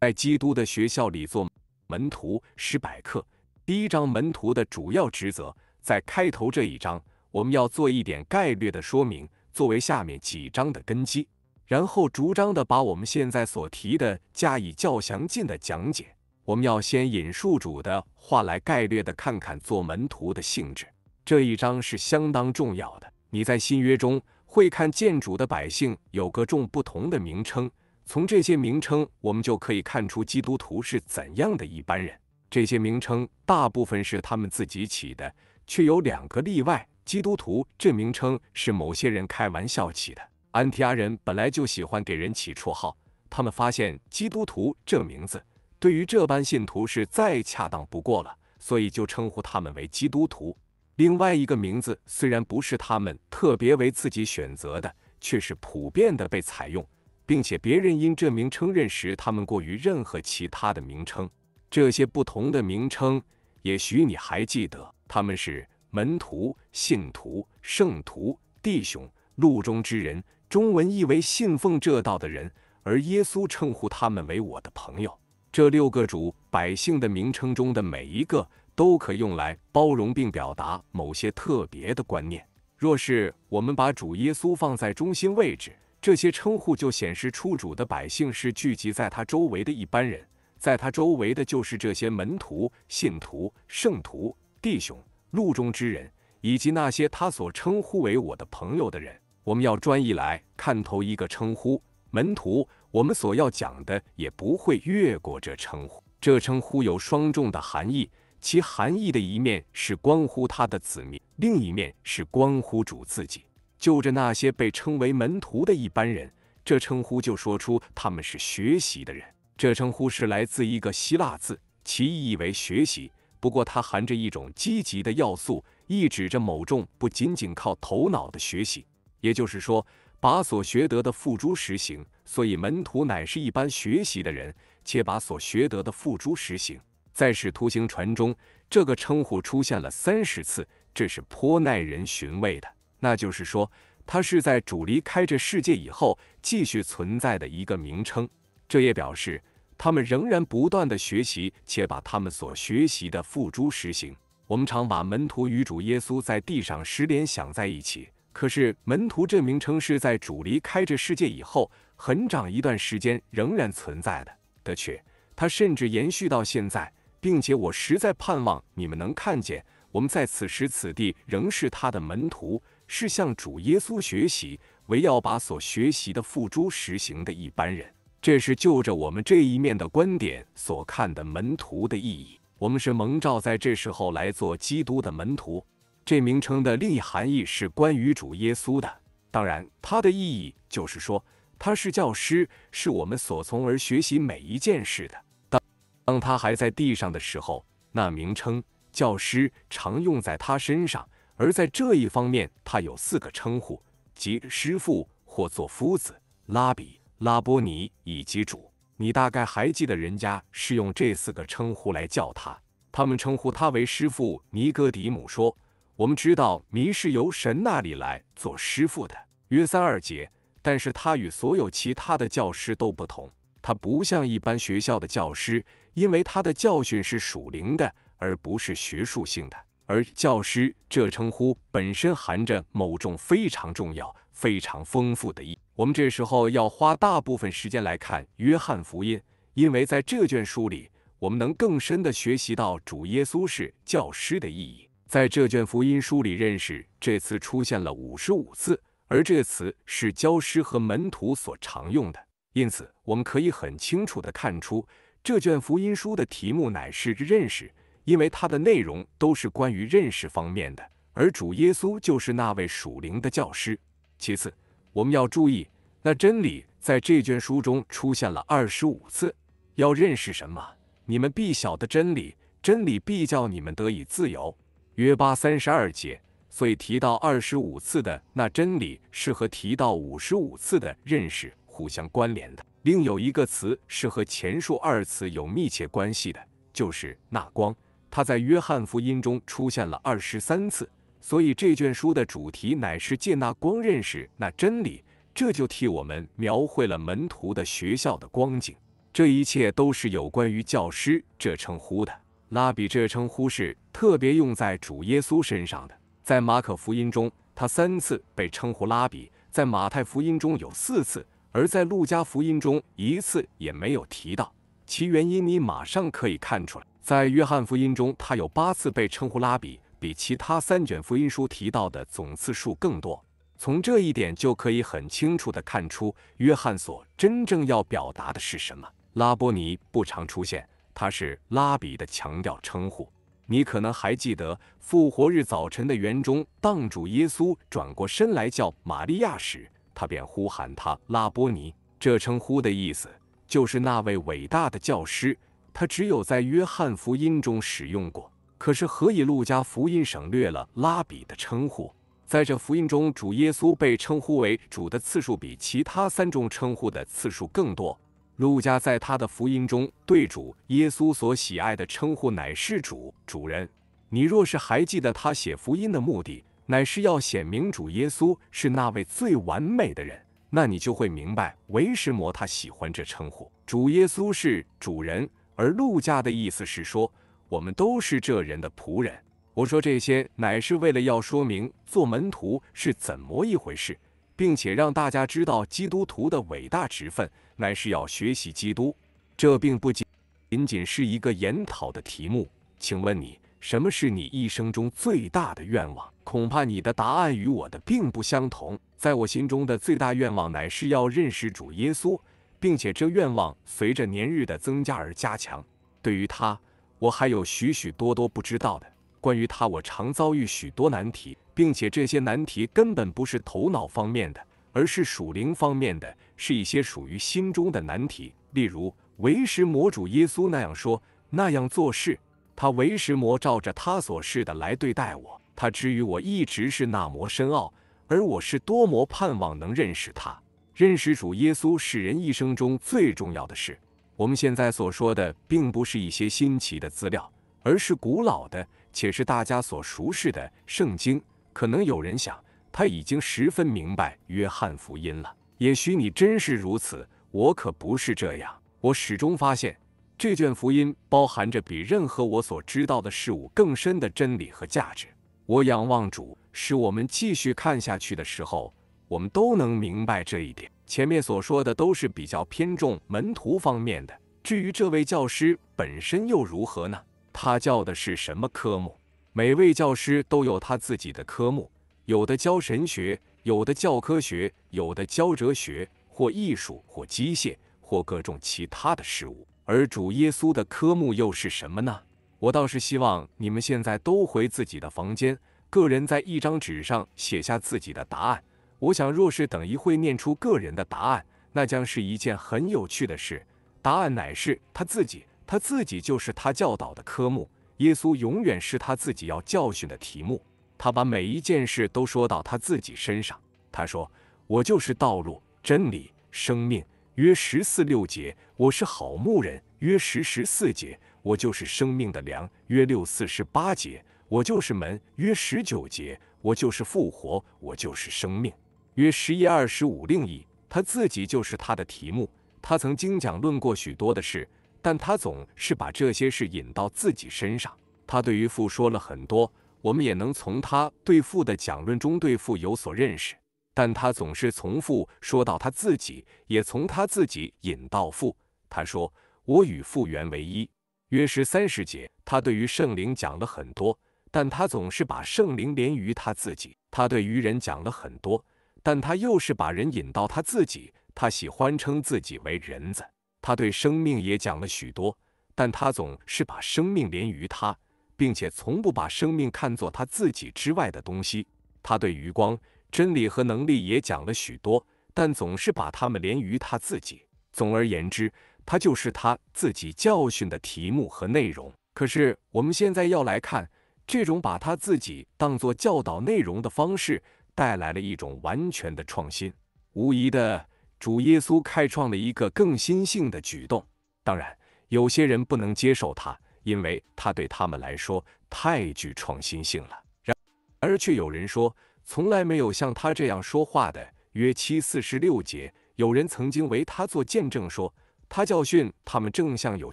在基督的学校里做门徒史百课，第一章门徒的主要职责，在开头这一章，我们要做一点概略的说明，作为下面几章的根基，然后逐章的把我们现在所提的加以较详尽的讲解。我们要先引述主的话来概略的看看做门徒的性质。这一章是相当重要的。你在新约中会看见主的百姓有各种不同的名称。从这些名称，我们就可以看出基督徒是怎样的一般人。这些名称大部分是他们自己起的，却有两个例外。基督徒这名称是某些人开玩笑起的。安提阿人本来就喜欢给人起绰号，他们发现基督徒这名字对于这般信徒是再恰当不过了，所以就称呼他们为基督徒。另外一个名字虽然不是他们特别为自己选择的，却是普遍的被采用。并且别人因这名称认识他们过于任何其他的名称。这些不同的名称，也许你还记得，他们是门徒、信徒、圣徒、弟兄、路中之人，中文意为信奉这道的人。而耶稣称呼他们为我的朋友。这六个主百姓的名称中的每一个，都可用来包容并表达某些特别的观念。若是我们把主耶稣放在中心位置，这些称呼就显示出主的百姓是聚集在他周围的一般人，在他周围的就是这些门徒、信徒、圣徒、弟兄、路中之人，以及那些他所称呼为我的朋友的人。我们要专一来看头一个称呼门徒，我们所要讲的也不会越过这称呼。这称呼有双重的含义，其含义的一面是关乎他的子民，另一面是关乎主自己。就着那些被称为门徒的一般人，这称呼就说出他们是学习的人。这称呼是来自一个希腊字，其意义为学习。不过它含着一种积极的要素，意指着某种不仅仅靠头脑的学习，也就是说，把所学得的付诸实行。所以门徒乃是一般学习的人，且把所学得的付诸实行。在使徒行传中，这个称呼出现了三十次，这是颇耐人寻味的。那就是说，它是在主离开这世界以后继续存在的一个名称。这也表示他们仍然不断的学习，且把他们所学习的付诸实行。我们常把门徒与主耶稣在地上时联想在一起，可是门徒这名称是在主离开这世界以后很长一段时间仍然存在的。的确，它甚至延续到现在，并且我实在盼望你们能看见，我们在此时此地仍是他的门徒。是向主耶稣学习，为要把所学习的付诸实行的一般人。这是就着我们这一面的观点所看的门徒的意义。我们是蒙召在这时候来做基督的门徒。这名称的另一含义是关于主耶稣的。当然，它的意义就是说，他是教师，是我们所从而学习每一件事的。当当他还在地上的时候，那名称教师常用在他身上。而在这一方面，他有四个称呼，即师傅或做夫子、拉比、拉波尼以及主。你大概还记得，人家是用这四个称呼来叫他。他们称呼他为师傅。尼哥底姆说：“我们知道迷是由神那里来做师傅的。”约三二节。但是他与所有其他的教师都不同，他不像一般学校的教师，因为他的教训是属灵的，而不是学术性的。而教师这称呼本身含着某种非常重要、非常丰富的意。我们这时候要花大部分时间来看约翰福音，因为在这卷书里，我们能更深地学习到主耶稣是教师的意义。在这卷福音书里，认识这次出现了五十五次，而这词是教师和门徒所常用的。因此，我们可以很清楚地看出，这卷福音书的题目乃是认识。因为它的内容都是关于认识方面的，而主耶稣就是那位属灵的教师。其次，我们要注意，那真理在这卷书中出现了二十五次。要认识什么？你们必晓得真理，真理必叫你们得以自由。约八三十二节。所以提到二十五次的那真理，是和提到五十五次的认识互相关联的。另有一个词是和前述二词有密切关系的，就是那光。他在约翰福音中出现了二十三次，所以这卷书的主题乃是借那光认识那真理，这就替我们描绘了门徒的学校的光景。这一切都是有关于教师这称呼的。拉比这称呼是特别用在主耶稣身上的。在马可福音中，他三次被称呼拉比；在马太福音中有四次，而在路加福音中一次也没有提到。其原因你马上可以看出来。在约翰福音中，他有八次被称呼拉比，比其他三卷福音书提到的总次数更多。从这一点就可以很清楚地看出，约翰所真正要表达的是什么。拉波尼不常出现，他是拉比的强调称呼。你可能还记得，复活日早晨的园中，当主耶稣转过身来叫玛利亚时，他便呼喊他拉波尼。这称呼的意思就是那位伟大的教师。他只有在约翰福音中使用过。可是何以路加福音省略了拉比的称呼？在这福音中，主耶稣被称呼为主的次数比其他三种称呼的次数更多。路加在他的福音中对主耶稣所喜爱的称呼乃是主主人。你若是还记得他写福音的目的，乃是要显明主耶稣是那位最完美的人，那你就会明白为什么他喜欢这称呼。主耶稣是主人，而陆家的意思是说，我们都是这人的仆人。我说这些乃是为了要说明做门徒是怎么一回事，并且让大家知道基督徒的伟大职分乃是要学习基督。这并不仅仅仅是一个研讨的题目。请问你，什么是你一生中最大的愿望？恐怕你的答案与我的并不相同。在我心中的最大愿望乃是要认识主耶稣，并且这愿望随着年日的增加而加强。对于他，我还有许许多多不知道的。关于他，我常遭遇许多难题，并且这些难题根本不是头脑方面的，而是属灵方面的，是一些属于心中的难题。例如，为时魔主耶稣那样说、那样做事，他为时魔照着他所示的来对待我。他之于我一直是那魔深奥，而我是多么盼望能认识他。认识主耶稣是人一生中最重要的事。我们现在所说的，并不是一些新奇的资料，而是古老的。且是大家所熟识的圣经，可能有人想他已经十分明白约翰福音了。也许你真是如此，我可不是这样。我始终发现这卷福音包含着比任何我所知道的事物更深的真理和价值。我仰望主，使我们继续看下去的时候，我们都能明白这一点。前面所说的都是比较偏重门徒方面的，至于这位教师本身又如何呢？他教的是什么科目？每位教师都有他自己的科目，有的教神学，有的教科学，有的教哲学，或艺术，或机械，或各种其他的事物。而主耶稣的科目又是什么呢？我倒是希望你们现在都回自己的房间，个人在一张纸上写下自己的答案。我想，若是等一会念出个人的答案，那将是一件很有趣的事。答案乃是他自己。他自己就是他教导的科目，耶稣永远是他自己要教训的题目。他把每一件事都说到他自己身上。他说：“我就是道路、真理、生命。”约十四六节。我是好牧人。约十十四节。我就是生命的粮。约六四十八节。我就是门。约十九节。我就是复活。我就是生命。约十一二十五。另一，他自己就是他的题目。他曾经讲论过许多的事。但他总是把这些事引到自己身上。他对于父说了很多，我们也能从他对父的讲论中对父有所认识。但他总是从父说到他自己，也从他自己引到父。他说：“我与父原为一。”约十三十节。他对于圣灵讲了很多，但他总是把圣灵连于他自己。他对于人讲了很多，但他又是把人引到他自己。他喜欢称自己为人子。他对生命也讲了许多，但他总是把生命连于他，并且从不把生命看作他自己之外的东西。他对余光、真理和能力也讲了许多，但总是把他们连于他自己。总而言之，他就是他自己教训的题目和内容。可是我们现在要来看，这种把他自己当作教导内容的方式，带来了一种完全的创新，无疑的。主耶稣开创了一个更新性的举动，当然，有些人不能接受他，因为他对他们来说太具创新性了。然而，却有人说，从来没有像他这样说话的。约七四十六节，有人曾经为他做见证，说他教训他们正像有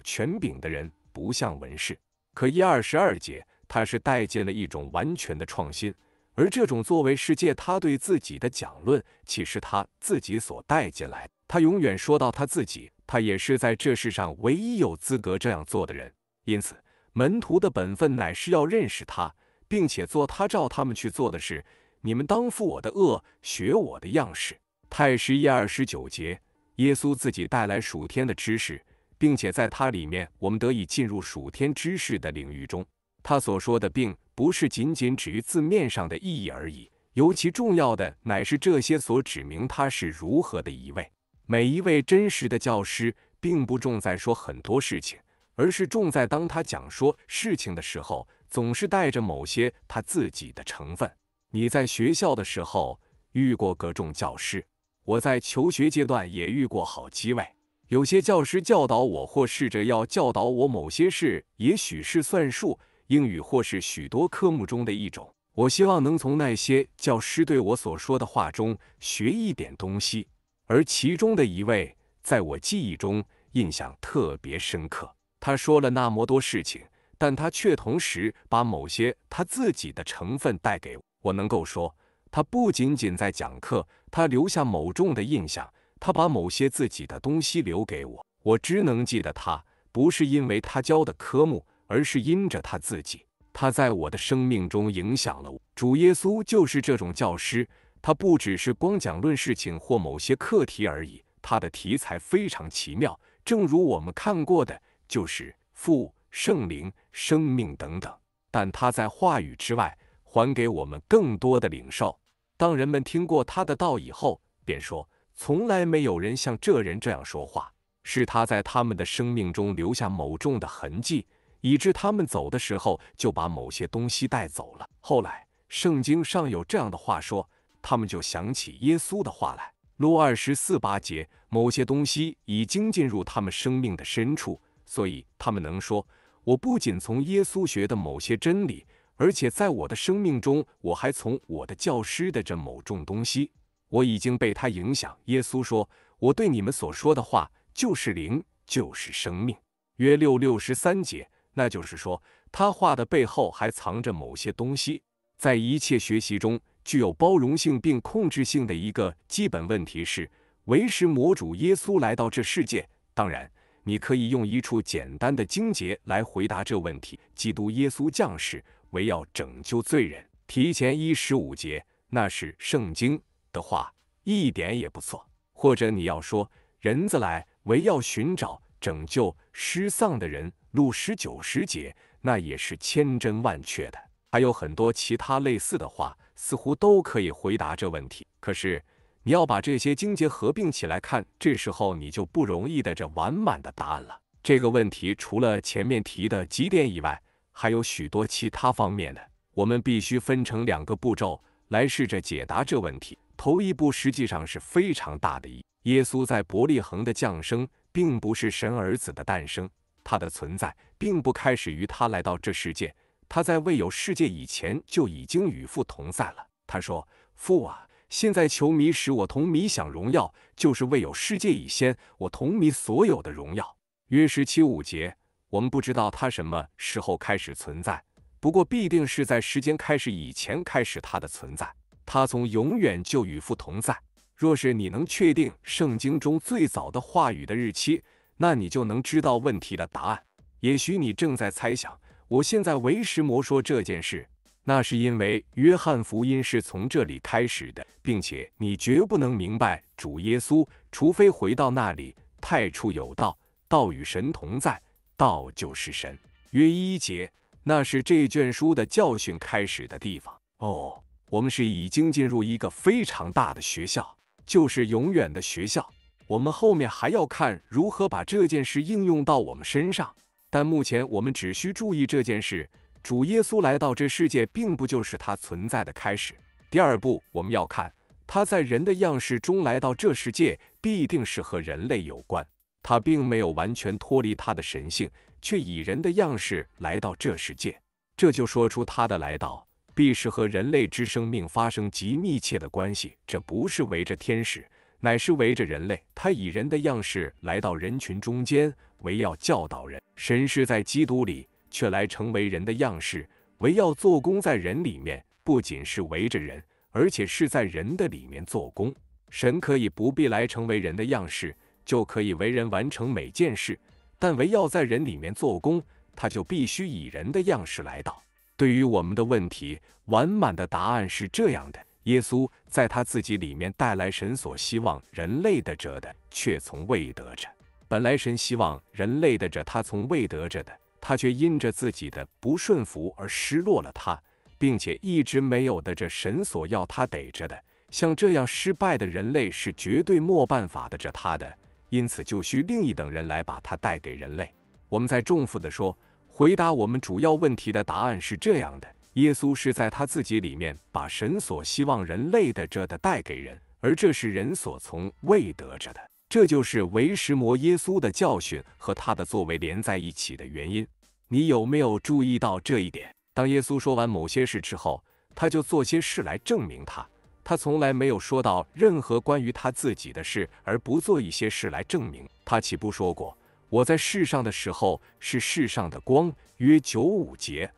权柄的人，不像文士。可一二十二节，他是带进了一种完全的创新，而这种作为世界他对自己的讲论，岂是他自己所带进来？他永远说到他自己，他也是在这世上唯一有资格这样做的人。因此，门徒的本分乃是要认识他，并且做他照他们去做的事。你们当负我的恶，学我的样式。太十一二十九节。耶稣自己带来属天的知识，并且在他里面，我们得以进入属天知识的领域中。他所说的，并不是仅仅止于字面上的意义而已，尤其重要的乃是这些所指明他是如何的一位。每一位真实的教师，并不重在说很多事情，而是重在当他讲说事情的时候，总是带着某些他自己的成分。你在学校的时候遇过各种教师？我在求学阶段也遇过好几位，有些教师教导我或试着要教导我某些事，也许是算术、英语或是许多科目中的一种。我希望能从那些教师对我所说的话中学一点东西，而其中的一位在我记忆中印象特别深刻。他说了那么多事情，但他却同时把某些他自己的成分带给我。我能够说。他不仅仅在讲课，他留下某种的印象，他把某些自己的东西留给我。我只能记得他，不是因为他教的科目，而是因着他自己。他在我的生命中影响了我。主耶稣就是这种教师，他不只是光讲论事情或某些课题而已，他的题材非常奇妙，正如我们看过的，就是父、圣灵、生命等等。但他在话语之外。还给我们更多的领受。当人们听过他的道以后，便说：“从来没有人像这人这样说话。”是他在他们的生命中留下某种的痕迹，以致他们走的时候就把某些东西带走了。后来圣经上有这样的话说，他们就想起耶稣的话来。路二十四八节，某些东西已经进入他们生命的深处，所以他们能说：“我不仅从耶稣学的某些真理。”而且在我的生命中，我还从我的教师的这某种东西，我已经被他影响。耶稣说：“我对你们所说的话，就是灵，就是生命。”约六六十三节，那就是说，他画的背后还藏着某些东西。在一切学习中，具有包容性并控制性的一个基本问题是：为时魔主耶稣来到这世界。当然，你可以用一处简单的经节来回答这问题：基督耶稣降世。为要拯救罪人，提前一十五节，那是圣经的话，一点也不错。或者你要说，人子来为要寻找拯救失丧的人，路十九十节，那也是千真万确的。还有很多其他类似的话，似乎都可以回答这问题。可是你要把这些经节合并起来看，这时候你就不容易的这完满的答案了。这个问题除了前面提的几点以外，还有许多其他方面的，我们必须分成两个步骤来试着解答这问题。头一步实际上是非常大的。一，耶稣在伯利恒的降生，并不是神儿子的诞生，他的存在并不开始于他来到这世界，他在未有世界以前就已经与父同在了。他说：“父啊，现在求迷使我同迷享荣耀，就是未有世界以先，我同迷所有的荣耀。”约十七五节。我们不知道他什么时候开始存在，不过必定是在时间开始以前开始他的存在。他从永远就与父同在。若是你能确定圣经中最早的话语的日期，那你就能知道问题的答案。也许你正在猜想，我现在为什么说这件事？那是因为约翰福音是从这里开始的，并且你绝不能明白主耶稣，除非回到那里。太初有道，道与神同在。道就是神。约一节，那是这卷书的教训开始的地方。哦，我们是已经进入一个非常大的学校，就是永远的学校。我们后面还要看如何把这件事应用到我们身上。但目前我们只需注意这件事：主耶稣来到这世界，并不就是他存在的开始。第二步，我们要看他在人的样式中来到这世界，必定是和人类有关。他并没有完全脱离他的神性，却以人的样式来到这世界，这就说出他的来到必是和人类之生命发生极密切的关系。这不是围着天使，乃是围着人类，他以人的样式来到人群中间，为要教导人。神是在基督里，却来成为人的样式，为要做工在人里面。不仅是围着人，而且是在人的里面做工。神可以不必来成为人的样式，就可以为人完成每件事，但唯要在人里面做工，他就必须以人的样式来到。对于我们的问题，完满的答案是这样的：耶稣在他自己里面带来神所希望人类的着的，却从未得着。本来神希望人类的着他从未得着的，他却因着自己的不顺服而失落了他。并且一直没有的这神所要他得着的，像这样失败的人类是绝对没办法的着他的，因此就需另一等人来把他带给人类。我们在重复的说，回答我们主要问题的答案是这样的：耶稣是在他自己里面把神所希望人类的着的带给人，而这是人所从未得着的。这就是为石魔耶稣的教训和他的作为连在一起的原因。你有没有注意到这一点？当耶稣说完某些事之后，他就做些事来证明他。他从来没有说到任何关于他自己的事，而不做一些事来证明。他岂不说过：“我在世上的时候是世上的光。”约九五节？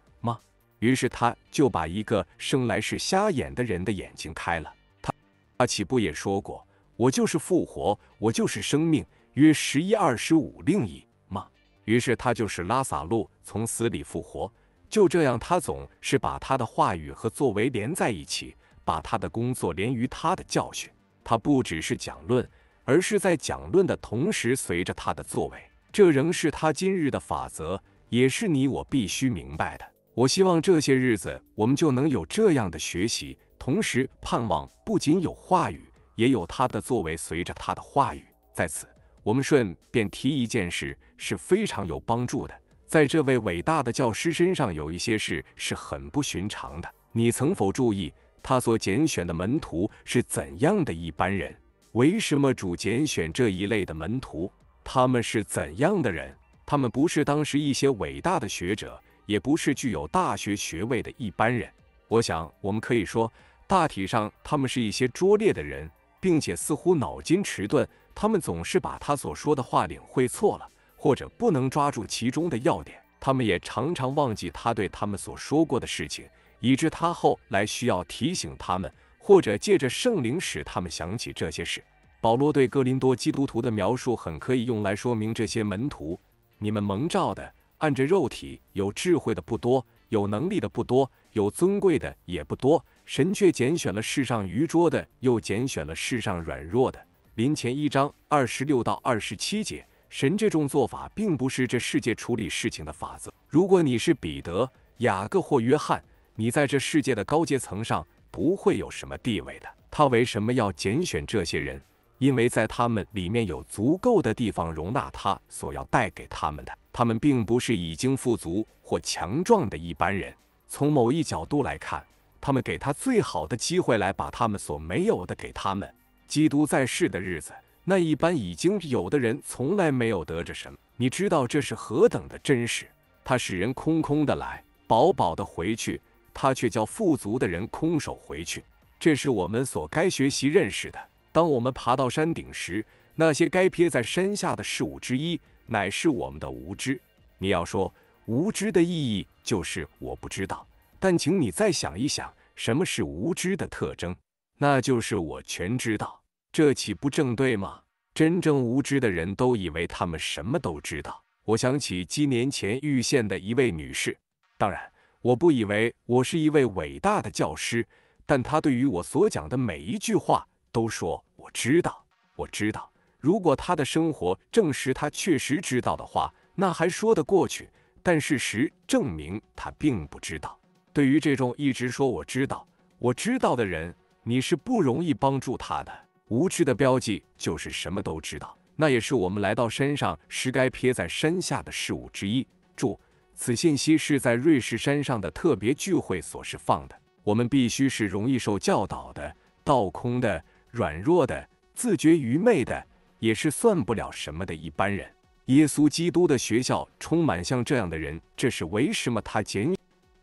于是他就把一个生来是瞎眼的人的眼睛开了。他他岂不也说过：“我就是复活，我就是生命。”约十一二十五另一吗？于是他就是拉萨路从死里复活。就这样，他总是把他的话语和作为连在一起，把他的工作连于他的教训。他不只是讲论，而是在讲论的同时，随着他的作为。这仍是他今日的法则，也是你我必须明白的。我希望这些日子我们就能有这样的学习，同时盼望不仅有话语，也有他的作为随着他的话语。在此，我们顺便提一件事，是非常有帮助的。在这位伟大的教师身上，有一些事是很不寻常的。你曾否注意他所拣选的门徒是怎样的一般人？为什么主拣选这一类的门徒？他们是怎样的人？他们不是当时一些伟大的学者，也不是具有大学学位的一般人。我想，我们可以说，大体上他们是一些拙劣的人，并且似乎脑筋迟钝。他们总是把他所说的话领会错了。或者不能抓住其中的要点，他们也常常忘记他对他们所说过的事情，以致他后来需要提醒他们，或者借着圣灵使他们想起这些事。保罗对哥林多基督徒的描述很可以用来说明这些门徒：你们蒙召的，按着肉体有智慧的不多，有能力的不多，有尊贵的也不多，神却拣选了世上愚拙的，又拣选了世上软弱的。林前一章二十六到二十七节。神这种做法并不是这世界处理事情的法则。如果你是彼得、雅各或约翰，你在这世界的高阶层上不会有什么地位的。他为什么要拣选这些人？因为在他们里面有足够的地方容纳他所要带给他们的。他们并不是已经富足或强壮的一般人。从某一角度来看，他们给他最好的机会来把他们所没有的给他们。基督在世的日子。那一般已经有的人从来没有得着什么，你知道这是何等的真实？他使人空空的来，饱饱的回去，他却叫富足的人空手回去。这是我们所该学习认识的。当我们爬到山顶时，那些该撇在山下的事物之一，乃是我们的无知。你要说无知的意义就是我不知道，但请你再想一想，什么是无知的特征？那就是我全知道。这岂不正对吗？真正无知的人都以为他们什么都知道。我想起几年前遇见的一位女士，当然，我不以为我是一位伟大的教师，但她对于我所讲的每一句话都说我知道，我知道。如果他的生活证实他确实知道的话，那还说得过去。但事实证明他并不知道。对于这种一直说我知道、我知道的人，你是不容易帮助他的。无知的标记就是什么都知道，那也是我们来到山上时该撇在山下的事物之一。注：此信息是在瑞士山上的特别聚会所释放的。我们必须是容易受教导的、倒空的、软弱的、自觉愚昧的，也是算不了什么的一般人。耶稣基督的学校充满像这样的人，这是为什么他拣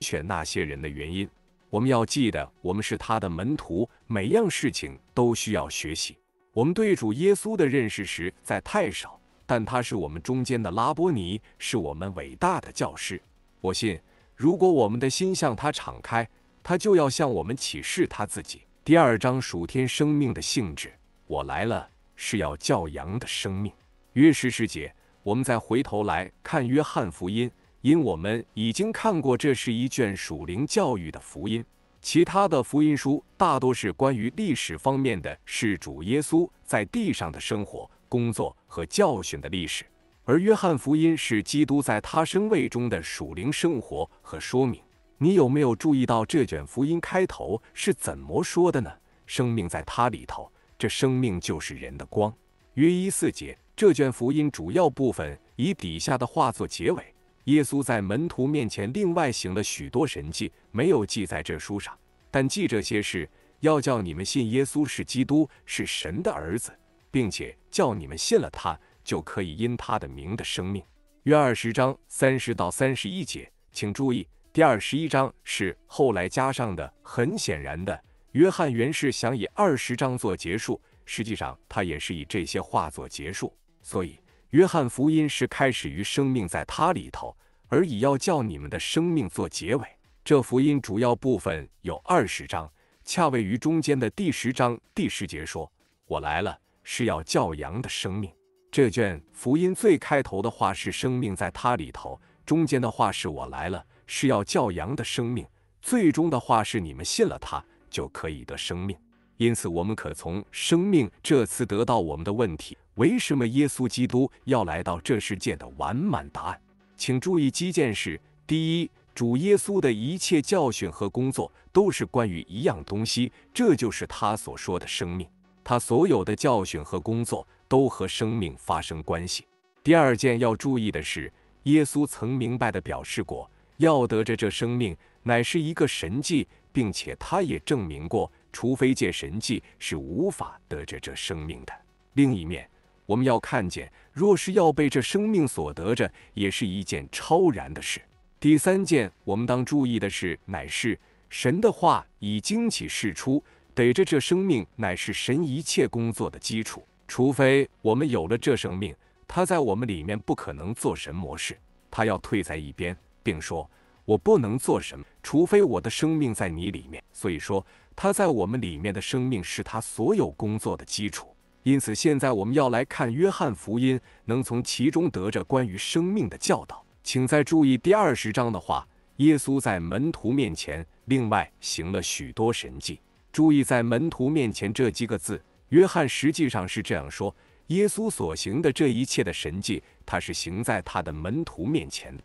选那些人的原因。我们要记得，我们是他的门徒，每样事情都需要学习。我们对主耶稣的认识实在太少，但他是我们中间的拉波尼，是我们伟大的教师。我信，如果我们的心向他敞开，他就要向我们启示他自己。第二章属天生命的性质。我来了，是要教羊的生命。约十十节，我们再回头来看约翰福音，因我们已经看过，这是一卷属灵教育的福音。其他的福音书大多是关于历史方面的，是主耶稣在地上的生活、工作和教训的历史；而约翰福音是基督在他生位中的属灵生活和说明。你有没有注意到这卷福音开头是怎么说的呢？生命在他里头，这生命就是人的光。约一四节，这卷福音主要部分以底下的话作结尾。耶稣在门徒面前另外行了许多神迹，没有记在这书上，但记这些事，要叫你们信耶稣是基督，是神的儿子，并且叫你们信了他，就可以因他的名的生命。约二十章三十到三十一节，请注意，第二十一章是后来加上的。很显然的，约翰原是想以二十章做结束，实际上他也是以这些话做结束，所以。约翰福音是开始于生命在他里头，而以要叫你们的生命做结尾。这福音主要部分有二十章，恰位于中间的第十章第十节说：“我来了，是要教羊的生命。”这卷福音最开头的话是“生命在他里头”，中间的话是我来了，是要教羊的生命，最终的话是你们信了他就可以得生命。因此，我们可从“生命”这次得到我们的问题。为什么耶稣基督要来到这世界的完满答案？请注意几件事：第一，主耶稣的一切教训和工作都是关于一样东西，这就是他所说的生命。他所有的教训和工作都和生命发生关系。第二件要注意的是，耶稣曾明白地表示过，要得着这生命乃是一个神迹，并且他也证明过，除非借神迹是无法得着这生命的。另一面。我们要看见，若是要被这生命所得着，也是一件超然的事。第三件，我们当注意的是，乃是神的话已经启示出，得着这生命乃是神一切工作的基础。除非我们有了这生命，他在我们里面不可能做神模式，他要退在一边，并说：“我不能做什么，除非我的生命在你里面。”所以说，他在我们里面的生命是他所有工作的基础。因此，现在我们要来看约翰福音，能从其中得着关于生命的教导。请再注意第二十章的话，耶稣在门徒面前另外行了许多神迹。注意在门徒面前这几个字，约翰实际上是这样说：耶稣所行的这一切的神迹，他是行在他的门徒面前。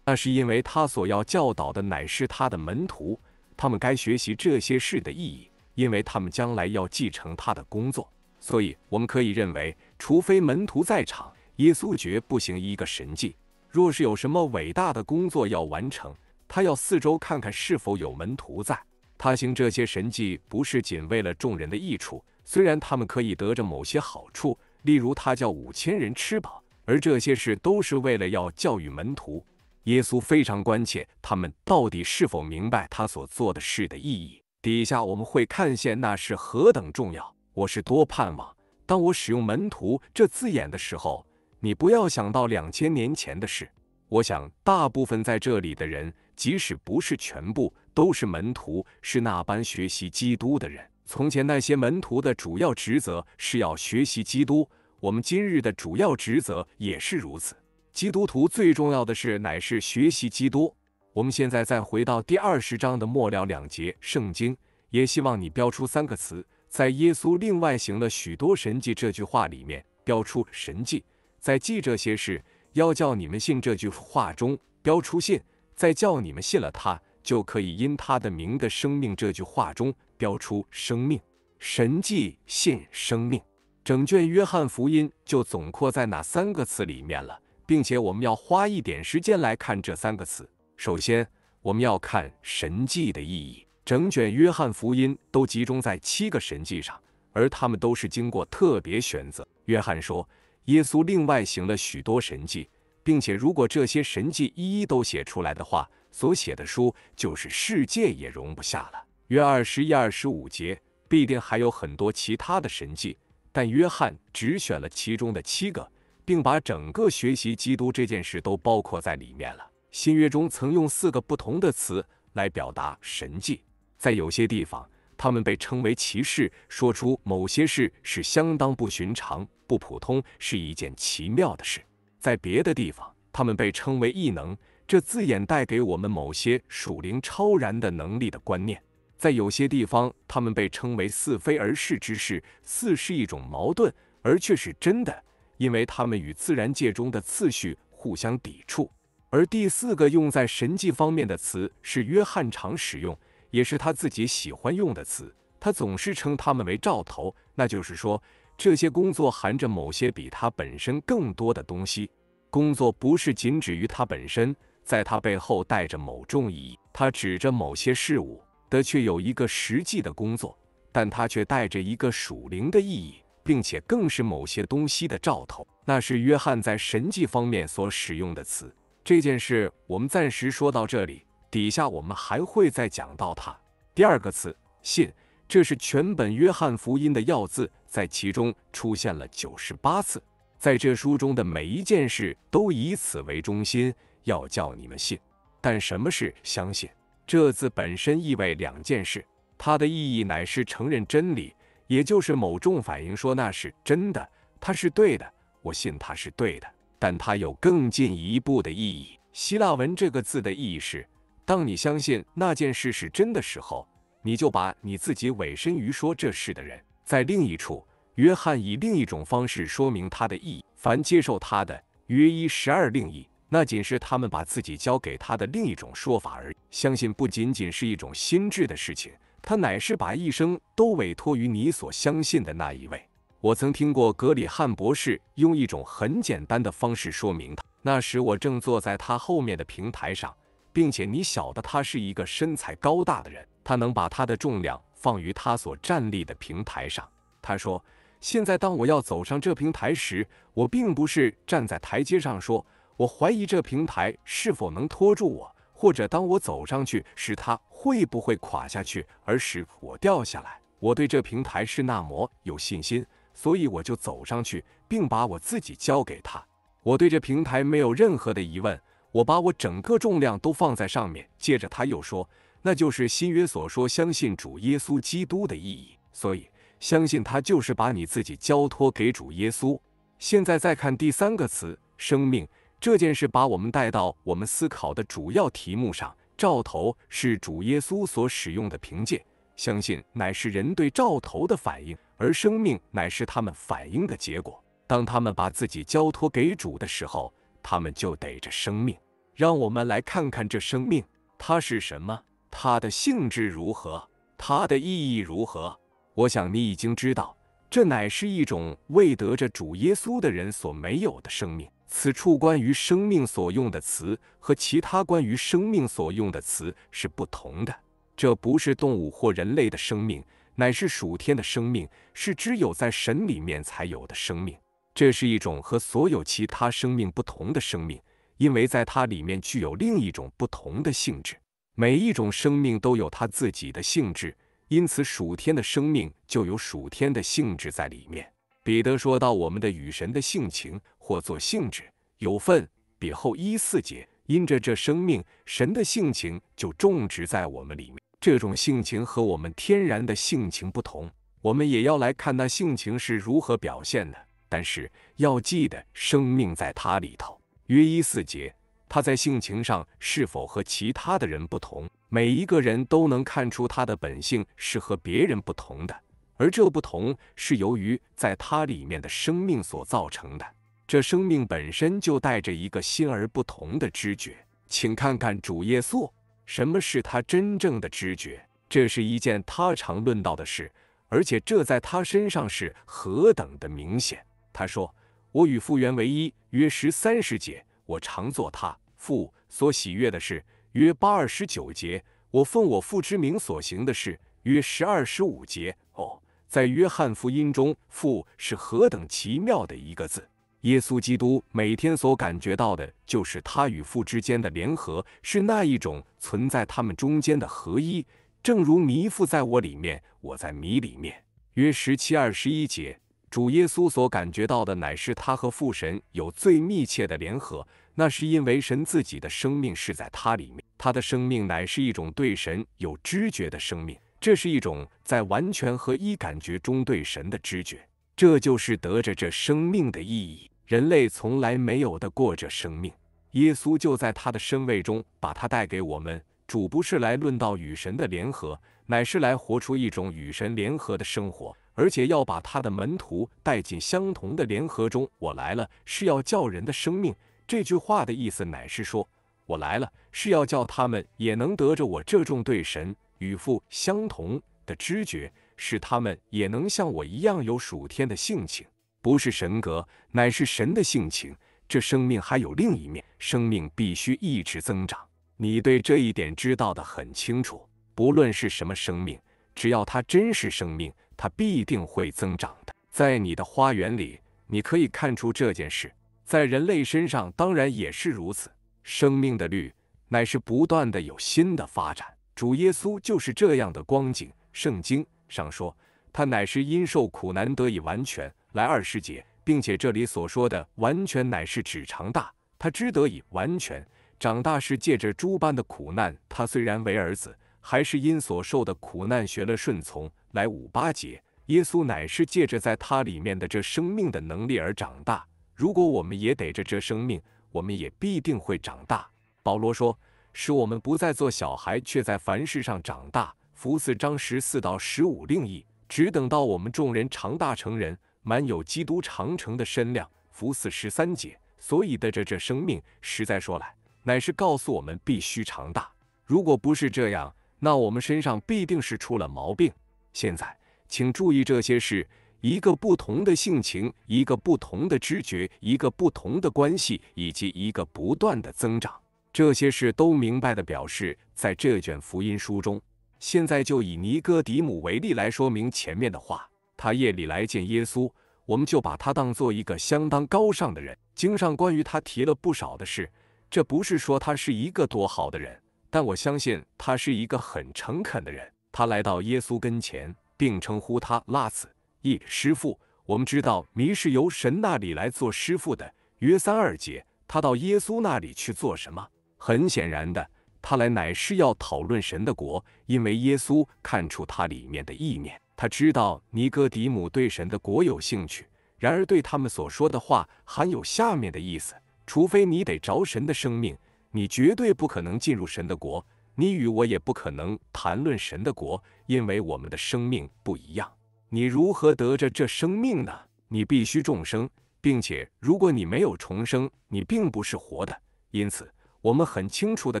那是因为他所要教导的乃是他的门徒，他们该学习这些事的意义，因为他们将来要继承他的工作。所以，我们可以认为，除非门徒在场，耶稣绝不行一个神迹。若是有什么伟大的工作要完成，他要四周看看是否有门徒在。他行这些神迹，不是仅为了众人的益处，虽然他们可以得着某些好处，例如他叫五千人吃饱，而这些事都是为了要教育门徒。耶稣非常关切他们到底是否明白他所做的事的意义。底下我们会看见那是何等重要。我是多盼望，当我使用“门徒”这字眼的时候，你不要想到两千年前的事。我想，大部分在这里的人，即使不是全部，都是门徒，是那般学习基督的人。从前那些门徒的主要职责是要学习基督，我们今日的主要职责也是如此。基督徒最重要的是乃是学习基督。我们现在再回到第二十章的末了两节圣经，也希望你标出三个词。在耶稣另外行了许多神迹这句话里面标出神迹，在记这些事要叫你们信这句话中标出信，在叫你们信了他就可以因他的名的生命这句话中标出生命神迹信生命。整卷约翰福音就总括在哪三个词里面了，并且我们要花一点时间来看这三个词。首先，我们要看神迹的意义。整卷约翰福音都集中在七个神迹上，而他们都是经过特别选择。约翰说，耶稣另外行了许多神迹，并且如果这些神迹一一都写出来的话，所写的书就是世界也容不下了。约二十一、二十五节必定还有很多其他的神迹，但约翰只选了其中的七个，并把整个学习基督这件事都包括在里面了。新约中曾用四个不同的词来表达神迹，在有些地方，他们被称为骑士，说出某些事是相当不寻常、不普通，是一件奇妙的事；在别的地方，他们被称为异能，这字眼带给我们某些属灵超然的能力的观念。在有些地方，他们被称为似非而是之事，似是一种矛盾，而却是真的，因为他们与自然界中的次序互相抵触。而第四个用在神迹方面的词是约翰常使用，也是他自己喜欢用的词。他总是称他们为兆头，那就是说，这些工作含着某些比它本身更多的东西。工作不是仅止于它本身，在它背后带着某种意义。它指着某些事物。的却有一个实际的工作，但它却带着一个属灵的意义，并且更是某些东西的兆头。那是约翰在神迹方面所使用的词。这件事我们暂时说到这里，底下我们还会再讲到它。第二个词“信”，这是全本约翰福音的要字，在其中出现了九十八次。在这书中的每一件事都以此为中心，要叫你们信。但什么是相信？这字本身意味两件事，它的意义乃是承认真理，也就是某种反应说那是真的，他是对的，我信他是对的。但它有更进一步的意义。希腊文这个字的意义是：当你相信那件事是真的时候，你就把你自己委身于说这事的人。在另一处，约翰以另一种方式说明它的意义：凡接受他的，约一十二另一。那仅是他们把自己交给他的另一种说法而已。相信不仅仅是一种心智的事情，他乃是把一生都委托于你所相信的那一位。我曾听过格里汉博士用一种很简单的方式说明他。那时我正坐在他后面的平台上，并且你晓得他是一个身材高大的人，他能把他的重量放于他所站立的平台上。他说：“现在当我要走上这平台时，我并不是站在台阶上说。”我怀疑这平台是否能拖住我，或者当我走上去时，它会不会垮下去而使我掉下来。我对这平台是那么有信心，所以我就走上去，并把我自己交给他。我对这平台没有任何的疑问，我把我整个重量都放在上面。接着他又说：“那就是新约所说相信主耶稣基督的意义。所以相信他就是把你自己交托给主耶稣。”现在再看第三个词“生命”。这件事把我们带到我们思考的主要题目上。兆头是主耶稣所使用的凭借，相信乃是人对兆头的反应，而生命乃是他们反应的结果。当他们把自己交托给主的时候，他们就得着生命。让我们来看看这生命，它是什么？它的性质如何？它的意义如何？我想你已经知道，这乃是一种未得着主耶稣的人所没有的生命。此处关于生命所用的词和其他关于生命所用的词是不同的。这不是动物或人类的生命，乃是属天的生命，是只有在神里面才有的生命。这是一种和所有其他生命不同的生命，因为在它里面具有另一种不同的性质。每一种生命都有它自己的性质，因此属天的生命就有属天的性质在里面。彼得说到：“我们的与神的性情或作性质有份。”比后一四节，因着这生命，神的性情就种植在我们里面。这种性情和我们天然的性情不同，我们也要来看那性情是如何表现的。但是要记得，生命在他里头。约一四节，他在性情上是否和其他的人不同？每一个人都能看出他的本性是和别人不同的。而这不同是由于在他里面的生命所造成的。这生命本身就带着一个新而不同的知觉。请看看主耶稣，什么是他真正的知觉？这是一件他常论到的事，而且这在他身上是何等的明显。他说：“我与父原为一。”约十三十节，我常做他父所喜悦的事。约八二十九节，我奉我父之名所行的事。约十二十五节，哦。在约翰福音中，“父”是何等奇妙的一个字！耶稣基督每天所感觉到的，就是他与父之间的联合，是那一种存在他们中间的合一。正如迷父在我里面，我在迷里面。约十七二十一节，主耶稣所感觉到的乃是他和父神有最密切的联合，那是因为神自己的生命是在他里面，他的生命乃是一种对神有知觉的生命，这是一种在完全合一感觉中对神的知觉，这就是得着这生命的意义。人类从来没有的过着生命，耶稣就在他的身位中把它带给我们。主不是来论道与神的联合，乃是来活出一种与神联合的生活，而且要把他的门徒带进相同的联合中。我来了，是要叫人的生命。这句话的意思乃是说，我来了是要叫他们也能得着我这种对神与父相同的知觉，使他们也能像我一样有属天的性情。不是神格，乃是神的性情。这生命还有另一面，生命必须一直增长。你对这一点知道的很清楚。不论是什么生命，只要它真是生命，它必定会增长的。在你的花园里，你可以看出这件事。在人类身上，当然也是如此。生命的绿乃是不断的有新的发展。主耶稣就是这样的光景。圣经上说，他乃是因受苦难得以完全。来二十节，并且这里所说的完全乃是指长大，他之得以完全长大是借着诸般的苦难。他虽然为儿子，还是因所受的苦难学了顺从。来五八节，耶稣乃是借着在他里面的这生命的能力而长大。如果我们也得着这生命，我们也必定会长大。保罗说，使我们不再做小孩，却在凡事上长大。福四章十四到十五另意，只等到我们众人长大成人。满有基督长城的身量，福四十三节，所以的这这生命，实在说来，乃是告诉我们必须长大。如果不是这样，那我们身上必定是出了毛病。现在，请注意这些事：一个不同的性情，一个不同的知觉，一个不同的关系，以及一个不断的增长。这些事都明白的表示，在这卷福音书中。现在就以尼哥底母为例来说明前面的话。他夜里来见耶稣，我们就把他当做一个相当高尚的人。经上关于他提了不少的事，这不是说他是一个多好的人，但我相信他是一个很诚恳的人。他来到耶稣跟前，并称呼他拉子一师傅。我们知道迷是由神那里来做师傅的。约三二节，他到耶稣那里去做什么？很显然的，他来乃是要讨论神的国，因为耶稣看出他里面的意念。他知道尼哥底母对神的国有兴趣，然而对他们所说的话含有下面的意思：除非你得着神的生命，你绝对不可能进入神的国。你与我也不可能谈论神的国，因为我们的生命不一样。你如何得着这生命呢？你必须重生，并且如果你没有重生，你并不是活的。因此，我们很清楚地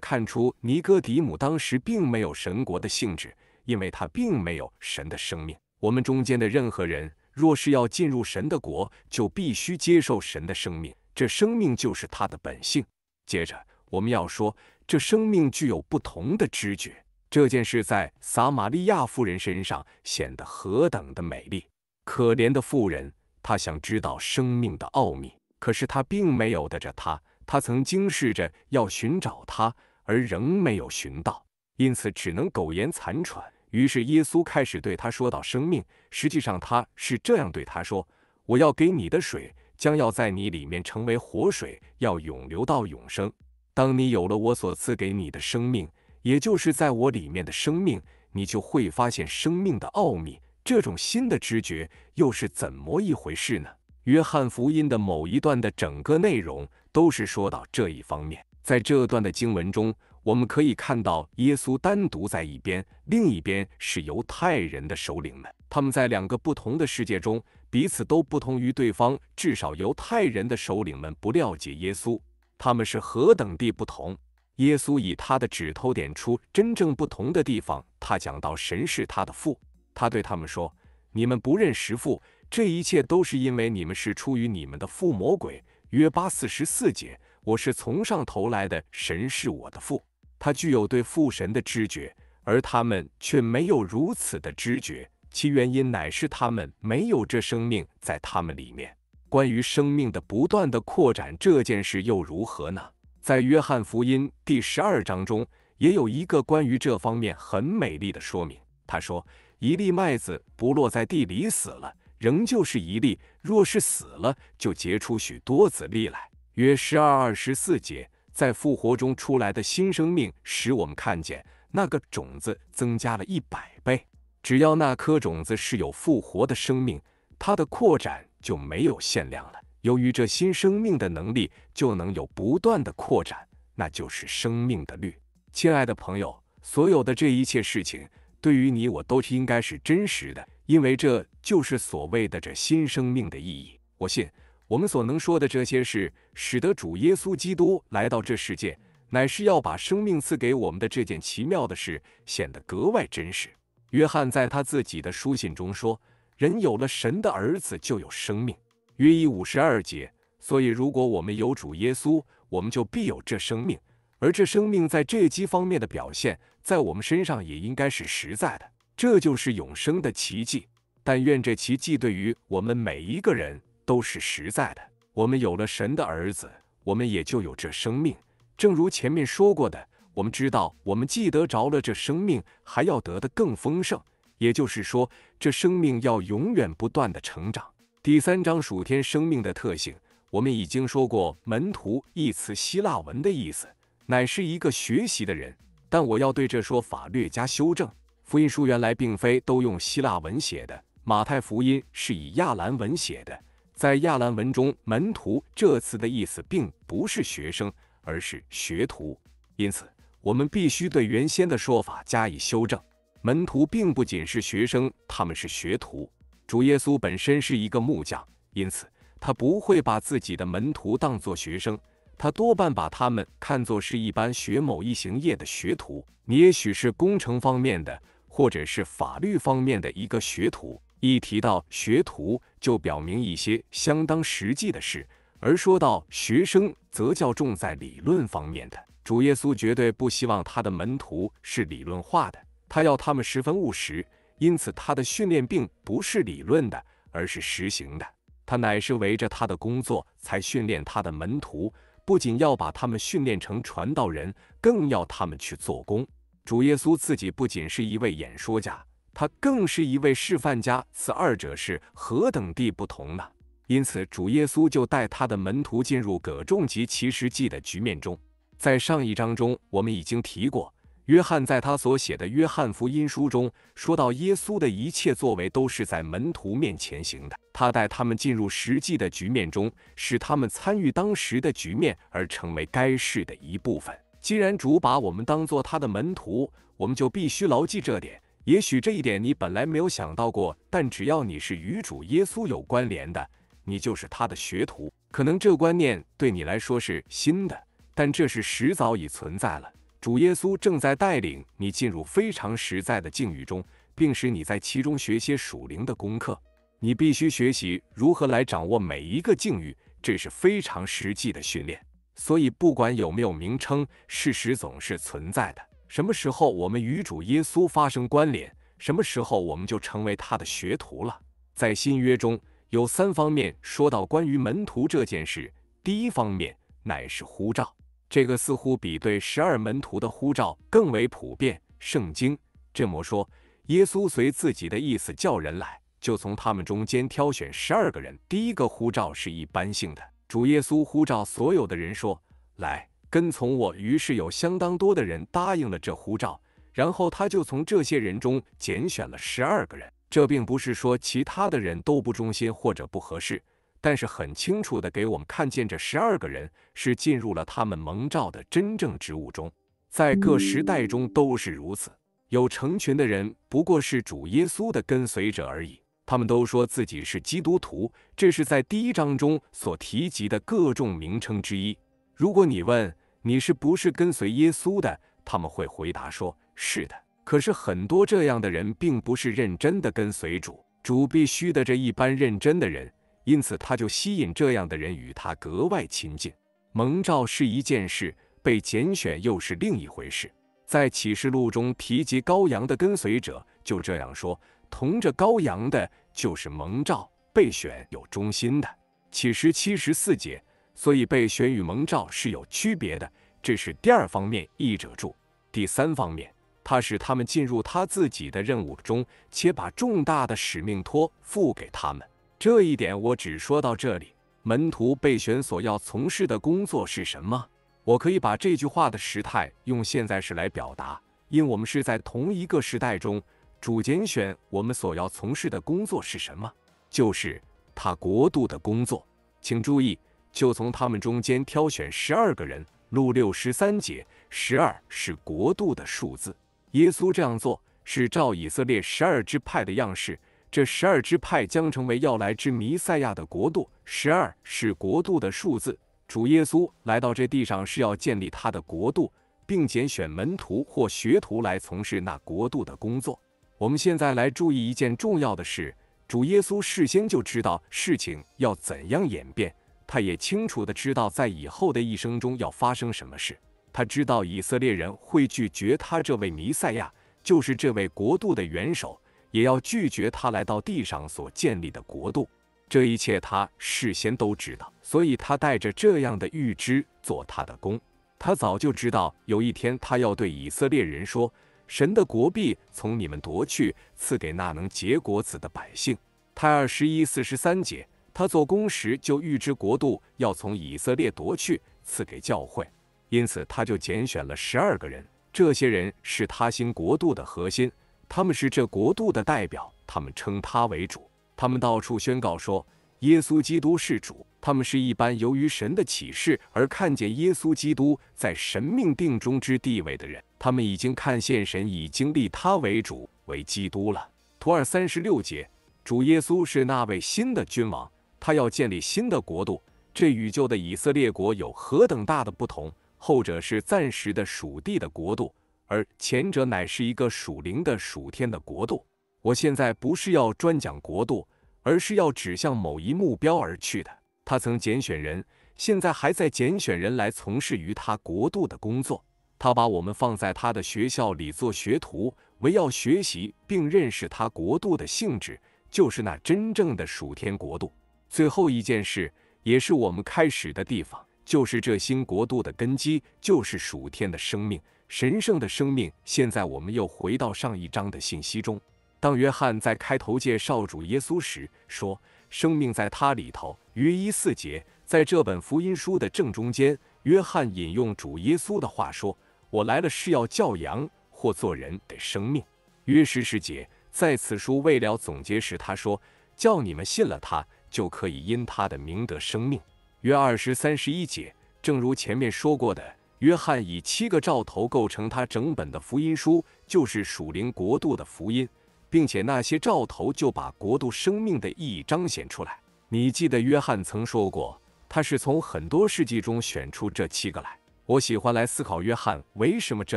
看出尼哥底母当时并没有神国的性质。因为他并没有神的生命。我们中间的任何人，若是要进入神的国，就必须接受神的生命。这生命就是他的本性。接着，我们要说，这生命具有不同的知觉。这件事在撒玛利亚妇人身上显得何等的美丽！可怜的妇人，她想知道生命的奥秘，可是她并没有得着它。她曾经试着要寻找它，而仍没有寻到，因此只能苟延残喘。于是耶稣开始对他说到生命，实际上他是这样对他说：“我要给你的水，将要在你里面成为活水，要永流到永生。当你有了我所赐给你的生命，也就是在我里面的生命，你就会发现生命的奥秘。这种新的知觉又是怎么一回事呢？”约翰福音的某一段的整个内容都是说到这一方面，在这段的经文中。我们可以看到，耶稣单独在一边，另一边是犹太人的首领们。他们在两个不同的世界中，彼此都不同于对方。至少犹太人的首领们不了解耶稣，他们是何等地不同。耶稣以他的指头点出真正不同的地方。他讲到神是他的父，他对他们说：“你们不认识父，这一切都是因为你们是出于你们的父魔鬼。”约八四十四节，我是从上头来的，神是我的父。他具有对父神的知觉，而他们却没有如此的知觉，其原因乃是他们没有这生命在他们里面。关于生命的不断的扩展这件事又如何呢？在约翰福音第十二章中，也有一个关于这方面很美丽的说明。他说：“一粒麦子不落在地里死了，仍旧是一粒；若是死了，就结出许多子粒来。约十二二十四节，在复活中出来的新生命，使我们看见那个种子增加了一百倍。只要那颗种子是有复活的生命，它的扩展就没有限量了。由于这新生命的能力，就能有不断的扩展，那就是生命的律。亲爱的朋友，所有的这一切事情，对于你我都应该是真实的，因为这就是所谓的这新生命的意义。我信，我们所能说的这些事，使得主耶稣基督来到这世界，乃是要把生命赐给我们的这件奇妙的事，显得格外真实。约翰在他自己的书信中说：“人有了神的儿子，就有生命。”约一五十二节。所以，如果我们有主耶稣，我们就必有这生命。而这生命在这几方面的表现，在我们身上也应该是实在的。这就是永生的奇迹。但愿这奇迹对于我们每一个人都是实在的。我们有了神的儿子，我们也就有这生命。正如前面说过的。我们知道，我们既得着了这生命，还要得的更丰盛。也就是说，这生命要永远不断的成长。第三章属天生命的特性，我们已经说过。门徒一词希腊文的意思，乃是一个学习的人。但我要对这说法略加修正。福音书原来并非都用希腊文写的，马太福音是以亚兰文写的。在亚兰文中，“门徒”这词的意思并不是学生，而是学徒。因此。我们必须对原先的说法加以修正。门徒并不仅是学生，他们是学徒。主耶稣本身是一个木匠，因此他不会把自己的门徒当作学生，他多半把他们看作是一般学某一行业的学徒。你也许是工程方面的，或者是法律方面的一个学徒。一提到学徒，就表明一些相当实际的事；而说到学生，则较重在理论方面的。主耶稣绝对不希望他的门徒是理论化的，他要他们十分务实。因此，他的训练并不是理论的，而是实行的。他乃是围着他的工作才训练他的门徒，不仅要把他们训练成传道人，更要他们去做工。主耶稣自己不仅是一位演说家，他更是一位示范家。此二者是何等地不同呢？因此，主耶稣就带他的门徒进入葛仲及其实际的局面中。在上一章中，我们已经提过，约翰在他所写的《约翰福音书》中说到，耶稣的一切作为都是在门徒面前行的。他带他们进入实际的局面中，使他们参与当时的局面，而成为该事的一部分。既然主把我们当做他的门徒，我们就必须牢记这点。也许这一点你本来没有想到过，但只要你是与主耶稣有关联的，你就是他的学徒。可能这观念对你来说是新的。但这是实早已存在了。主耶稣正在带领你进入非常实在的境遇中，并使你在其中学些属灵的功课。你必须学习如何来掌握每一个境遇，这是非常实际的训练。所以，不管有没有名称，事实总是存在的。什么时候我们与主耶稣发生关联，什么时候我们就成为他的学徒了。在新约中有三方面说到关于门徒这件事。第一方面乃是呼召。这个似乎比对十二门徒的呼召更为普遍。圣经这么说：耶稣随自己的意思叫人来，就从他们中间挑选十二个人。第一个呼召是一般性的，主耶稣呼召所有的人说：“来跟从我。”于是有相当多的人答应了这呼召，然后他就从这些人中拣选了十二个人。这并不是说其他的人都不忠心或者不合适。但是很清楚的给我们看见，这十二个人是进入了他们蒙召的真正职务中，在各时代中都是如此。有成群的人不过是主耶稣的跟随者而已，他们都说自己是基督徒，这是在第一章中所提及的各种名称之一。如果你问你是不是跟随耶稣的，他们会回答说是的。可是很多这样的人并不是认真的跟随主，主必须的这一般认真的人。因此，他就吸引这样的人与他格外亲近。蒙召是一件事，被拣选又是另一回事。在启示录中提及羔羊的跟随者，就这样说：同着羔羊的，就是蒙召、被选、有忠心的。启示七十四节，所以被选与蒙召是有区别的。这是第二方面，译者注。第三方面，他使他们进入他自己的任务中，且把重大的使命托付给他们。这一点我只说到这里。门徒被选所要从事的工作是什么？我可以把这句话的时态用现在时来表达，因我们是在同一个时代中。主拣选我们所要从事的工作是什么？就是他国度的工作。请注意，就从他们中间挑选十二个人。路六十三节，十二是国度的数字。耶稣这样做是照以色列十二支派的样式。这十二支派将成为要来之弥赛亚的国度。十二是国度的数字。主耶稣来到这地上是要建立他的国度，并拣选门徒或学徒来从事那国度的工作。我们现在来注意一件重要的事：主耶稣事先就知道事情要怎样演变，他也清楚的知道在以后的一生中要发生什么事。他知道以色列人会拒绝他这位弥赛亚，就是这位国度的元首。也要拒绝他来到地上所建立的国度，这一切他事先都知道，所以他带着这样的预知做他的工。他早就知道有一天他要对以色列人说：“神的国必从你们夺去，赐给那能结果子的百姓。”太二十一四十三节，他做工时就预知国度要从以色列夺去，赐给教会，因此他就拣选了十二个人，这些人是他新国度的核心。他们是这国度的代表，他们称他为主，他们到处宣告说耶稣基督是主。他们是一般由于神的启示而看见耶稣基督在神命定中之地位的人，他们已经看见神已经立他为主为基督了。图二三十六节，主耶稣是那位新的君王，他要建立新的国度。这与旧的以色列国有何等大的不同？后者是暂时的属地的国度。而前者乃是一个属灵的属天的国度。我现在不是要专讲国度，而是要指向某一目标而去的。他曾拣选人，现在还在拣选人来从事于他国度的工作。他把我们放在他的学校里做学徒，为要学习并认识他国度的性质，就是那真正的属天国度。最后一件事，也是我们开始的地方，就是这新国度的根基，就是属天的生命。神圣的生命。现在我们又回到上一章的信息中。当约翰在开头介绍主耶稣时说：“生命在他里头。”约一四节，在这本福音书的正中间，约翰引用主耶稣的话说：“我来了是要教羊或做人的生命。”约十十节，在此书未了总结时，他说：“叫你们信了他，就可以因他的名得生命。”约二十三十一节，正如前面说过的。约翰以七个兆头构成他整本的福音书，就是属灵国度的福音，并且那些兆头就把国度生命的意义彰显出来。你记得约翰曾说过，他是从很多事迹中选出这七个来。我喜欢来思考约翰为什么这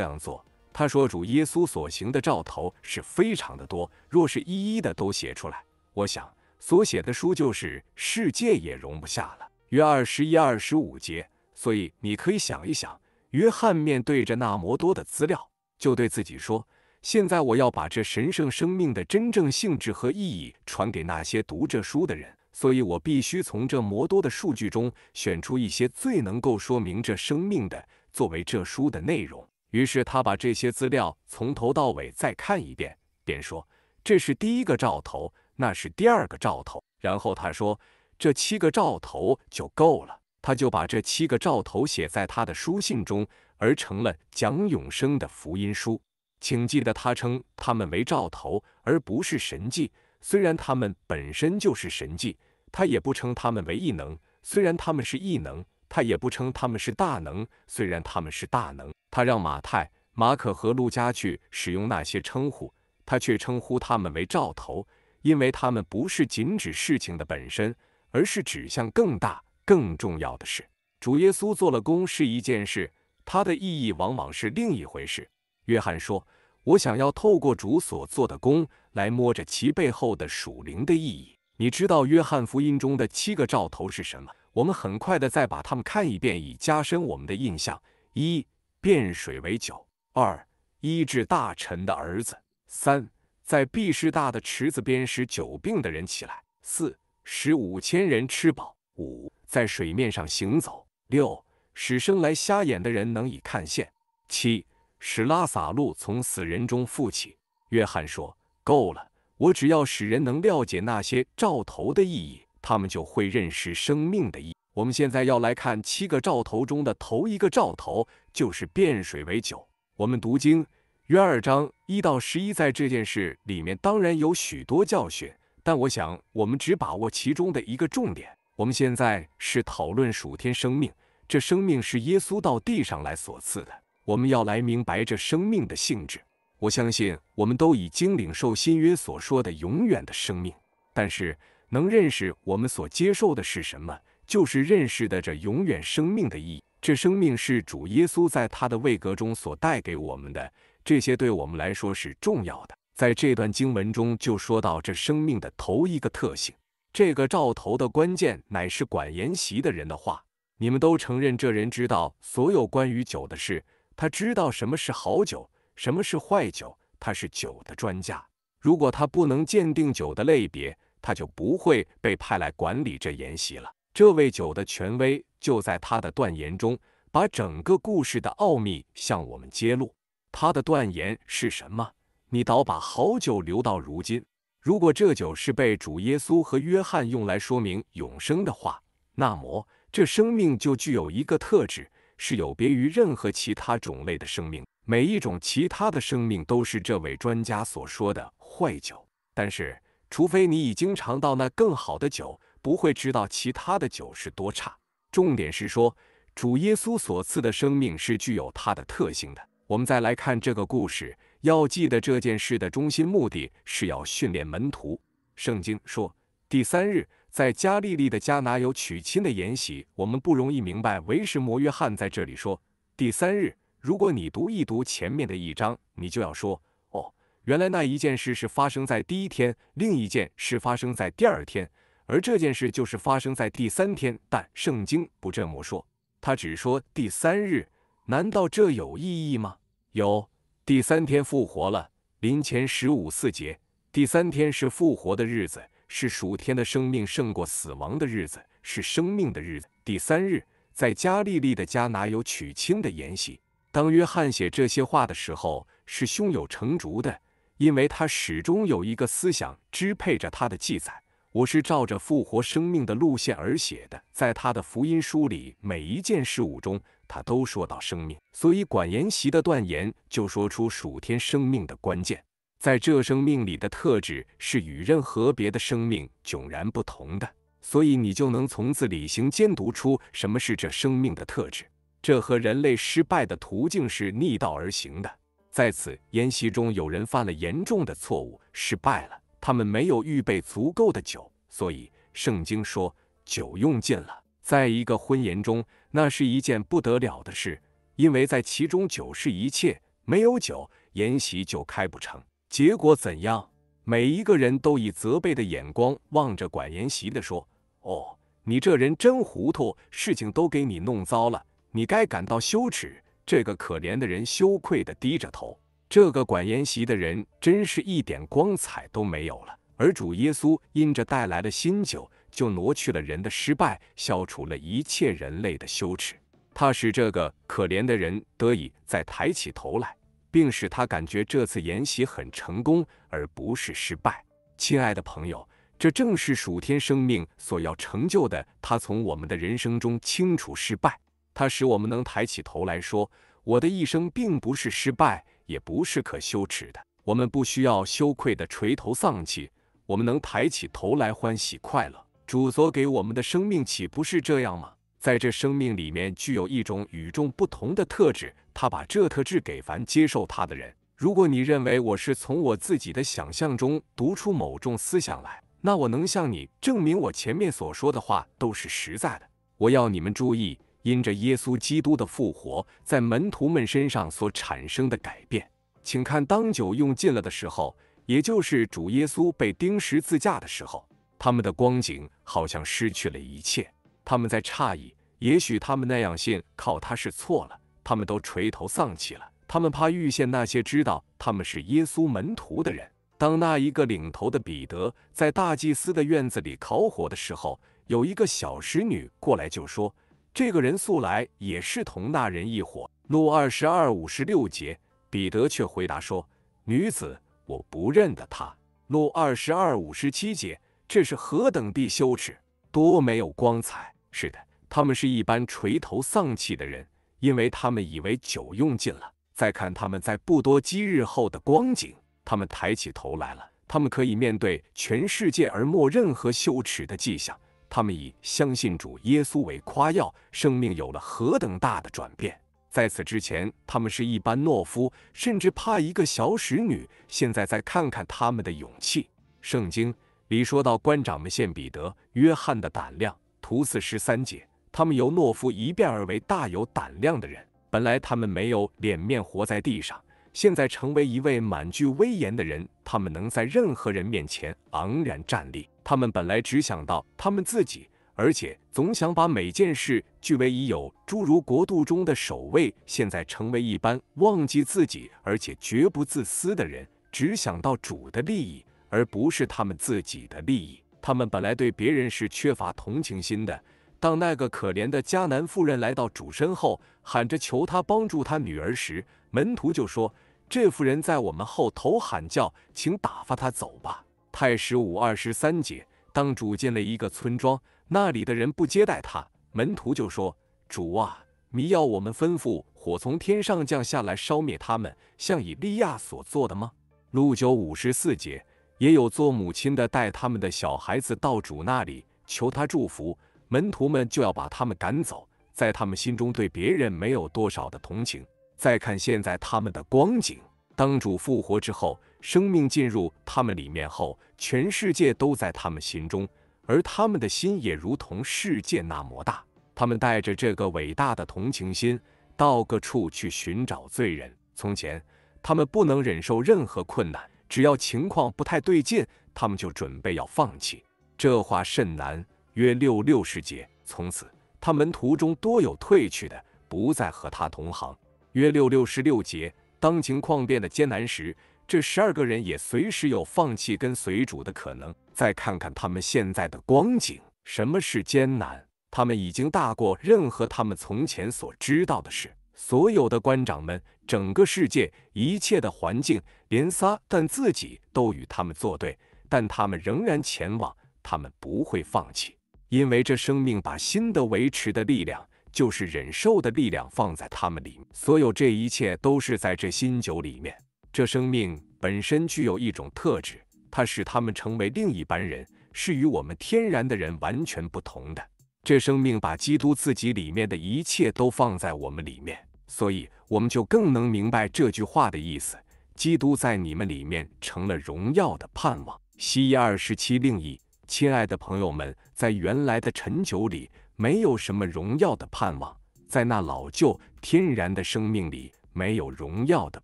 样做。他说主耶稣所行的兆头是非常的多，若是一一的都写出来，我想所写的书就是世界也容不下了。约二十一、二十五节，所以你可以想一想。约翰面对着那么多的资料，就对自己说：“现在我要把这神圣生命的真正性质和意义传给那些读这书的人，所以我必须从这么多的数据中选出一些最能够说明这生命的，作为这书的内容。”于是他把这些资料从头到尾再看一遍，便说：“这是第一个兆头，那是第二个兆头。”然后他说：“这七个兆头就够了。”他就把这七个兆头写在他的书信中，而成了蒋永生的福音书。请记得，他称他们为兆头，而不是神迹。虽然他们本身就是神迹，他也不称他们为异能；虽然他们是异能，他也不称他们是大能；虽然他们是大能，他让马太、马可和路加去使用那些称呼，他却称呼他们为兆头，因为他们不是仅指事情的本身，而是指向更大。更重要的是，主耶稣做了工是一件事，它的意义往往是另一回事。约翰说：“我想要透过主所做的工来摸着其背后的属灵的意义。”你知道约翰福音中的七个兆头是什么？我们很快的再把它们看一遍，以加深我们的印象：一、变水为酒；二、医治大臣的儿子；三、在毕士大的池子边使久病的人起来；四、使五千人吃饱；五。在水面上行走。六使生来瞎眼的人能以看见。七使拉撒路从死人中复起。约翰说：“够了，我只要使人能了解那些兆头的意义，他们就会认识生命的意义。”我们现在要来看七个兆头中的头一个兆头，就是变水为酒。我们读经约二章一到十一，在这件事里面当然有许多教训，但我想我们只把握其中的一个重点。我们现在是讨论属天生命，这生命是耶稣到地上来所赐的。我们要来明白这生命的性质。我相信我们都已经领受新约所说的永远的生命，但是能认识我们所接受的是什么，就是认识的这永远生命的意义。这生命是主耶稣在他的位格中所带给我们的，这些对我们来说是重要的。在这段经文中就说到这生命的头一个特性。这个兆头的关键乃是管筵席的人的话。你们都承认这人知道所有关于酒的事，他知道什么是好酒，什么是坏酒，他是酒的专家。如果他不能鉴定酒的类别，他就不会被派来管理这筵席了。这位酒的权威就在他的断言中，把整个故事的奥秘向我们揭露。他的断言是什么？你倒把好酒留到如今。如果这酒是被主耶稣和约翰用来说明永生的话，那么这生命就具有一个特质，是有别于任何其他种类的生命。每一种其他的生命都是这位专家所说的坏酒。但是，除非你已经尝到那更好的酒，不会知道其他的酒是多差。重点是说，主耶稣所赐的生命是具有它的特性的。我们再来看这个故事。要记得这件事的中心目的是要训练门徒。圣经说，第三日在加利利的加拿有娶亲的筵席。我们不容易明白为什么约翰在这里说第三日。如果你读一读前面的一章，你就要说：哦，原来那一件事是发生在第一天，另一件是发生在第二天，而这件事就是发生在第三天。但圣经不这么说，他只说第三日。难道这有意义吗？有。第三天复活了，临前十五四节。第三天是复活的日子，是属天的生命胜过死亡的日子，是生命的日子。第三日，在加利利的迦拿有娶亲的筵席。当约翰写这些话的时候，是胸有成竹的，因为他始终有一个思想支配着他的记载。我是照着复活生命的路线而写的，在他的福音书里，每一件事物中。他都说到生命，所以管筵席的断言就说出属天生命的关键。在这生命里的特质是与任何别的生命迥然不同的，所以你就能从字里行间读出什么是这生命的特质。这和人类失败的途径是逆道而行的。在此筵席中，有人犯了严重的错误，失败了。他们没有预备足够的酒，所以圣经说酒用尽了。在一个婚宴中，那是一件不得了的事，因为在其中酒是一切，没有酒，筵席就开不成。结果怎样？每一个人都以责备的眼光望着管筵席的说：“哦，你这人真糊涂，事情都给你弄糟了，你该感到羞耻。”这个可怜的人羞愧地低着头。这个管筵席的人真是一点光彩都没有了。而主耶稣因着带来了新酒。就挪去了人的失败，消除了一切人类的羞耻。他使这个可怜的人得以再抬起头来，并使他感觉这次演习很成功，而不是失败。亲爱的朋友，这正是属天生命所要成就的。他从我们的人生中清除失败，他使我们能抬起头来说：“我的一生并不是失败，也不是可羞耻的。”我们不需要羞愧的垂头丧气，我们能抬起头来欢喜快乐。主所给我们的生命岂不是这样吗？在这生命里面具有一种与众不同的特质，他把这特质给凡接受他的人。如果你认为我是从我自己的想象中读出某种思想来，那我能向你证明我前面所说的话都是实在的。我要你们注意，因着耶稣基督的复活，在门徒们身上所产生的改变。请看，当酒用尽了的时候，也就是主耶稣被钉十字架的时候。他们的光景好像失去了一切，他们在诧异，也许他们那样信靠他是错了，他们都垂头丧气了。他们怕遇见那些知道他们是耶稣门徒的人。当那一个领头的彼得在大祭司的院子里烤火的时候，有一个小使女过来就说：“这个人素来也是同那人一伙。”路二十二五十六节，彼得却回答说：“女子，我不认得他。”路二十二五十七节，这是何等地羞耻，多没有光彩！是的，他们是一般垂头丧气的人，因为他们以为酒用尽了。再看他们在不多几日后的光景，他们抬起头来了，他们可以面对全世界而没任何羞耻的迹象。他们以相信主耶稣为夸耀，生命有了何等大的转变！在此之前，他们是一般懦夫，甚至怕一个小使女。现在再看看他们的勇气。圣经里说到，官长们献彼得、约翰的胆量。图四十三节，他们由懦夫一变而为大有胆量的人。本来他们没有脸面活在地上，现在成为一位满具威严的人。他们能在任何人面前昂然站立。他们本来只想到他们自己，而且总想把每件事据为已有，诸如国度中的守卫。现在成为一般忘记自己，而且绝不自私的人，只想到主的利益，而不是他们自己的利益。他们本来对别人是缺乏同情心的。当那个可怜的迦南妇人来到主身后，喊着求他帮助他女儿时，门徒就说：“这妇人在我们后头喊叫，请打发她走吧。”太十五二十三节，当主进了一个村庄，那里的人不接待他，门徒就说：“主啊，你要我们吩咐火从天上降下来烧灭他们，像以利亚所做的吗？”路九五十四节，也有做母亲的带他们的小孩子到主那里求他祝福，门徒们就要把他们赶走，在他们心中对别人没有多少的同情。再看现在他们的光景，当主复活之后。生命进入他们里面后，全世界都在他们心中，而他们的心也如同世界那么大。他们带着这个伟大的同情心，到各处去寻找罪人。从前，他们不能忍受任何困难，只要情况不太对劲，他们就准备要放弃。这话甚难。约六六十节，从此他们途中多有退去的，不再和他同行。约六六十六节，当情况变得艰难时。这十二个人也随时有放弃跟随主的可能。再看看他们现在的光景，什么是艰难？他们已经大过任何他们从前所知道的事。所有的官长们，整个世界，一切的环境，连撒但自己都与他们作对，但他们仍然前往。他们不会放弃，因为这生命把新的维持的力量，就是忍受的力量放在他们里面。所有这一切都是在这新酒里面。这生命本身具有一种特质，它使他们成为另一般人，是与我们天然的人完全不同的。这生命把基督自己里面的一切都放在我们里面，所以我们就更能明白这句话的意思：基督在你们里面成了荣耀的盼望。西二十七另译，亲爱的朋友们，在原来的陈酒里没有什么荣耀的盼望，在那老旧天然的生命里没有荣耀的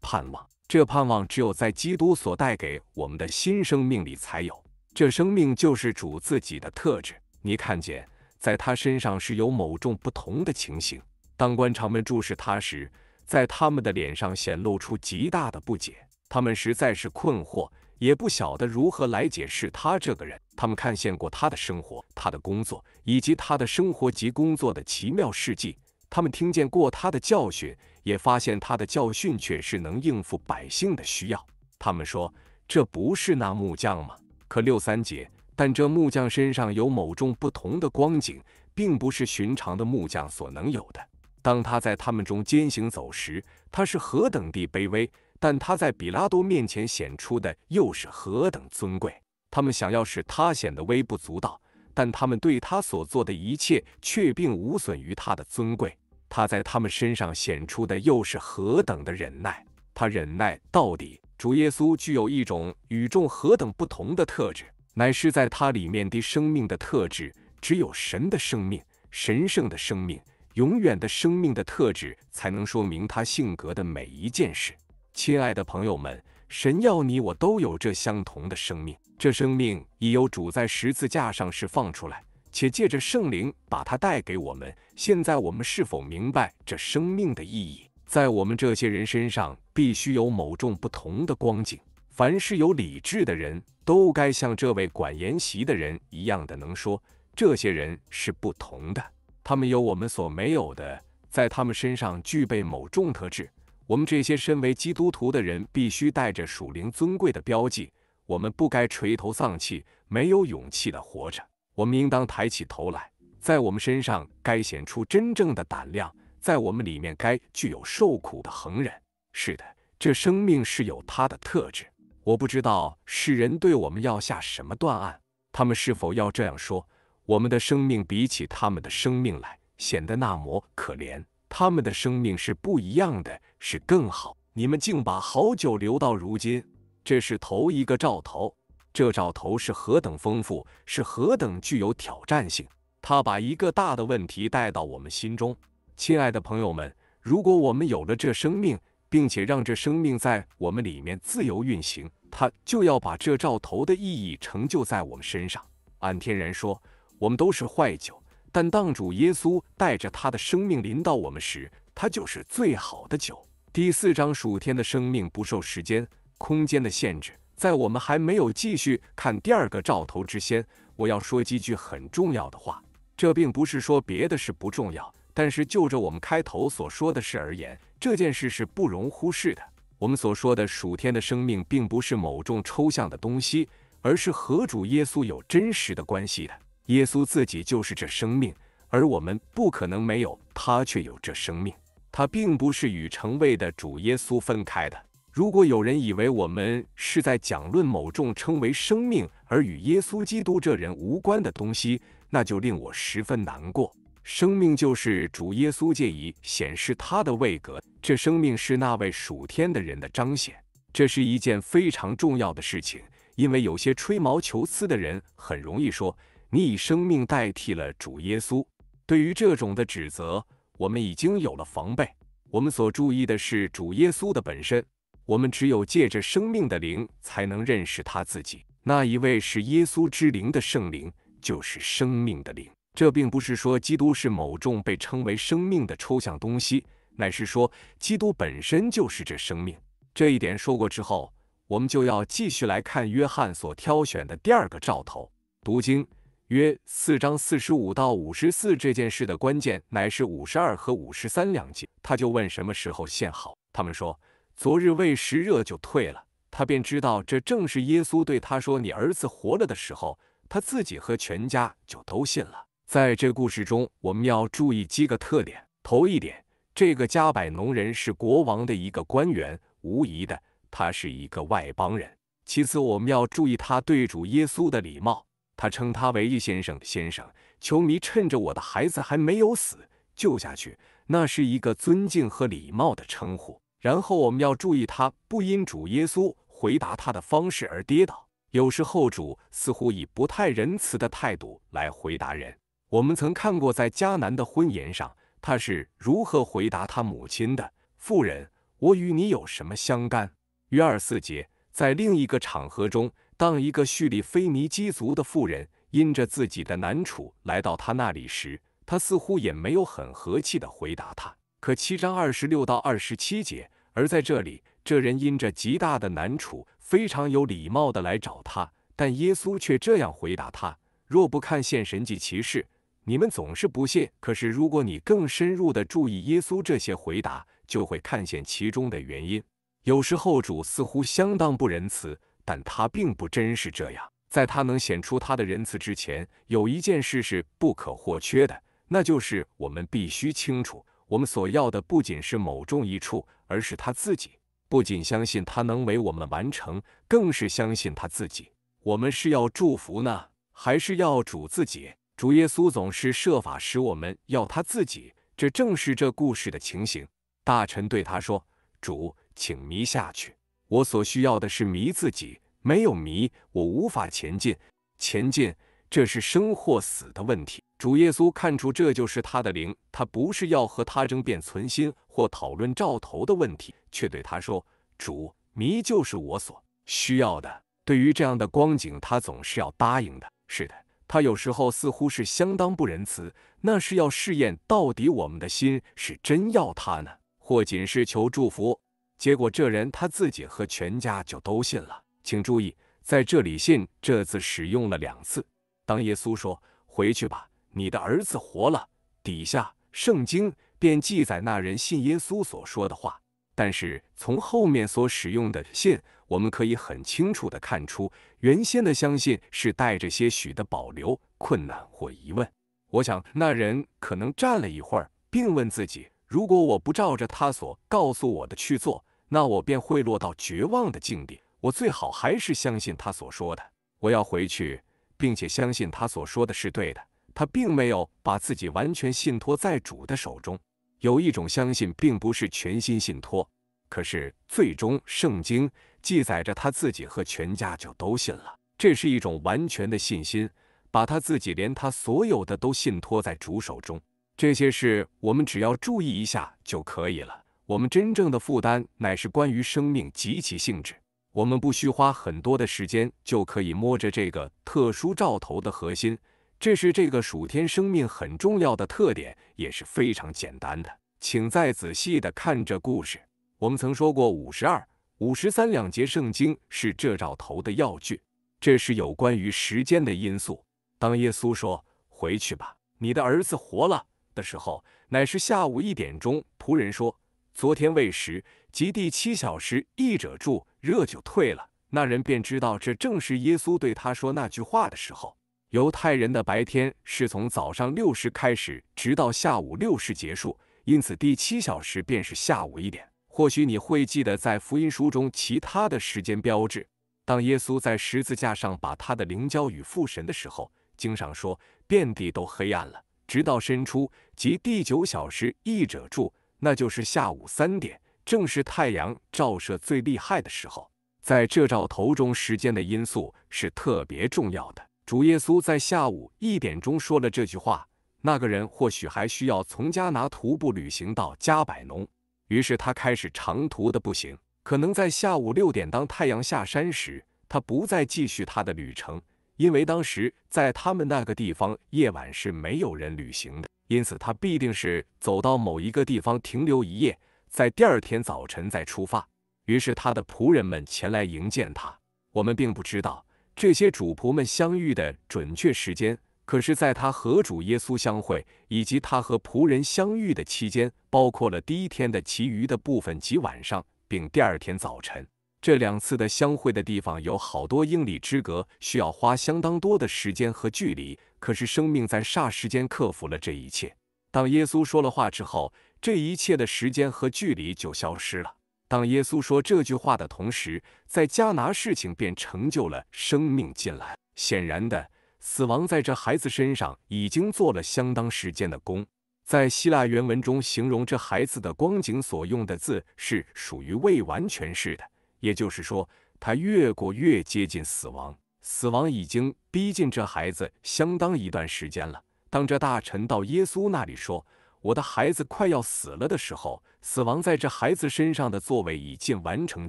盼望。这盼望只有在基督所带给我们的新生命里才有。这生命就是主自己的特质。你看见，在他身上是有某种不同的情形。当官长们注视他时，在他们的脸上显露出极大的不解。他们实在是困惑，也不晓得如何来解释他这个人。他们看见过他的生活、他的工作，以及他的生活及工作的奇妙事迹。他们听见过他的教训。也发现他的教训却是能应付百姓的需要。他们说：“这不是那木匠吗？”可六三姐，但这木匠身上有某种不同的光景，并不是寻常的木匠所能有的。当他在他们中间行走时，他是何等地卑微；但他在比拉多面前显出的又是何等尊贵。他们想要使他显得微不足道，但他们对他所做的一切却并无损于他的尊贵。他在他们身上显出的又是何等的忍耐！他忍耐到底。主耶稣具有一种与众何等不同的特质，乃是在他里面的生命的特质。只有神的生命、神圣的生命、永远的生命的特质，才能说明他性格的每一件事。亲爱的朋友们，神要你我都有这相同的生命。这生命已由主在十字架上释放出来。且借着圣灵把它带给我们。现在我们是否明白这生命的意义？在我们这些人身上，必须有某种不同的光景。凡是有理智的人，都该像这位管筵席的人一样的能说，这些人是不同的。他们有我们所没有的，在他们身上具备某种特质。我们这些身为基督徒的人，必须带着属灵尊贵的标记。我们不该垂头丧气、没有勇气的活着。我们应当抬起头来，在我们身上该显出真正的胆量，在我们里面该具有受苦的恒忍。是的，这生命是有它的特质。我不知道世人对我们要下什么断案，他们是否要这样说：我们的生命比起他们的生命来，显得那么可怜。他们的生命是不一样的，是更好。你们竟把好酒留到如今，这是头一个兆头。这兆头是何等丰富，是何等具有挑战性。他把一个大的问题带到我们心中，亲爱的朋友们，如果我们有了这生命，并且让这生命在我们里面自由运行，他就要把这兆头的意义成就在我们身上。安天然说，我们都是坏酒。但当主耶稣带着他的生命临到我们时，他就是最好的酒。第四章属天的生命不受时间、空间的限制。在我们还没有继续看第二个兆头之前，我要说几句很重要的话。这并不是说别的事不重要，但是就着我们开头所说的事而言，这件事是不容忽视的。我们所说的属天的生命，并不是某种抽象的东西，而是和主耶稣有真实的关系的。耶稣自己就是这生命，而我们不可能没有他，却有这生命。他并不是与成位的主耶稣分开的。如果有人以为我们是在讲论某种称为生命而与耶稣基督这人无关的东西，那就令我十分难过。生命就是主耶稣借以显示他的位格，这生命是那位属天的人的彰显。这是一件非常重要的事情，因为有些吹毛求疵的人很容易说。你以生命代替了主耶稣。对于这种的指责，我们已经有了防备。我们所注意的是主耶稣的本身。我们只有借着生命的灵，才能认识他自己。那一位是耶稣之灵的圣灵，就是生命的灵。这并不是说基督是某种被称为生命的抽象东西，乃是说基督本身就是这生命。这一点说过之后，我们就要继续来看约翰所挑选的第二个兆头。读经。约四章四十五到五十四，这件事的关键乃是五十二和五十三两节。他就问什么时候献好，他们说昨日未时热就退了。他便知道这正是耶稣对他说：“你儿子活了”的时候，他自己和全家就都信了。在这故事中，我们要注意几个特点。头一点，这个加百农人是国王的一个官员，无疑的，他是一个外邦人。其次，我们要注意他对主耶稣的礼貌。他称他为易先生，先生，球迷趁着我的孩子还没有死救下去，那是一个尊敬和礼貌的称呼。然后我们要注意他不因主耶稣回答他的方式而跌倒。有时候主似乎以不太仁慈的态度来回答人。我们曾看过在迦南的婚宴上，他是如何回答他母亲的：“妇人，我与你有什么相干？”约二四节，在另一个场合中。当一个叙利菲尼基族的妇人因着自己的难处来到他那里时，他似乎也没有很和气地回答他。可七章二十六到二十七节，而在这里，这人因着极大的难处，非常有礼貌地来找他，但耶稣却这样回答他：若不看现神迹奇事，你们总是不信；可是如果你更深入地注意耶稣这些回答，就会看见其中的原因。有时候主似乎相当不仁慈。但他并不真是这样。在他能显出他的仁慈之前，有一件事是不可或缺的，那就是我们必须清楚，我们所要的不仅是某种益处，而是他自己。不仅相信他能为我们完成，更是相信他自己。我们是要祝福呢，还是要主自己？主耶稣总是设法使我们要他自己，这正是这故事的情形。大臣对他说：“主，请迷下去。”我所需要的是迷自己，没有迷，我无法前进。前进，这是生或死的问题。主耶稣看出这就是他的灵，他不是要和他争辩存心或讨论兆头的问题，却对他说：“主，迷就是我所需要的。”对于这样的光景，他总是要答应的。是的，他有时候似乎是相当不仁慈，那是要试验到底我们的心是真要他呢，或仅是求祝福。结果这人他自己和全家就都信了。请注意，在这里“信”这字使用了两次。当耶稣说“回去吧，你的儿子活了”，底下圣经便记载那人信耶稣所说的话。但是从后面所使用的“信”，我们可以很清楚的看出，原先的相信是带着些许的保留、困难或疑问。我想那人可能站了一会儿，并问自己：如果我不照着他所告诉我的去做，那我便会落到绝望的境地。我最好还是相信他所说的。我要回去，并且相信他所说的是对的。他并没有把自己完全信托在主的手中。有一种相信，并不是全心信托，可是最终圣经记载着他自己和全家就都信了。这是一种完全的信心，把他自己连他所有的都信托在主手中。这些事我们只要注意一下就可以了。我们真正的负担乃是关于生命及其性质。我们不需花很多的时间就可以摸着这个特殊兆头的核心。这是这个属天生命很重要的特点，也是非常简单的。请再仔细的看这故事。我们曾说过，五十二、五十三两节圣经是这兆头的要句。这是有关于时间的因素。当耶稣说“回去吧，你的儿子活了”的时候，乃是下午一点钟。仆人说：“昨天未时，即第七小时，译者住，热就退了。”那人便知道这正是耶稣对他说那句话的时候。犹太人的白天是从早上六时开始，直到下午六时结束，因此第七小时便是下午一点。或许你会记得在福音书中其他的时间标志。当耶稣在十字架上把他的灵交与父神的时候，经上说遍地都黑暗了，直到申出，即第九小时，译者注，那就是下午三点，正是太阳照射最厉害的时候。在这兆头中，时间的因素是特别重要的。主耶稣在下午一点钟说了这句话，那个人或许还需要从加拿徒步旅行到加百农，于是他开始长途的步行。可能在下午六点，当太阳下山时，他不再继续他的旅程，因为当时在他们那个地方夜晚是没有人旅行的，因此他必定是走到某一个地方停留一夜，在第二天早晨再出发。于是他的仆人们前来迎接他，我们并不知道。这些主仆们相遇的准确时间，可是在他和主耶稣相会，以及他和仆人相遇的期间，包括了第一天的其余的部分及晚上，并第二天早晨。这两次的相会的地方有好多英里之隔，需要花相当多的时间和距离。可是生命在霎时间克服了这一切。当耶稣说了话之后，这一切的时间和距离就消失了。当耶稣说这句话的同时，在加拿事情便成就了生命进来。显然的，死亡在这孩子身上已经做了相当时间的功。在希腊原文中，形容这孩子的光景所用的字是属于未完全式的，也就是说，他越过越接近死亡，死亡已经逼近这孩子相当一段时间了。当这大臣到耶稣那里说。我的孩子快要死了的时候，死亡在这孩子身上的作为已近完成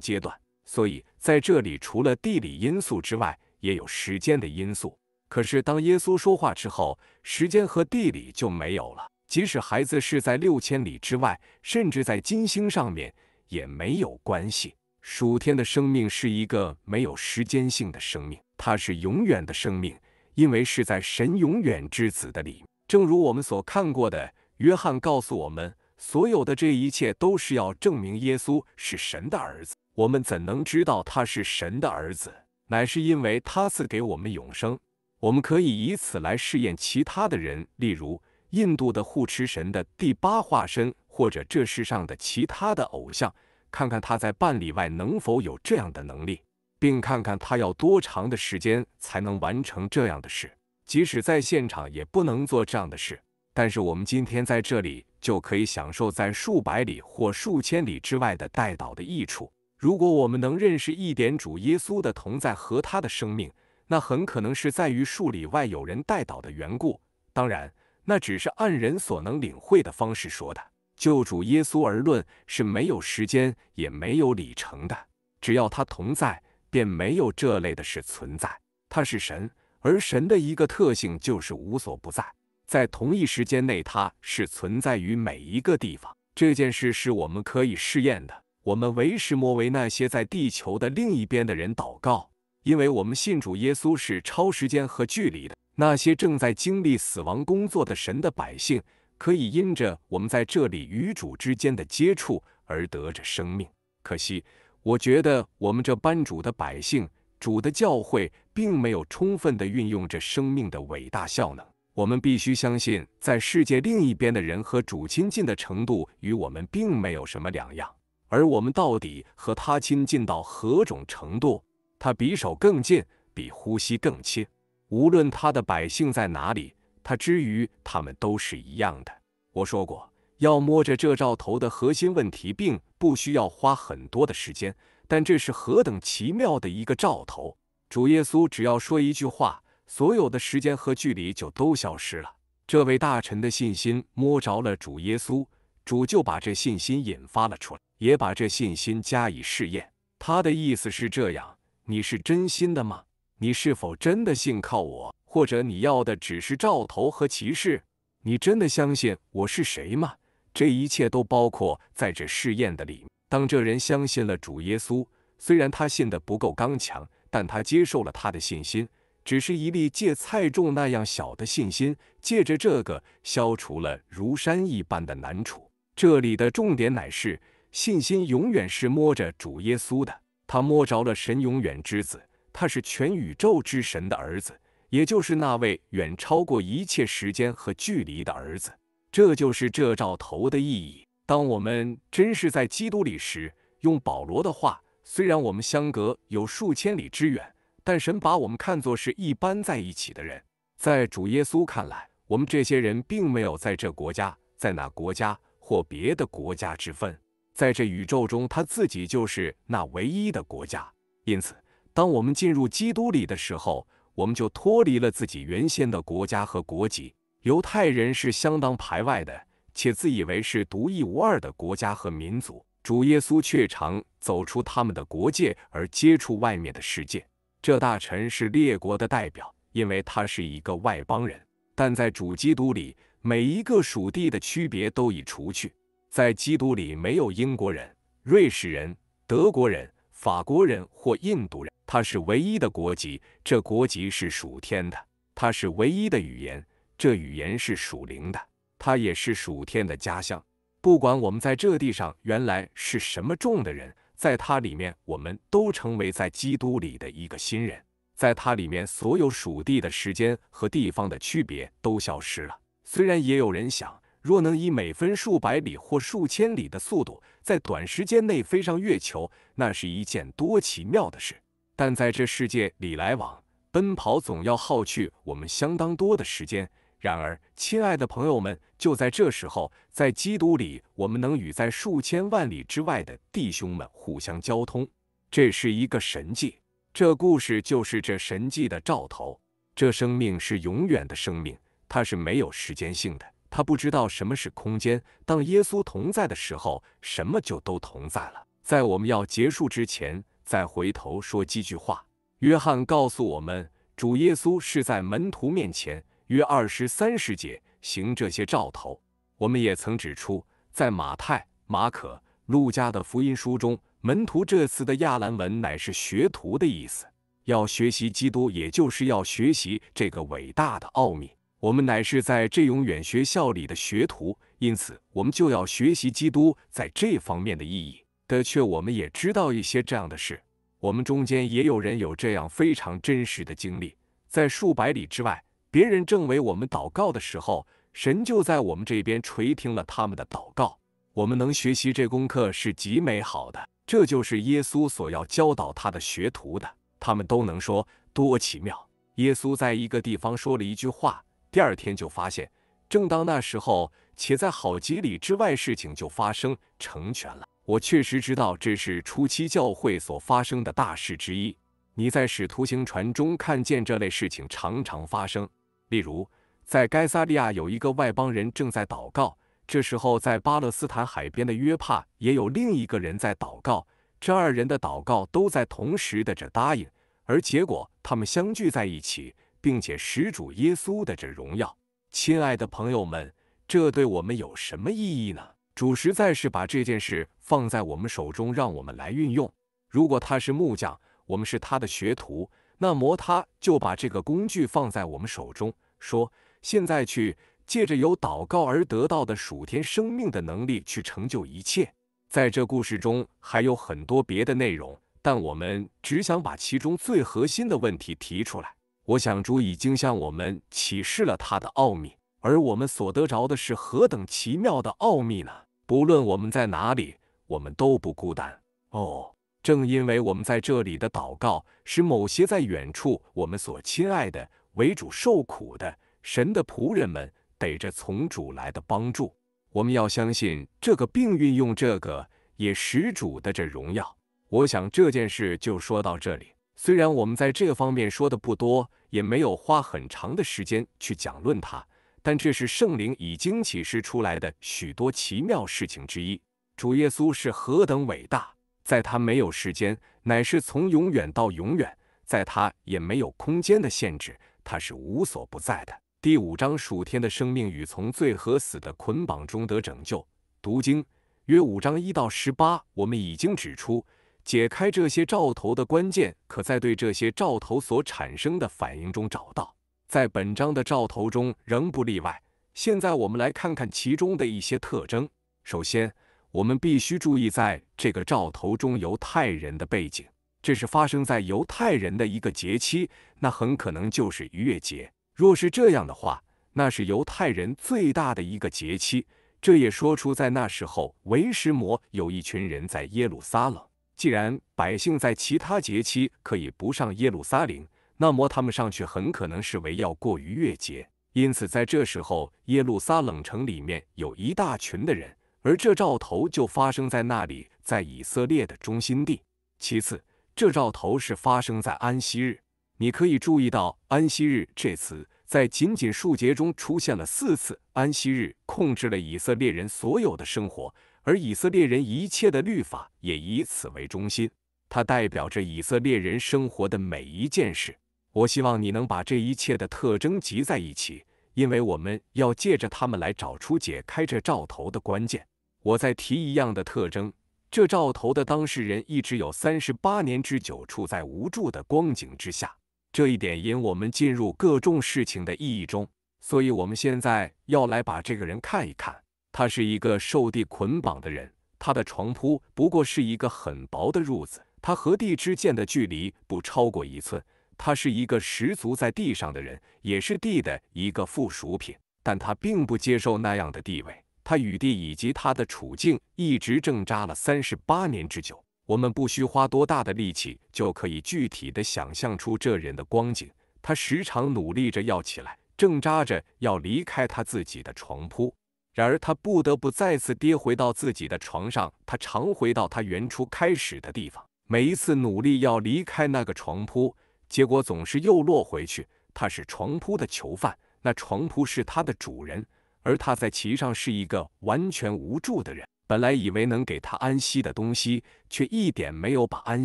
阶段，所以在这里除了地理因素之外，也有时间的因素。可是当耶稣说话之后，时间和地理就没有了。即使孩子是在六千里之外，甚至在金星上面，也没有关系。属天的生命是一个没有时间性的生命，它是永远的生命，因为是在神永远之子的里。正如我们所看过的。约翰告诉我们，所有的这一切都是要证明耶稣是神的儿子。我们怎能知道他是神的儿子？乃是因为他赐给我们永生。我们可以以此来试验其他的人，例如印度的护持神的第八化身，或者这世上的其他的偶像，看看他在半里外能否有这样的能力，并看看他要多长的时间才能完成这样的事。即使在现场，也不能做这样的事。但是我们今天在这里就可以享受在数百里或数千里之外的带导的益处。如果我们能认识一点主耶稣的同在和他的生命，那很可能是在于数里外有人带导的缘故。当然，那只是按人所能领会的方式说的。就主耶稣而论，是没有时间也没有里程的。只要他同在，便没有这类的事存在。他是神，而神的一个特性就是无所不在。在同一时间内，他是存在于每一个地方。这件事是我们可以试验的。我们为什么为那些在地球的另一边的人祷告？因为我们信主耶稣是超时间和距离的。那些正在经历死亡工作的神的百姓，可以因着我们在这里与主之间的接触而得着生命。可惜，我觉得我们这班主的百姓、主的教会，并没有充分的运用这生命的伟大效能。我们必须相信，在世界另一边的人和主亲近的程度与我们并没有什么两样，而我们到底和他亲近到何种程度？他比手更近，比呼吸更亲。无论他的百姓在哪里，他之于他们都是一样的。我说过，要摸着这兆头的核心问题，并不需要花很多的时间，但这是何等奇妙的一个兆头！主耶稣只要说一句话。所有的时间和距离就都消失了。这位大臣的信心摸着了主耶稣，主就把这信心引发了出来，也把这信心加以试验。他的意思是这样：你是真心的吗？你是否真的信靠我？或者你要的只是兆头和骑士？你真的相信我是谁吗？这一切都包括在这试验的里。当这人相信了主耶稣，虽然他信的不够刚强，但他接受了他的信心。只是一粒芥菜种那样小的信心，借着这个消除了如山一般的难处。这里的重点乃是信心永远是摸着主耶稣的，他摸着了神永远之子，他是全宇宙之神的儿子，也就是那位远超过一切时间和距离的儿子。这就是这兆头的意义。当我们真是在基督里时，用保罗的话，虽然我们相隔有数千里之远。但神把我们看作是一般在一起的人，在主耶稣看来，我们这些人并没有在这国家、在那国家或别的国家之分，在这宇宙中，他自己就是那唯一的国家。因此，当我们进入基督里的时候，我们就脱离了自己原先的国家和国籍。犹太人是相当排外的，且自以为是独一无二的国家和民族。主耶稣却常走出他们的国界，而接触外面的世界。这大臣是列国的代表，因为他是一个外邦人。但在主基督里，每一个属地的区别都已除去。在基督里，没有英国人、瑞士人、德国人、法国人或印度人，他是唯一的国籍，这国籍是属天的；他是唯一的语言，这语言是属灵的；他也是属天的家乡。不管我们在这地上原来是什么种的人。在它里面，我们都成为在基督里的一个新人。在它里面，所有属地的时间和地方的区别都消失了。虽然也有人想，若能以每分数百里或数千里的速度，在短时间内飞上月球，那是一件多奇妙的事。但在这世界里来往奔跑，总要耗去我们相当多的时间。然而，亲爱的朋友们，就在这时候，在基督里，我们能与在数千万里之外的弟兄们互相交通，这是一个神迹。这故事就是这神迹的兆头。这生命是永远的生命，它是没有时间性的，它不知道什么是空间。当耶稣同在的时候，什么就都同在了。在我们要结束之前，再回头说几句话。约翰告诉我们，主耶稣是在门徒面前。约二十三世节行这些兆头，我们也曾指出，在马太、马可、路加的福音书中，门徒这词的亚兰文乃是学徒的意思。要学习基督，也就是要学习这个伟大的奥秘。我们乃是在这永远学校里的学徒，因此我们就要学习基督在这方面的意义。的确，我们也知道一些这样的事。我们中间也有人有这样非常真实的经历，在数百里之外。别人正为我们祷告的时候，神就在我们这边垂听了他们的祷告。我们能学习这功课是极美好的，这就是耶稣所要教导他的学徒的。他们都能说多奇妙！耶稣在一个地方说了一句话，第二天就发现，正当那时候，且在好几里之外，事情就发生成全了。我确实知道这是初期教会所发生的大事之一。你在使徒行传中看见这类事情常常发生。例如，在该萨利亚有一个外邦人正在祷告。这时候，在巴勒斯坦海边的约帕也有另一个人在祷告。这二人的祷告都在同时的这答应，而结果他们相聚在一起，并且使主耶稣的这荣耀。亲爱的朋友们，这对我们有什么意义呢？主实在是把这件事放在我们手中，让我们来运用。如果他是木匠，我们是他的学徒。那么他就把这个工具放在我们手中，说：“现在去借着有祷告而得到的属天生命的能力去成就一切。”在这故事中还有很多别的内容，但我们只想把其中最核心的问题提出来。我想主已经向我们启示了他的奥秘，而我们所得着的是何等奇妙的奥秘呢？不论我们在哪里，我们都不孤单。哦，正因为我们在这里的祷告，使某些在远处我们所亲爱的为主受苦的神的仆人们得着从主来的帮助。我们要相信这个，并运用这个，也使主的这荣耀。我想这件事就说到这里。虽然我们在这方面说的不多，也没有花很长的时间去讲论它，但这是圣灵已经启示出来的许多奇妙事情之一。主耶稣是何等伟大，在他没有时间，乃是从永远到永远，在他也没有空间的限制，他是无所不在的。第五章属天的生命与从罪和死的捆绑中得拯救。读经约五章一到十八，我们已经指出。解开这些兆头的关键，可在对这些兆头所产生的反应中找到。在本章的兆头中仍不例外。现在我们来看看其中的一些特征。首先，我们必须注意在这个兆头中犹太人的背景。这是发生在犹太人的一个节期，那很可能就是逾越节。若是这样的话，那是犹太人最大的一个节期。这也说出在那时候，为时魔有一群人在耶路撒冷。既然百姓在其他节期可以不上耶路撒冷，那么他们上去很可能是为要过逾越节。因此，在这时候，耶路撒冷城里面有一大群的人，而这兆头就发生在那里，在以色列的中心地。其次，这兆头是发生在安息日。你可以注意到“安息日”这词在仅仅数节中出现了四次。安息日控制了以色列人所有的生活。而以色列人一切的律法也以此为中心，它代表着以色列人生活的每一件事。我希望你能把这一切的特征集在一起，因为我们要借着他们来找出解开这兆头的关键。我再提一样的特征：这兆头的当事人一直有三十八年之久处在无助的光景之下。这一点引我们进入各种事情的意义中，所以我们现在要来把这个人看一看。他是一个受地捆绑的人，他的床铺不过是一个很薄的褥子，他和地之间的距离不超过一寸。他是一个十足在地上的人，也是地的一个附属品，但他并不接受那样的地位。他与地以及他的处境一直挣扎了三十八年之久。我们不需花多大的力气，就可以具体的想象出这人的光景。他时常努力着要起来，挣扎着要离开他自己的床铺。然而他不得不再次跌回到自己的床上。他常回到他原初开始的地方。每一次努力要离开那个床铺，结果总是又落回去。他是床铺的囚犯，那床铺是他的主人，而他在其上是一个完全无助的人。本来以为能给他安息的东西，却一点没有把安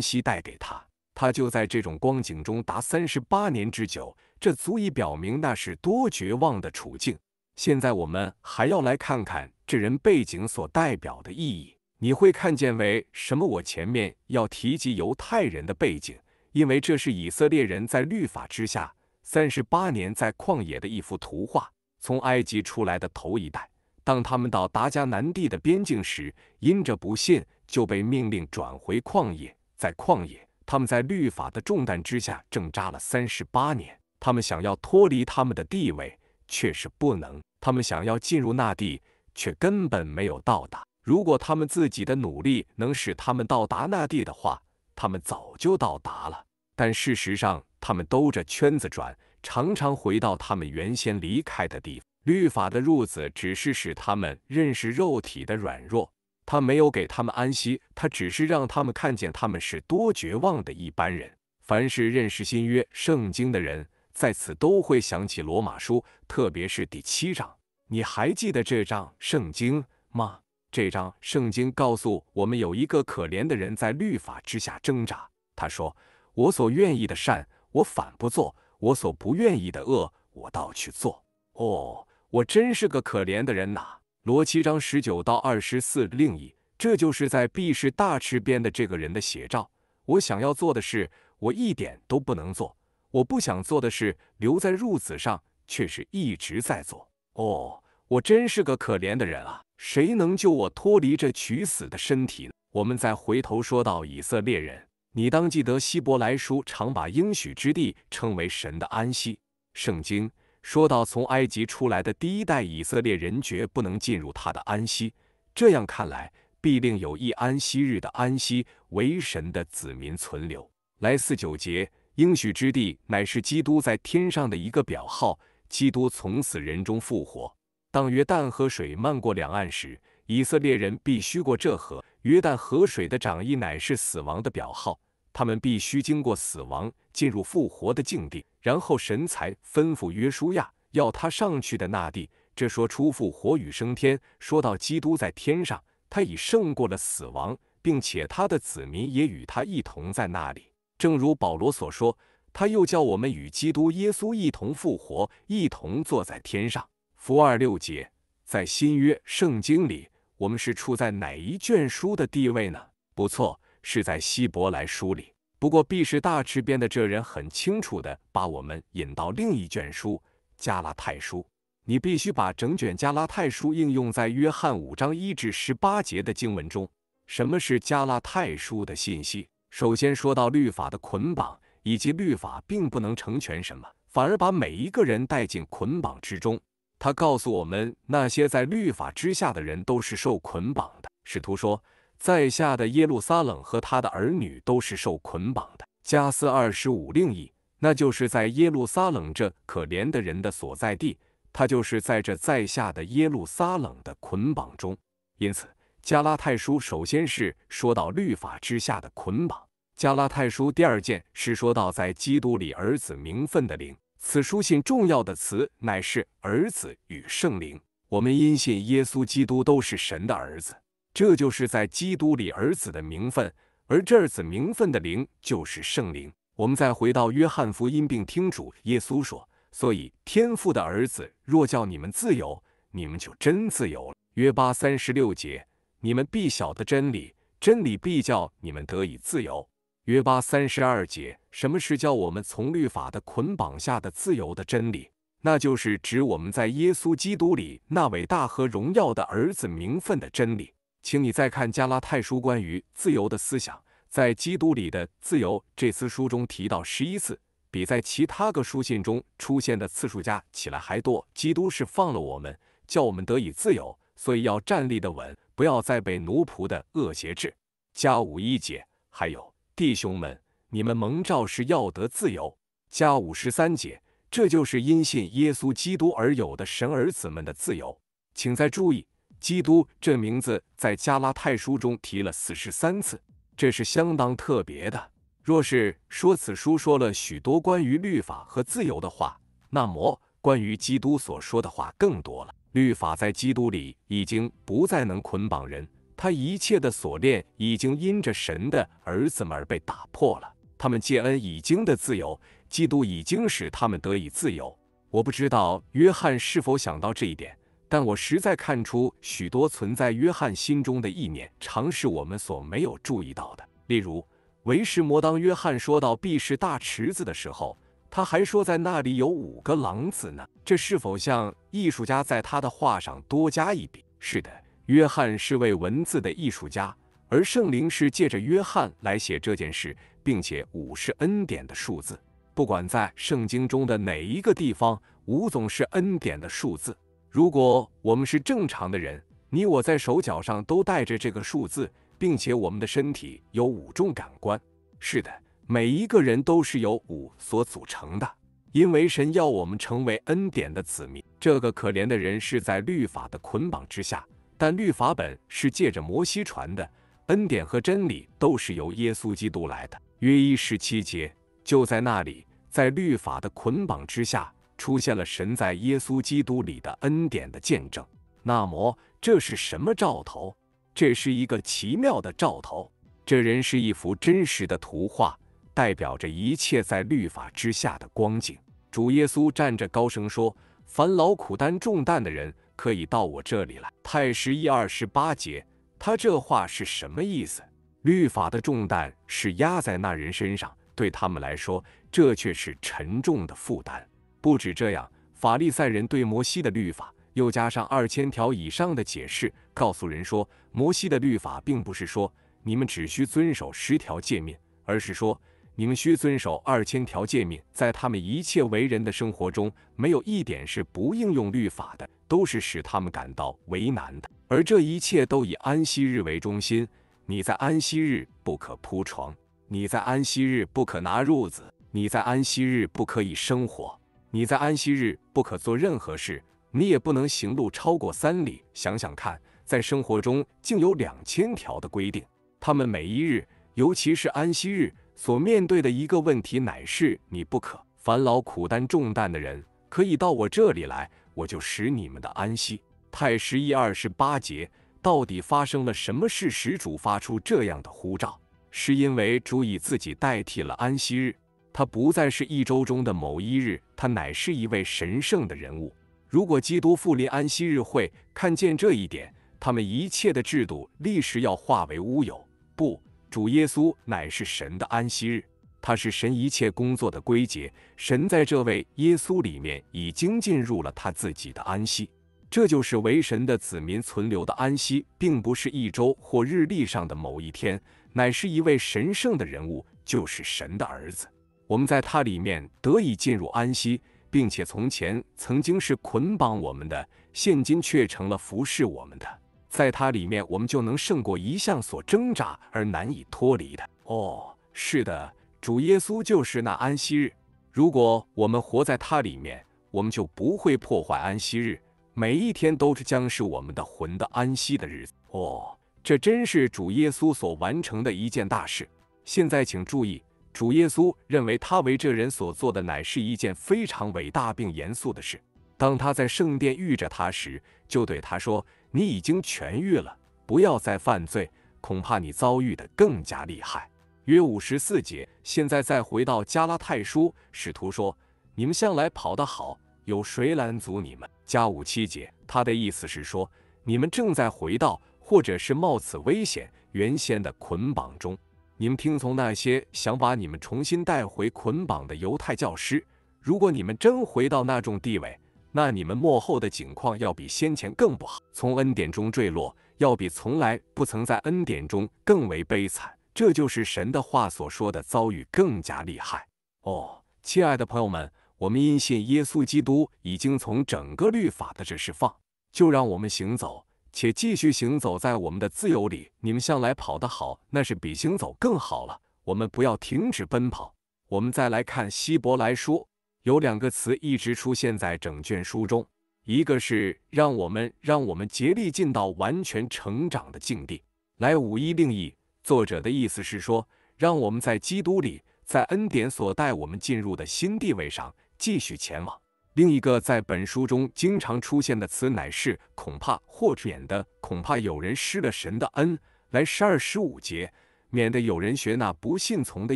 息带给他。他就在这种光景中达三十八年之久，这足以表明那是多绝望的处境。现在我们还要来看看这人背景所代表的意义。你会看见为什么我前面要提及犹太人的背景？因为这是以色列人在律法之下三十八年在旷野的一幅图画。从埃及出来的头一代，当他们到达迦南地的边境时，因着不信，就被命令转回旷野。在旷野，他们在律法的重担之下挣扎了三十八年。他们想要脱离他们的地位。却是不能，他们想要进入那地，却根本没有到达。如果他们自己的努力能使他们到达那地的话，他们早就到达了。但事实上，他们兜着圈子转，常常回到他们原先离开的地方。律法的褥子只是使他们认识肉体的软弱，他没有给他们安息，他只是让他们看见他们是多绝望的一般人。凡是认识新约圣经的人。在此都会想起罗马书，特别是第七章。你还记得这章圣经吗？这章圣经告诉我们，有一个可怜的人在律法之下挣扎。他说：“我所愿意的善，我反不做；我所不愿意的恶，我倒去做。”哦，我真是个可怜的人呐！罗七章十九到二十四另一，这就是在必是大池边的这个人的写照。我想要做的事，我一点都不能做。我不想做的事，留在褥子上，却是一直在做。哦，我真是个可怜的人啊！谁能救我脱离这取死的身体呢？我们再回头说到以色列人，你当记得希伯来书常把应许之地称为神的安息。圣经说到，从埃及出来的第一代以色列人绝不能进入他的安息。这样看来，必另有一安息日的安息，为神的子民存留。来四九节，应许之地乃是基督在天上的一个表号。基督从死人中复活。当约旦河水漫过两岸时，以色列人必须过这河。约旦河水的涨溢乃是死亡的表号，他们必须经过死亡，进入复活的境地，然后神才吩咐约书亚要他上去的那地。这说出复活与升天，说到基督在天上，他已胜过了死亡，并且他的子民也与他一同在那里。正如保罗所说，他又叫我们与基督耶稣一同复活，一同坐在天上。福二六节，在新约圣经里，我们是处在哪一卷书的地位呢？不错，是在希伯来书里。不过，毕士大池边的这人很清楚的把我们引到另一卷书加拉太书。你必须把整卷加拉太书应用在约翰五章一至十八节的经文中。什么是加拉太书的信息？首先说到律法的捆绑，以及律法并不能成全什么，反而把每一个人带进捆绑之中。他告诉我们，那些在律法之下的人都是受捆绑的。使徒说，在下的耶路撒冷和他的儿女都是受捆绑的。加斯二十五另译，那就是在耶路撒冷这可怜的人的所在地，他就是在这在下的耶路撒冷的捆绑中。因此，加拉太书首先是说到律法之下的捆绑。加拉太书第二件是说到在基督里儿子名分的灵。此书信重要的词乃是儿子与圣灵。我们因信耶稣基督都是神的儿子，这就是在基督里儿子的名分，而这儿子名分的灵就是圣灵。我们再回到约翰福音，并听主耶稣说：“所以天父的儿子若叫你们自由，你们就真自由了。”约八三十六节，你们必晓得真理，真理必叫你们得以自由。约八三十二节，什么是叫我们从律法的捆绑下的自由的真理？那就是指我们在耶稣基督里那伟大和荣耀的儿子名分的真理。请你再看加拉太书关于自由的思想，在基督里的自由这次书中提到十一次，比在其他个书信中出现的次数加起来还多。基督是放了我们，叫我们得以自由，所以要站立的稳，不要再被奴仆的恶邪制。加五一节，还有。弟兄们，你们蒙召是要得自由。加五十三节，这就是因信耶稣基督而有的神儿子们的自由。请再注意，基督这名字在加拉太书中提了四十三次，这是相当特别的。若是说此书说了许多关于律法和自由的话，那么关于基督所说的话更多了。律法在基督里已经不再能捆绑人。他一切的锁链已经因着神的儿子们而被打破了，他们借恩已经的自由，基督已经使他们得以自由。我不知道约翰是否想到这一点，但我实在看出许多存在约翰心中的意念，常是我们所没有注意到的。例如，为什摩当约翰说到必是大池子的时候，他还说在那里有五个狼子呢？这是否像艺术家在他的画上多加一笔？是的。约翰是位文字的艺术家，而圣灵是借着约翰来写这件事，并且五是恩典的数字。不管在圣经中的哪一个地方，五总是恩典的数字。如果我们是正常的人，你我在手脚上都带着这个数字，并且我们的身体有五种感官。是的，每一个人都是由五所组成的，因为神要我们成为恩典的子民。这个可怜的人是在律法的捆绑之下。但律法本是借着摩西传的，恩典和真理都是由耶稣基督来的。约一十七节就在那里，在律法的捆绑之下，出现了神在耶稣基督里的恩典的见证。那么这是什么兆头？这是一个奇妙的兆头。这人是一幅真实的图画，代表着一切在律法之下的光景。主耶稣站着高声说：“凡劳苦担重担的人。”可以到我这里来。太十一二十八节，他这话是什么意思？律法的重担是压在那人身上，对他们来说，这却是沉重的负担。不止这样，法利赛人对摩西的律法又加上二千条以上的解释，告诉人说，摩西的律法并不是说你们只需遵守十条诫命，而是说你们需遵守二千条诫命，在他们一切为人的生活中，没有一点是不应用律法的，都是使他们感到为难的。而这一切都以安息日为中心。你在安息日不可铺床，你在安息日不可拿褥子，你在安息日不可以生火，你在安息日不可做任何事。你也不能行路超过三里。想想看，在生活。中竟有两千条的规定。他们每一日，尤其是安息日，所面对的一个问题乃是：你不可烦劳苦担重担的人，可以到我这里来，我就使你们的安息。太十一二十八节，到底发生了什么事使主发出这样的呼召？是因为主以自己代替了安息日，他不再是一周中的某一日，他乃是一位神圣的人物。如果基督复临安息日会看见这一点，他们一切的制度历史要化为乌有。不，主耶稣乃是神的安息日，他是神一切工作的归结。神在这位耶稣里面已经进入了他自己的安息，这就是为神的子民存留的安息，并不是一周或日历上的某一天，乃是一位神圣的人物，就是神的儿子。我们在他里面得以进入安息。并且从前曾经是捆绑我们的，现今却成了服侍我们的。在它里面，我们就能胜过一向所挣扎而难以脱离的。哦，是的，主耶稣就是那安息日。如果我们活在它里面，我们就不会破坏安息日。每一天都是将是我们的魂的安息的日子。哦，这真是主耶稣所完成的一件大事。现在请注意。主耶稣认为他为这人所做的乃是一件非常伟大并严肃的事。当他在圣殿遇着他时，就对他说：“你已经痊愈了，不要再犯罪，恐怕你遭遇的更加厉害。”约五十四节。现在再回到加拉太书，使徒说：“你们向来跑得好，有谁拦阻你们？”加五七节。他的意思是说，你们正在回到，或者是冒此危险原先的捆绑中。你们听从那些想把你们重新带回捆绑的犹太教师。如果你们真回到那种地位，那你们幕后的境况要比先前更不好。从恩典中坠落，要比从来不曾在恩典中更为悲惨。这就是神的话所说的遭遇更加厉害。哦，亲爱的朋友们，我们因信耶稣基督已经从整个律法的这释放，就让我们行走。且继续行走在我们的自由里。你们向来跑得好，那是比行走更好了。我们不要停止奔跑。我们再来看希伯来书，有两个词一直出现在整卷书中，一个是让我们让我们竭力进到完全成长的境地来五一另一。作者的意思是说，让我们在基督里，在恩典所带我们进入的新地位上继续前往。另一个在本书中经常出现的词乃是“恐怕”或“免得”，恐怕有人失了神的恩。来十二十五节，免得有人学那不信从的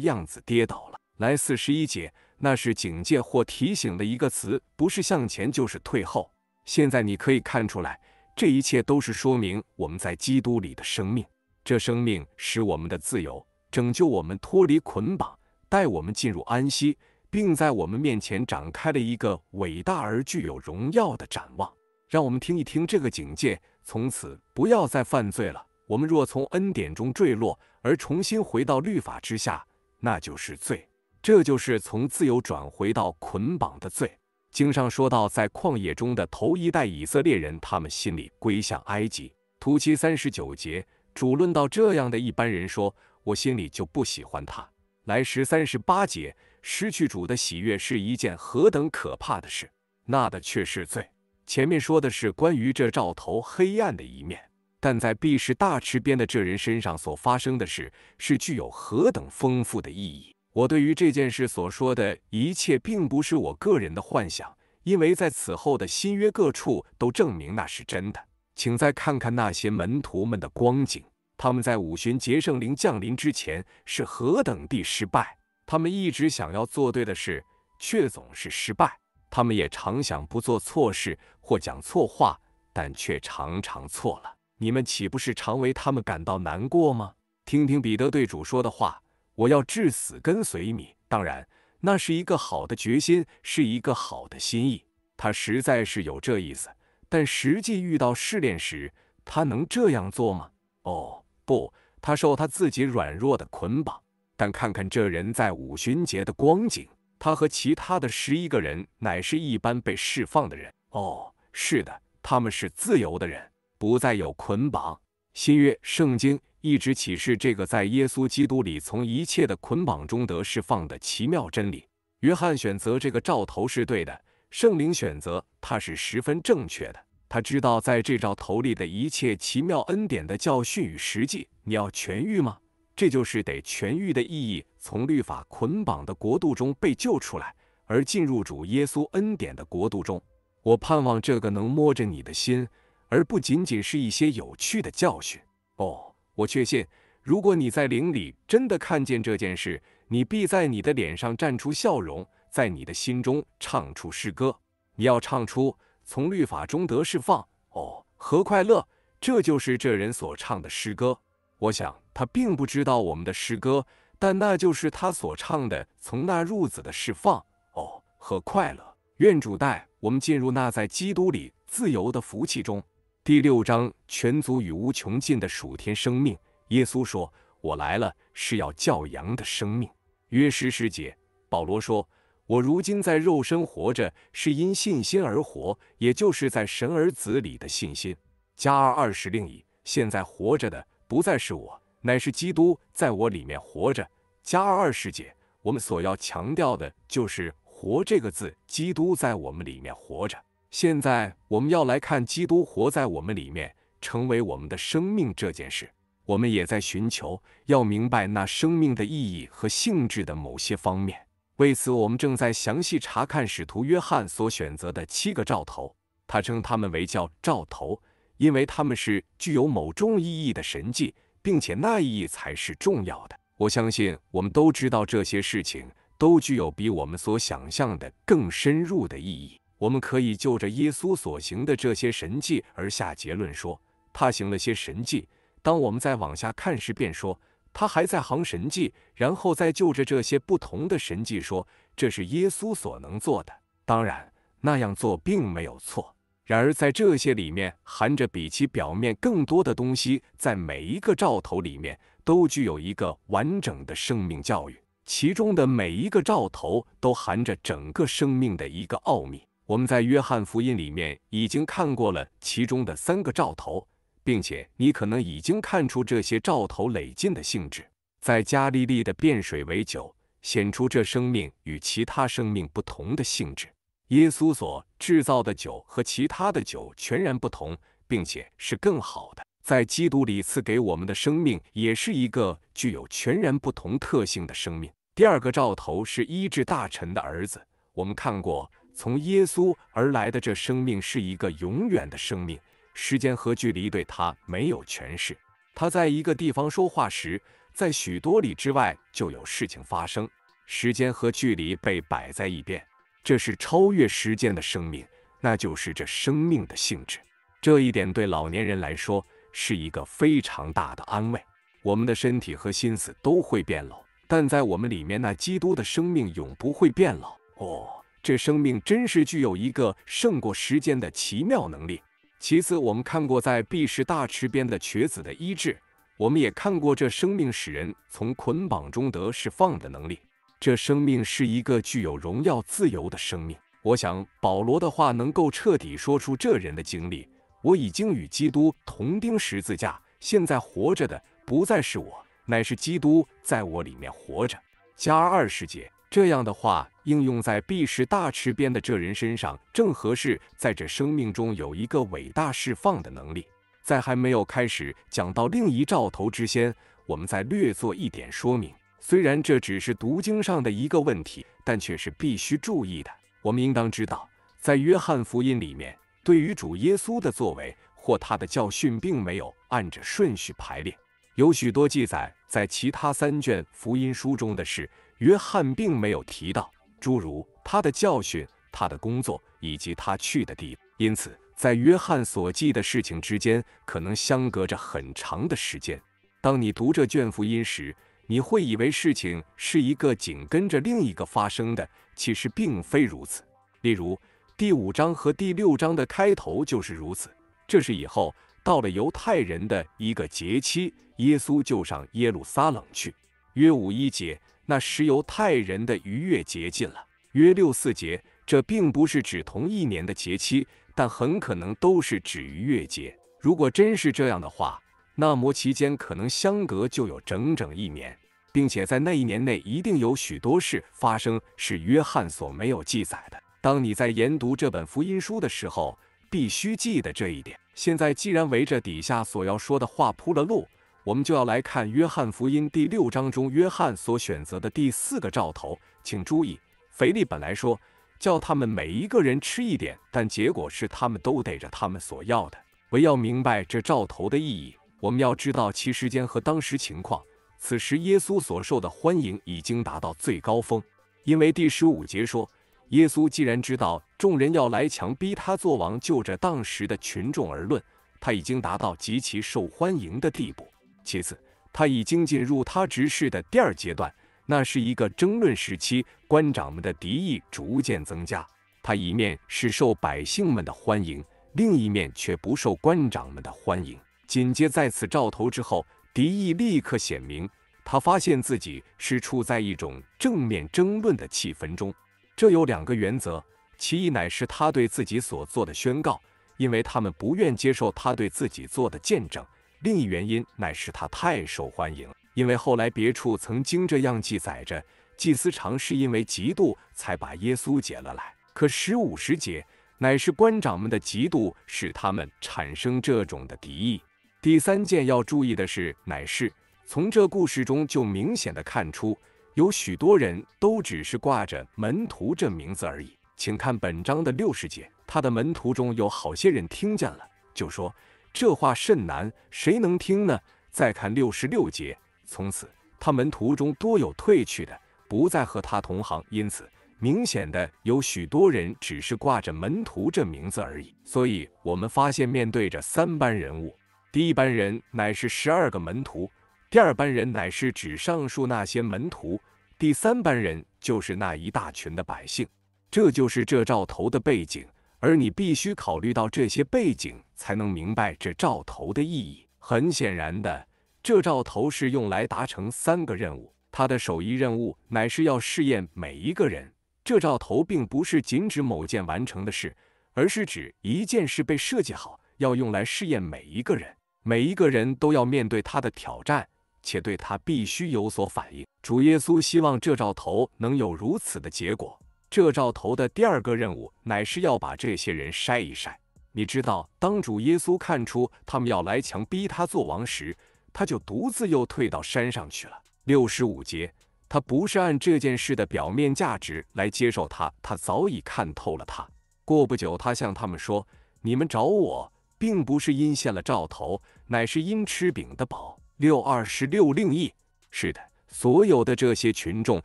样子跌倒了。来四十一节，那是警戒或提醒的一个词，不是向前就是退后。现在你可以看出来，这一切都是说明我们在基督里的生命。这生命使我们的自由，拯救我们脱离捆绑，带我们进入安息。并在我们面前展开了一个伟大而具有荣耀的展望。让我们听一听这个警戒：从此不要再犯罪了。我们若从恩典中坠落而重新回到律法之下，那就是罪。这就是从自由转回到捆绑的罪。经上说到，在旷野中的头一代以色列人，他们心里归向埃及。图七三十九节，主论到这样的一般人说：“我心里就不喜欢他。”来十三十八节。失去主的喜悦是一件何等可怕的事，那的却是罪。前面说的是关于这兆头黑暗的一面，但在必是大池边的这人身上所发生的事，是具有何等丰富的意义。我对于这件事所说的一切，并不是我个人的幻想，因为在此后的新约各处都证明那是真的。请再看看那些门徒们的光景，他们在五旬节圣灵降临之前是何等地失败。他们一直想要做对的事，却总是失败。他们也常想不做错事或讲错话，但却常常错了。你们岂不是常为他们感到难过吗？听听彼得对主说的话：“我要至死跟随你。”当然，那是一个好的决心，是一个好的心意。他实在是有这意思。但实际遇到试炼时，他能这样做吗？哦，不，他受他自己软弱的捆绑。但看看这人在五旬节的光景，他和其他的十一个人乃是一般被释放的人。哦，是的，他们是自由的人，不再有捆绑。新约圣经一直启示这个在耶稣基督里从一切的捆绑中得释放的奇妙真理。约翰选择这个兆头是对的，圣灵选择他是十分正确的。他知道在这兆头里的一切奇妙恩典的教训与实际。你要痊愈吗？这就是得痊愈的意义，从律法捆绑的国度中被救出来，而进入主耶稣恩典的国度中。我盼望这个能摸着你的心，而不仅仅是一些有趣的教训。哦，我确信，如果你在灵里真的看见这件事，你必在你的脸上绽出笑容，在你的心中唱出诗歌。你要唱出从律法中得释放，哦，何快乐！这就是这人所唱的诗歌。我想他并不知道我们的诗歌，但那就是他所唱的从那入子的释放。哦，和快乐！愿主带我们进入那在基督里自由的福气中。第六章全族与无穷尽的属天生命。耶稣说：“我来了，是要教羊的生命。”约十师节，保罗说：“我如今在肉身活着，是因信心而活，也就是在神儿子里的信心。”加二二十另一，现在活着的。不再是我，乃是基督在我里面活着。加二二世节，我们所要强调的就是“活”这个字，基督在我们里面活着。现在我们要来看基督活在我们里面，成为我们的生命这件事。我们也在寻求要明白那生命的意义和性质的某些方面。为此，我们正在详细查看使徒约翰所选择的七个兆头，他称他们为叫兆头。因为他们是具有某种意义的神迹，并且那意义才是重要的。我相信我们都知道这些事情都具有比我们所想象的更深入的意义。我们可以就着耶稣所行的这些神迹而下结论说，他行了些神迹。当我们再往下看时，便说他还在行神迹，然后再就着这些不同的神迹说，这是耶稣所能做的。当然，那样做并没有错。然而，在这些里面含着比其表面更多的东西，在每一个兆头里面都具有一个完整的生命教育，其中的每一个兆头都含着整个生命的一个奥秘。我们在约翰福音里面已经看过了其中的三个兆头，并且你可能已经看出这些兆头累进的性质。在加利利的变水为酒，显出这生命与其他生命不同的性质。耶稣所制造的酒和其他的酒全然不同，并且是更好的。在基督里赐给我们的生命，也是一个具有全然不同特性的生命。第二个兆头是医治大臣的儿子。我们看过，从耶稣而来的这生命是一个永远的生命，时间和距离对他没有权势。他在一个地方说话时，在许多里之外就有事情发生，时间和距离被摆在一边。这是超越时间的生命，那就是这生命的性质。这一点对老年人来说是一个非常大的安慰。我们的身体和心思都会变老，但在我们里面那基督的生命永不会变老。哦，这生命真是具有一个胜过时间的奇妙能力。其次，我们看过在毕士大池边的瘸子的医治，我们也看过这生命使人从捆绑中得释放的能力。这生命是一个具有荣耀、自由的生命。我想保罗的话能够彻底说出这人的经历。我已经与基督同钉十字架，现在活着的不再是我，乃是基督在我里面活着。加二十节这样的话应用在毕士大池边的这人身上，正合适。在这生命中有一个伟大释放的能力。在还没有开始讲到另一兆头之先，我们再略做一点说明。虽然这只是读经上的一个问题，但却是必须注意的。我们应当知道，在约翰福音里面，对于主耶稣的作为或他的教训，并没有按着顺序排列。有许多记载在其他三卷福音书中的事，约翰并没有提到，诸如他的教训、他的工作以及他去的地。因此，在约翰所记的事情之间，可能相隔着很长的时间。当你读这卷福音时，你会以为事情是一个紧跟着另一个发生的，其实并非如此。例如，第五章和第六章的开头就是如此。这是以后到了犹太人的一个节期，耶稣就上耶路撒冷去。约五一节，那时犹太人的逾越节近了。约六四节，这并不是指同一年的节期，但很可能都是指逾越节。如果真是这样的话，那么期间可能相隔就有整整一年，并且在那一年内一定有许多事发生，是约翰所没有记载的。当你在研读这本福音书的时候，必须记得这一点。现在既然围着底下所要说的话铺了路，我们就要来看约翰福音第六章中约翰所选择的第四个兆头。请注意，腓力本来说叫他们每一个人吃一点，但结果是他们都得着他们所要的。唯要明白这兆头的意义。我们要知道其时间和当时情况。此时耶稣所受的欢迎已经达到最高峰，因为第十五节说，耶稣既然知道众人要来强逼他做王，就着当时的群众而论，他已经达到极其受欢迎的地步。其次，他已经进入他执事的第二阶段，那是一个争论时期，官长们的敌意逐渐增加。他一面是受百姓们的欢迎，另一面却不受官长们的欢迎。紧接在此兆头之后，敌意立刻显明。他发现自己是处在一种正面争论的气氛中。这有两个原则：其一乃是他对自己所做的宣告，因为他们不愿接受他对自己做的见证；另一原因乃是他太受欢迎，因为后来别处曾经这样记载着：祭司常是因为嫉妒才把耶稣解了来。可十五时节，乃是官长们的嫉妒使他们产生这种的敌意。第三件要注意的是，乃是从这故事中就明显的看出，有许多人都只是挂着门徒这名字而已。请看本章的六十节，他的门徒中有好些人听见了，就说这话甚难，谁能听呢？再看六十六节，从此他门徒中多有退去的，不再和他同行。因此，明显的有许多人只是挂着门徒这名字而已。所以，我们发现面对着三班人物。第一班人乃是十二个门徒，第二班人乃是指上述那些门徒，第三班人就是那一大群的百姓。这就是这兆头的背景，而你必须考虑到这些背景，才能明白这兆头的意义。很显然的，这兆头是用来达成三个任务。他的首一任务乃是要试验每一个人。这兆头并不是仅指某件完成的事，而是指一件事被设计好，要用来试验每一个人。每一个人都要面对他的挑战，且对他必须有所反应。主耶稣希望这兆头能有如此的结果。这兆头的第二个任务乃是要把这些人筛一筛。你知道，当主耶稣看出他们要来强逼他做王时，他就独自又退到山上去了。六十五节，他不是按这件事的表面价值来接受他，他早已看透了他。过不久，他向他们说：“你们找我。”并不是因献了兆头，乃是因吃饼的饱。六二十六令义，是的，所有的这些群众，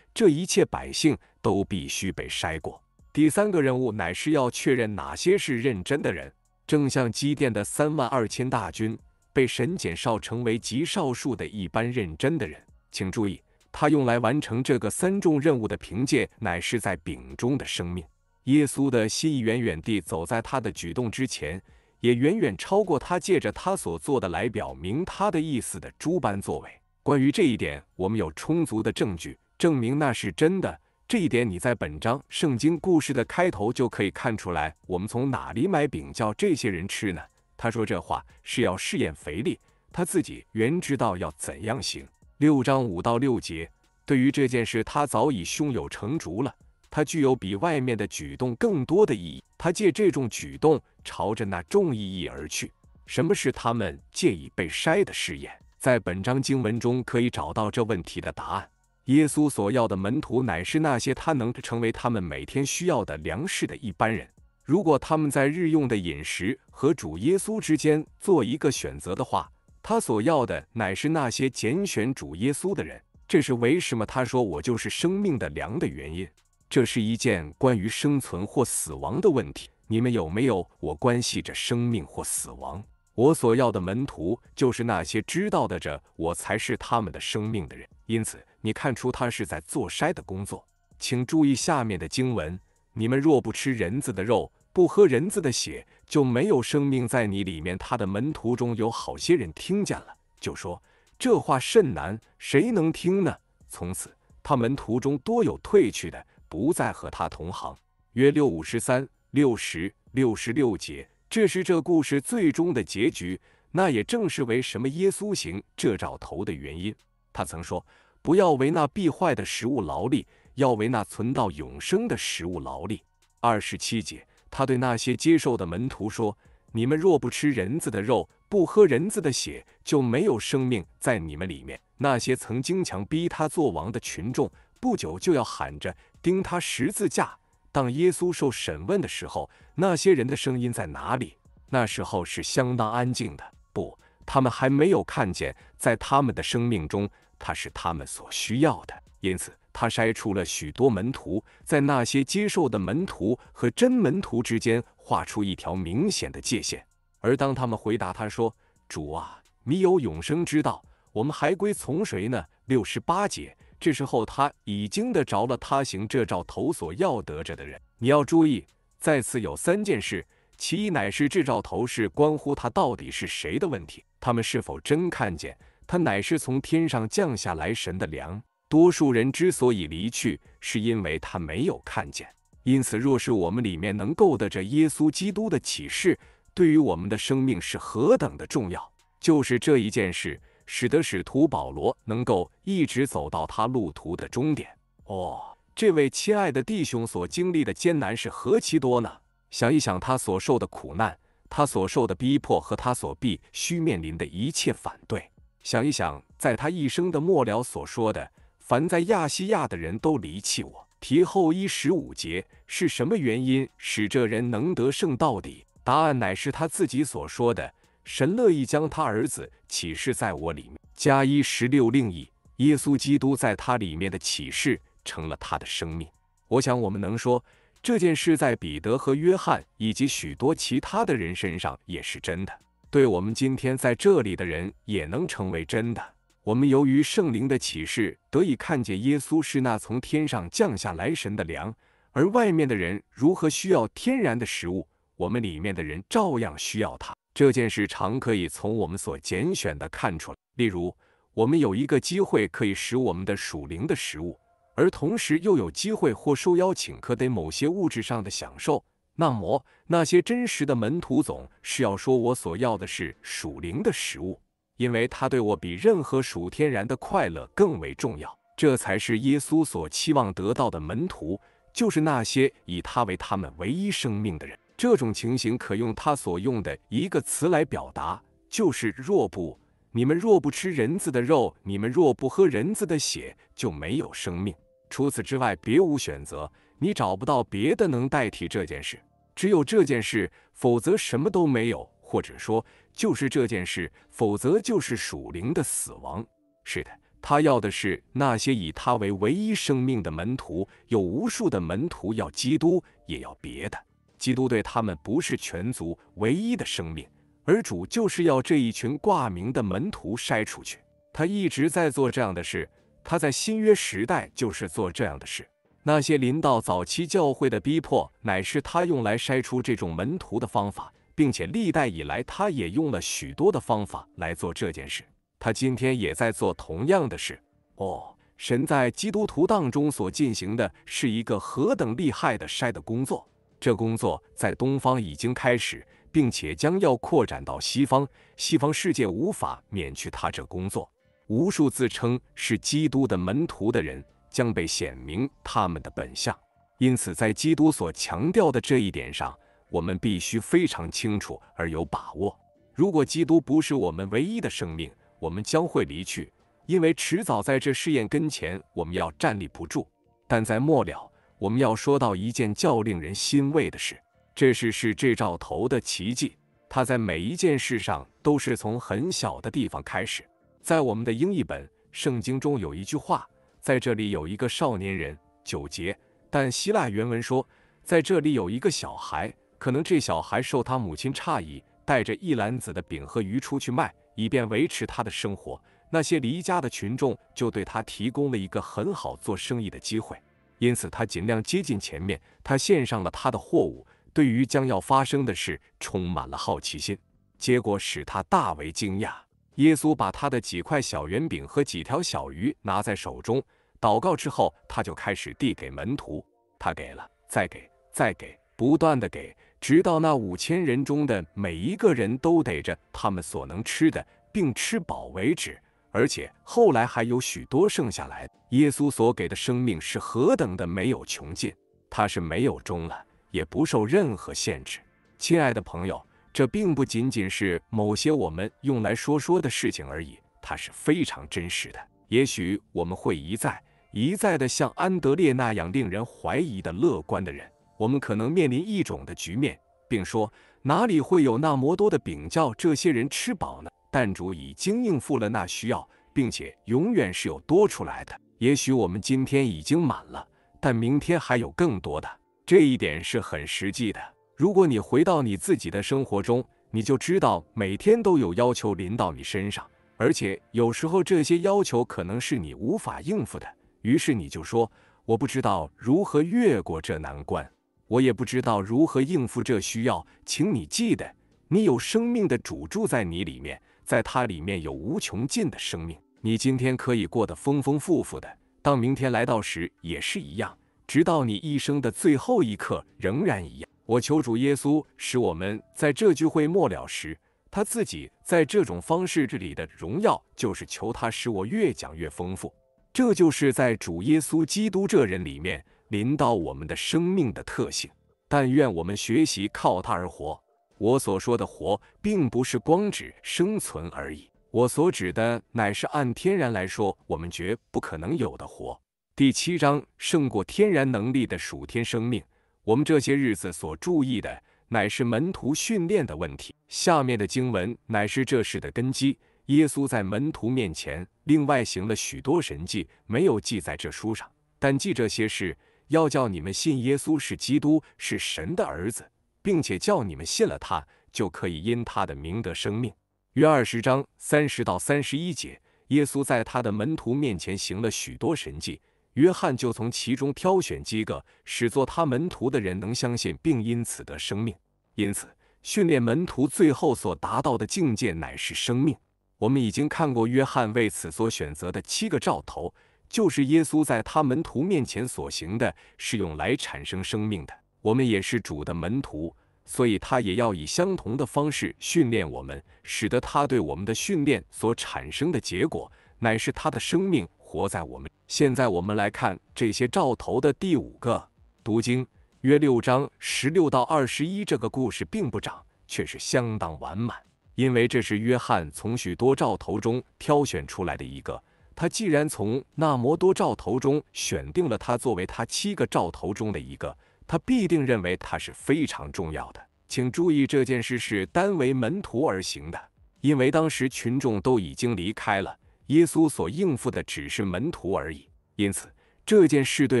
这一切百姓都必须被筛过。第三个任务乃是要确认哪些是认真的人，正像基甸的三万二千大军被神减少成为极少数的一般认真的人。请注意，他用来完成这个三重任务的凭借，乃是在饼中的生命。耶稣的心意远远地走在他的举动之前。也远远超过他借着他所做的来表明他的意思的诸般作为。关于这一点，我们有充足的证据证明那是真的。这一点你在本章圣经故事的开头就可以看出来。我们从哪里买饼叫这些人吃呢？他说这话是要试验腓力，他自己原知道要怎样行。六章五到六节，对于这件事，他早已胸有成竹了。他具有比外面的举动更多的意义。他借这种举动朝着那重意义而去。什么是他们借以被筛的试验？在本章经文中可以找到这问题的答案。耶稣所要的门徒乃是那些他能成为他们每天需要的粮食的一般人。如果他们在日用的饮食和主耶稣之间做一个选择的话，他所要的乃是那些拣选主耶稣的人。这是为什么他说我就是生命的粮的原因。这是一件关于生存或死亡的问题。你们有没有我关系着生命或死亡？我所要的门徒就是那些知道的着我才是他们的生命的人。因此，你看出他是在做筛的工作。请注意下面的经文：你们若不吃人子的肉，不喝人子的血，就没有生命在你里面。”他的门徒中有好些人听见了，就说：“这话甚难，谁能听呢？”从此，他门徒中多有退去的，不再和他同行。约六五十三、六十、六十六节，这是这故事最终的结局。那也正是为什么耶稣行这兆头的原因。他曾说：“不要为那必坏的食物劳力，要为那存到永生的食物劳力。”二十七节，他对那些接受的门徒说：“你们若不吃人子的肉，不喝人子的血，就没有生命在你们里面。”那些曾经强逼他做王的群众，不久就要喊着钉他十字架。当耶稣受审问的时候，那些人的声音在哪里？那时候是相当安静的。不，他们还没有看见，在他们的生命中，他是他们所需要的。因此，他筛出了许多门徒，在那些接受的门徒和真门徒之间画出一条明显的界限。而当他们回答他说：“主啊，你有永生之道，我们还归从谁呢？”六十八节。这时候他已经得着了他行这兆头所要得着的人。你要注意，再次有三件事：其一乃是这兆头是关乎他到底是谁的问题，他们是否真看见他乃是从天上降下来神的粮。多数人之所以离去，是因为他没有看见。因此，若是我们里面能够得着耶稣基督的启示，对于我们的生命是何等的重要。就是这一件事。使得使徒保罗能够一直走到他路途的终点。哦，这位亲爱的弟兄所经历的艰难是何其多呢？想一想他所受的苦难，他所受的逼迫和他所必须面临的一切反对。想一想，在他一生的末了所说的：“凡在亚细亚的人都离弃我。”提后一十五节是什么原因使这人能得胜到底？答案乃是他自己所说的。神乐意将他儿子启示在我里面，加一十六另一耶稣基督在他里面的启示成了他的生命。我想我们能说这件事在彼得和约翰以及许多其他的人身上也是真的，对我们今天在这里的人也能成为真的。我们由于圣灵的启示得以看见耶稣是那从天上降下来神的粮，而外面的人如何需要天然的食物，我们里面的人照样需要它。这件事常可以从我们所拣选的看出来。例如，我们有一个机会可以使我们的属灵的食物，而同时又有机会或受邀请可得某些物质上的享受。那么，那些真实的门徒总是要说：“我所要的是属灵的食物，因为他对我比任何属天然的快乐更为重要。”这才是耶稣所期望得到的门徒，就是那些以他为他们唯一生命的人。这种情形可用他所用的一个词来表达，就是“若不你们若不吃人子的肉，你们若不喝人子的血，就没有生命。除此之外，别无选择。你找不到别的能代替这件事，只有这件事，否则什么都没有。或者说，就是这件事，否则就是属灵的死亡。是的，他要的是那些以他为唯一生命的门徒。有无数的门徒要基督，也要别的。基督对他们不是全族唯一的生命，而主就是要这一群挂名的门徒筛出去。他一直在做这样的事，他在新约时代就是做这样的事。那些临到早期教会的逼迫，乃是他用来筛出这种门徒的方法，并且历代以来他也用了许多的方法来做这件事。他今天也在做同样的事。哦，神在基督徒当中所进行的是一个何等厉害的筛的工作！这工作在东方已经开始，并且将要扩展到西方。西方世界无法免去他这工作。无数自称是基督的门徒的人将被显明他们的本相。因此，在基督所强调的这一点上，我们必须非常清楚而有把握。如果基督不是我们唯一的生命，我们将会离去，因为迟早在这试验跟前，我们要站立不住。但在末了。我们要说到一件较令人欣慰的事，这是是这兆头的奇迹。他在每一件事上都是从很小的地方开始。在我们的英译本圣经中有一句话，在这里有一个少年人九节，但希腊原文说，在这里有一个小孩，可能这小孩受他母亲诧异，带着一篮子的饼和鱼出去卖，以便维持他的生活。那些离家的群众就对他提供了一个很好做生意的机会。因此他尽量接近前面。他献上了他的货物，对于将要发生的事充满了好奇心。结果使他大为惊讶。耶稣把他的几块小圆饼和几条小鱼拿在手中，祷告之后，他就开始递给门徒。他给了，再给，再给，不断的给，直到那五千人中的每一个人都得着他们所能吃的，并吃饱为止。而且后来还有许多剩下来。耶稣所给的生命是何等的没有穷尽，他是没有终了，也不受任何限制。亲爱的朋友。这并不仅仅是某些我们用来说说的事情而已，它是非常真实的。也许我们会一再一再的像安德烈那样令人怀疑的乐观的人，我们可能面临一种的局面，并说哪里会有那么多的饼叫这些人吃饱呢？但主已经应付了那需要，并且永远是有多出来的。也许我们今天已经满了，但明天还有更多的。这一点是很实际的。如果你回到你自己的生活中，你就知道每天都有要求临到你身上，而且有时候这些要求可能是你无法应付的。于是你就说：“我不知道如何越过这难关，我也不知道如何应付这需要。”请你记得，你有生命的主住在你里面，在它里面有无穷尽的生命。你今天可以过得丰丰富富的，当明天来到时也是一样，直到你一生的最后一刻仍然一样。我求主耶稣使我们在这聚会末了时，他自己在这种方式这里的荣耀，就是求他使我越讲越丰富。这就是在主耶稣基督这人里面临到我们的生命的特性。但愿我们学习靠他而活。我所说的活，并不是光指生存而已，我所指的乃是按天然来说，我们绝不可能有的活。第七章胜过天然能力的属天生命。我们这些日子所注意的，乃是门徒训练的问题。下面的经文乃是这事的根基。耶稣在门徒面前另外行了许多神迹，没有记在这书上，但记这些事，要叫你们信耶稣是基督，是神的儿子，并且叫你们信了他，就可以因他的名得生命。约二十章三十到三十一节，耶稣在他的门徒面前行了许多神迹。约翰就从其中挑选几个，使做他门徒的人能相信，并因此得生命。因此，训练门徒最后所达到的境界乃是生命。我们已经看过约翰为此所选择的七个兆头，就是耶稣在他门徒面前所行的，是用来产生生命的。我们也是主的门徒，所以他也要以相同的方式训练我们，使得他对我们的训练所产生的结果，乃是他的生命。活在我们现在，我们来看这些兆头的第五个读经，约六章十六到二十一。这个故事并不长，却是相当完满，因为这是约翰从许多兆头中挑选出来的一个。他既然从那么多兆头中选定了他作为他七个兆头中的一个，他必定认为他是非常重要的。请注意，这件事是单为门徒而行的，因为当时群众都已经离开了。耶稣所应付的只是门徒而已，因此这件事对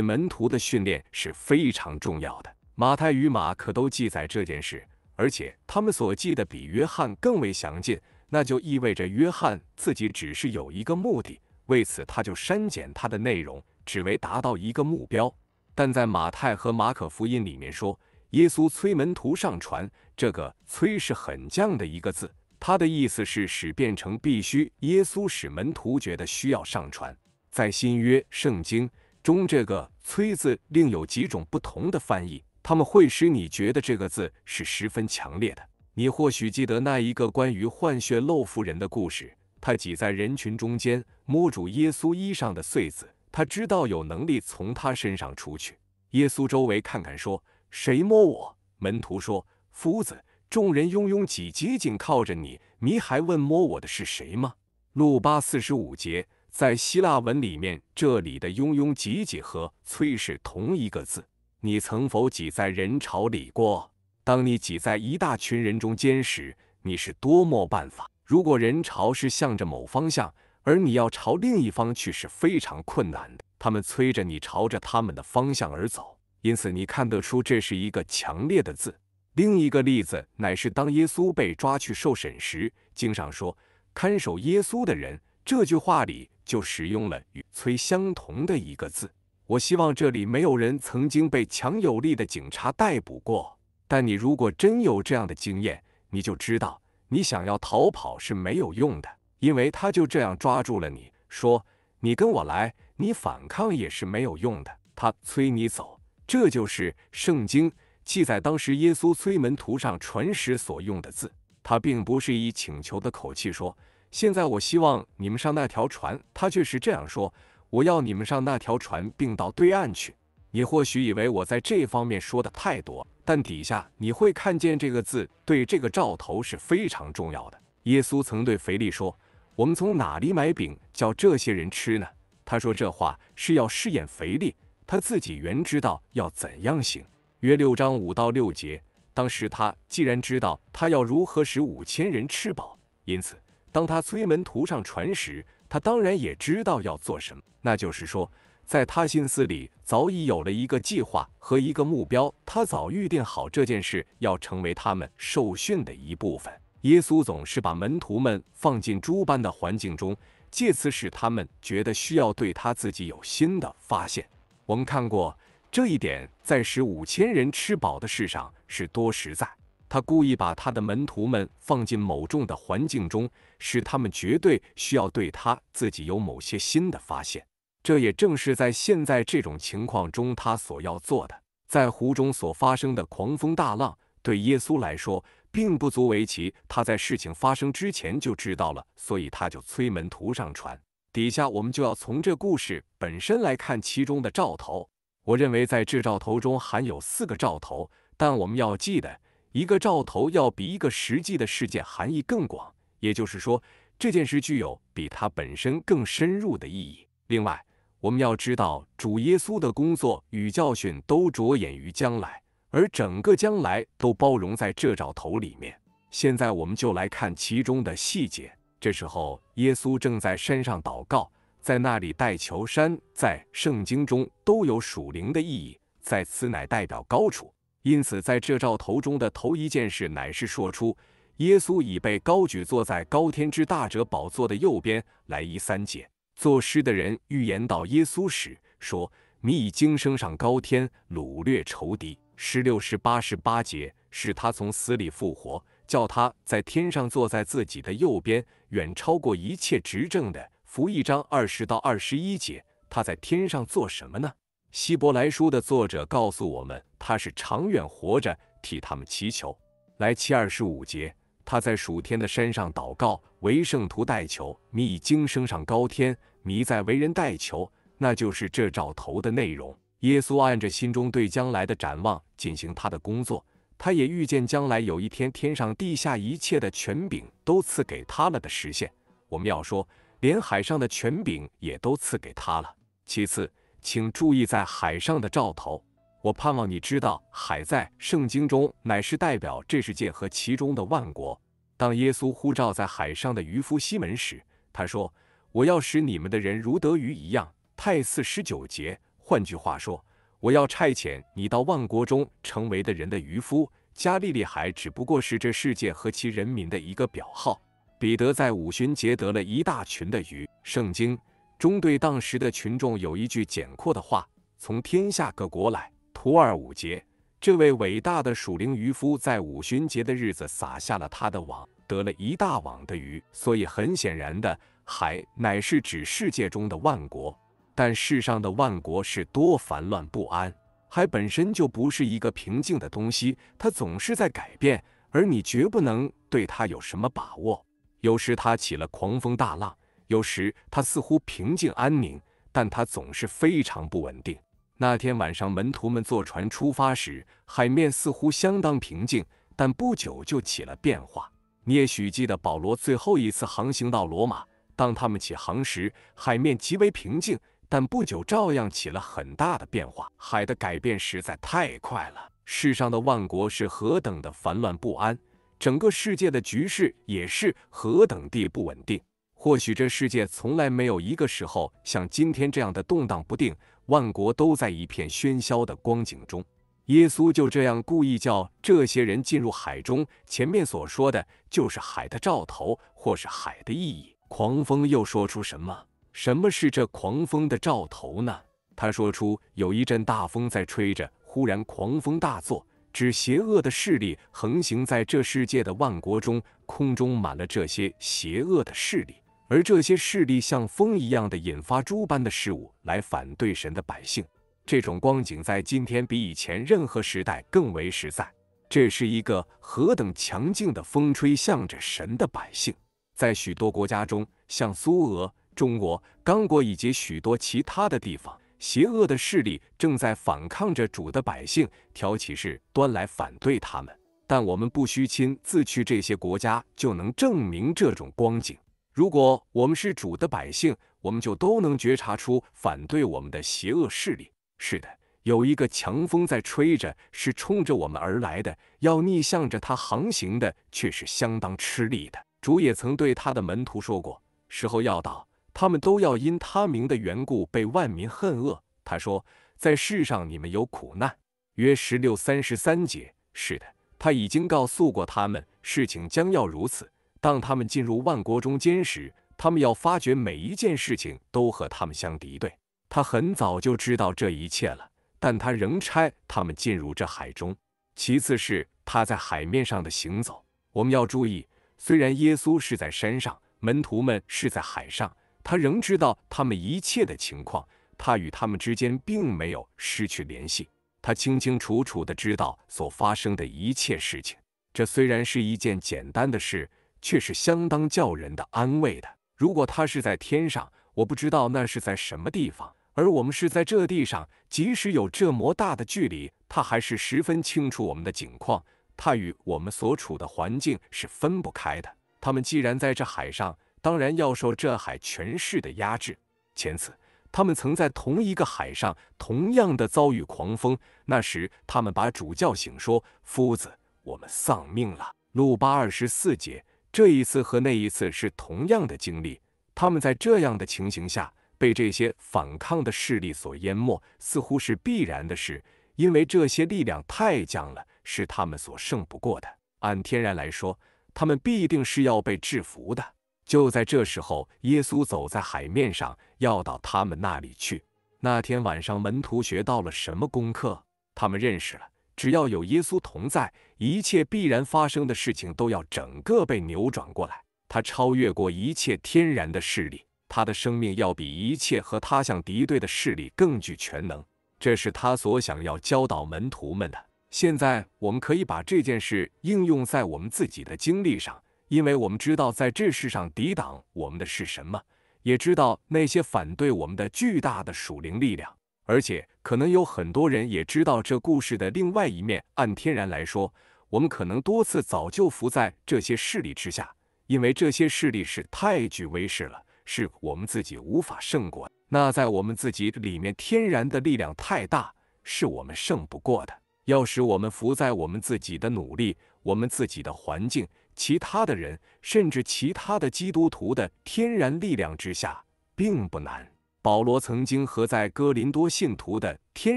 门徒的训练是非常重要的。马太与马可都记载这件事，而且他们所记的比约翰更为详尽。那就意味着约翰自己只是有一个目的，为此他就删减他的内容，只为达到一个目标。但在马太和马可福音里面说，耶稣催门徒上船，这个“催”是很犟的一个字。他的意思是使变成必须，耶稣使门徒觉得需要上传。在新约圣经中，这个“催”字另有几种不同的翻译，他们会使你觉得这个字是十分强烈的。你或许记得那一个关于换血漏妇人的故事，他挤在人群中间，摸住耶稣衣上的穗子，他知道有能力从他身上出去。耶稣周围看看，说：“谁摸我？”门徒说：“夫子。”众人拥拥挤挤，紧靠着你。你还问摸我的是谁吗？路八四十五节，在希腊文里面，这里的拥拥挤挤和催是同一个字。你曾否挤在人潮里过？当你挤在一大群人中间时，你是多么办法？如果人潮是向着某方向，而你要朝另一方去，是非常困难的。他们催着你朝着他们的方向而走，因此你看得出这是一个强烈的字。另一个例子乃是当耶稣被抓去受审时，经上说看守耶稣的人，这句话里就使用了与“催”相同的一个字。我希望这里没有人曾经被强有力的警察逮捕过。但你如果真有这样的经验，你就知道，你想要逃跑是没有用的，因为他就这样抓住了你，说：“你跟我来。”你反抗也是没有用的，他催你走。这就是圣经记载当时耶稣催门徒上船时所用的字。他并不是以请求的口气说：“现在我希望你们上那条船。”他却是这样说：“我要你们上那条船，并到对岸去。”你或许以为我在这方面说的太多，但底下你会看见这个字对这个兆头是非常重要的。耶稣曾对腓力说：“我们从哪里买饼叫这些人吃呢？”他说这话是要试验肥力，他自己原知道要怎样行。约六章五到六节，当时他既然知道他要如何使五千人吃饱，因此当他催门徒上船时，他当然也知道要做什么。那就是说，在他心思里早已有了一个计划和一个目标，他早预定好这件事要成为他们受训的一部分。耶稣总是把门徒们放进诸般的环境中。借此使他们觉得需要对他自己有新的发现。我们看过这一点，在使五千人吃饱的事上是多实在。他故意把他的门徒们放进某种的环境中，使他们绝对需要对他自己有某些新的发现。这也正是在现在这种情况中他所要做的。在湖中所发生的狂风大浪，对耶稣来说。并不足为奇，他在事情发生之前就知道了，所以他就催门徒上船。底下我们就要从这故事本身来看其中的兆头。我认为在这兆头中含有四个兆头，但我们要记得，一个兆头要比一个实际的事件含义更广，也就是说，这件事具有比它本身更深入的意义。另外，我们要知道，主耶稣的工作与教训都着眼于将来。而整个将来都包容在这兆头里面。现在我们就来看其中的细节。这时候，耶稣正在山上祷告，在那里带球山，在圣经中都有属灵的意义，在此乃代表高处。因此，在这兆头中的头一件事，乃是说出耶稣已被高举，坐在高天之大者宝座的右边。来一三节，作诗的人预言到耶稣时说：“你已经升上高天，掳掠仇敌。”十六、十八、十八节，使他从死里复活，叫他在天上坐在自己的右边，远超过一切执政的。服一章二十到二十一节，他在天上做什么呢？希伯来书的作者告诉我们，他是长远活着，替他们祈求。来七二十五节，他在属天的山上祷告，为圣徒代求。你已经升上高天，你在为人代求，那就是这兆头的内容。耶稣按着心中对将来的展望进行他的工作，他也预见将来有一天天上地下一切的权柄都赐给他了的实现。我们要说，连海上的权柄也都赐给他了。其次，请注意在海上的兆头。我盼望你知道，海在圣经中乃是代表这世界和其中的万国。当耶稣呼召在海上的渔夫西门时，他说：“我要使你们的人如得鱼一样。”太四十九节。换句话说，我要差遣你到万国中成为的人的渔夫。加利利海只不过是这世界和其人民的一个表号。彼得在五旬节得了一大群的鱼。圣经中对当时的群众有一句简括的话：从天下各国来。图二五节，这位伟大的属灵渔夫在五旬节的日子撒下了他的网，得了一大网的鱼。所以很显然的，海乃是指世界中的万国。但世上的万国是多烦乱不安，海本身就不是一个平静的东西，它总是在改变，而你绝不能对它有什么把握。有时它起了狂风大浪，有时它似乎平静安宁，但它总是非常不稳定。那天晚上，门徒们坐船出发时，海面似乎相当平静，但不久就起了变化。你也许记得保罗最后一次航行到罗马，当他们起航时，海面极为平静。但不久，照样起了很大的变化。海的改变实在太快了。世上的万国是何等的烦乱不安，整个世界的局势也是何等地不稳定。或许这世界从来没有一个时候像今天这样的动荡不定，万国都在一片喧嚣的光景中。耶稣就这样故意叫这些人进入海中。前面所说的就是海的兆头，或是海的意义。狂风又说出什么？什么是这狂风的兆头呢？他说出有一阵大风在吹着，忽然狂风大作，指邪恶的势力横行在这世界的万国中，空中满了这些邪恶的势力，而这些势力像风一样的引发诸般的事物来反对神的百姓。这种光景在今天比以前任何时代更为实在。这是一个何等强劲的风吹向着神的百姓！在许多国家中，像苏俄、中国、刚果以及许多其他的地方，邪恶的势力正在反抗着主的百姓，挑起事端来反对他们。但我们不需亲自去这些国家，就能证明这种光景。如果我们是主的百姓，我们就都能觉察出反对我们的邪恶势力。是的。有一个强风在吹着，是冲着我们而来的，要逆向着它航行的，却是相当吃力的。主也曾对他的门徒说过：“时候要到，他们都要因他名的缘故被万民恨恶。”他说：“在世上你们有苦难。”约十六三十三节。是的，他已经告诉过他们，事情将要如此。当他们进入万国中间时，他们要发觉每一件事情都和他们相敌对。他很早就知道这一切了。但他仍差他们进入这海中。其次是他在海面上的行走。我们要注意，虽然耶稣是在山上，门徒们是在海上，他仍知道他们一切的情况。他与他们之间并没有失去联系。他清清楚楚地知道所发生的一切事情。这虽然是一件简单的事，却是相当叫人的安慰的。如果他是在天上，我不知道那是在什么地方。而我们是在这地上，即使有这么大的距离，他还是十分清楚我们的境况。他与我们所处的环境是分不开的。他们既然在这海上，当然要受这海权势的压制。前次，他们曾在同一个海上，同样的遭遇狂风。那时，他们把主叫醒，说：“夫子，我们丧命了。”路八二十四节。这一次和那一次是同样的经历。他们在这样的情形下。被这些反抗的势力所淹没，似乎是必然的事，因为这些力量太强了，是他们所胜不过的。按天然来说，他们必定是要被制服的。就在这时候，耶稣走在海面上，要到他们那里去。那天晚上，门徒学到了什么功课？他们认识了，只要有耶稣同在，一切必然发生的事情都要整个被扭转过来。他超越过一切天然的势力。他的生命要比一切和他相敌对的势力更具全能，这是他所想要教导门徒们的。现在我们可以把这件事应用在我们自己的经历上，因为我们知道在这世上抵挡我们的是什么，也知道那些反对我们的巨大的属灵力量。而且可能有很多人也知道这故事的另外一面。按天然来说，我们可能多次早就伏在这些势力之下，因为这些势力是太具威势了。是我们自己无法胜过，那在我们自己里面天然的力量太大，是我们胜不过的。要使我们服在我们自己的努力、我们自己的环境、其他的人，甚至其他的基督徒的天然力量之下，并不难。保罗曾经和在哥林多信徒的天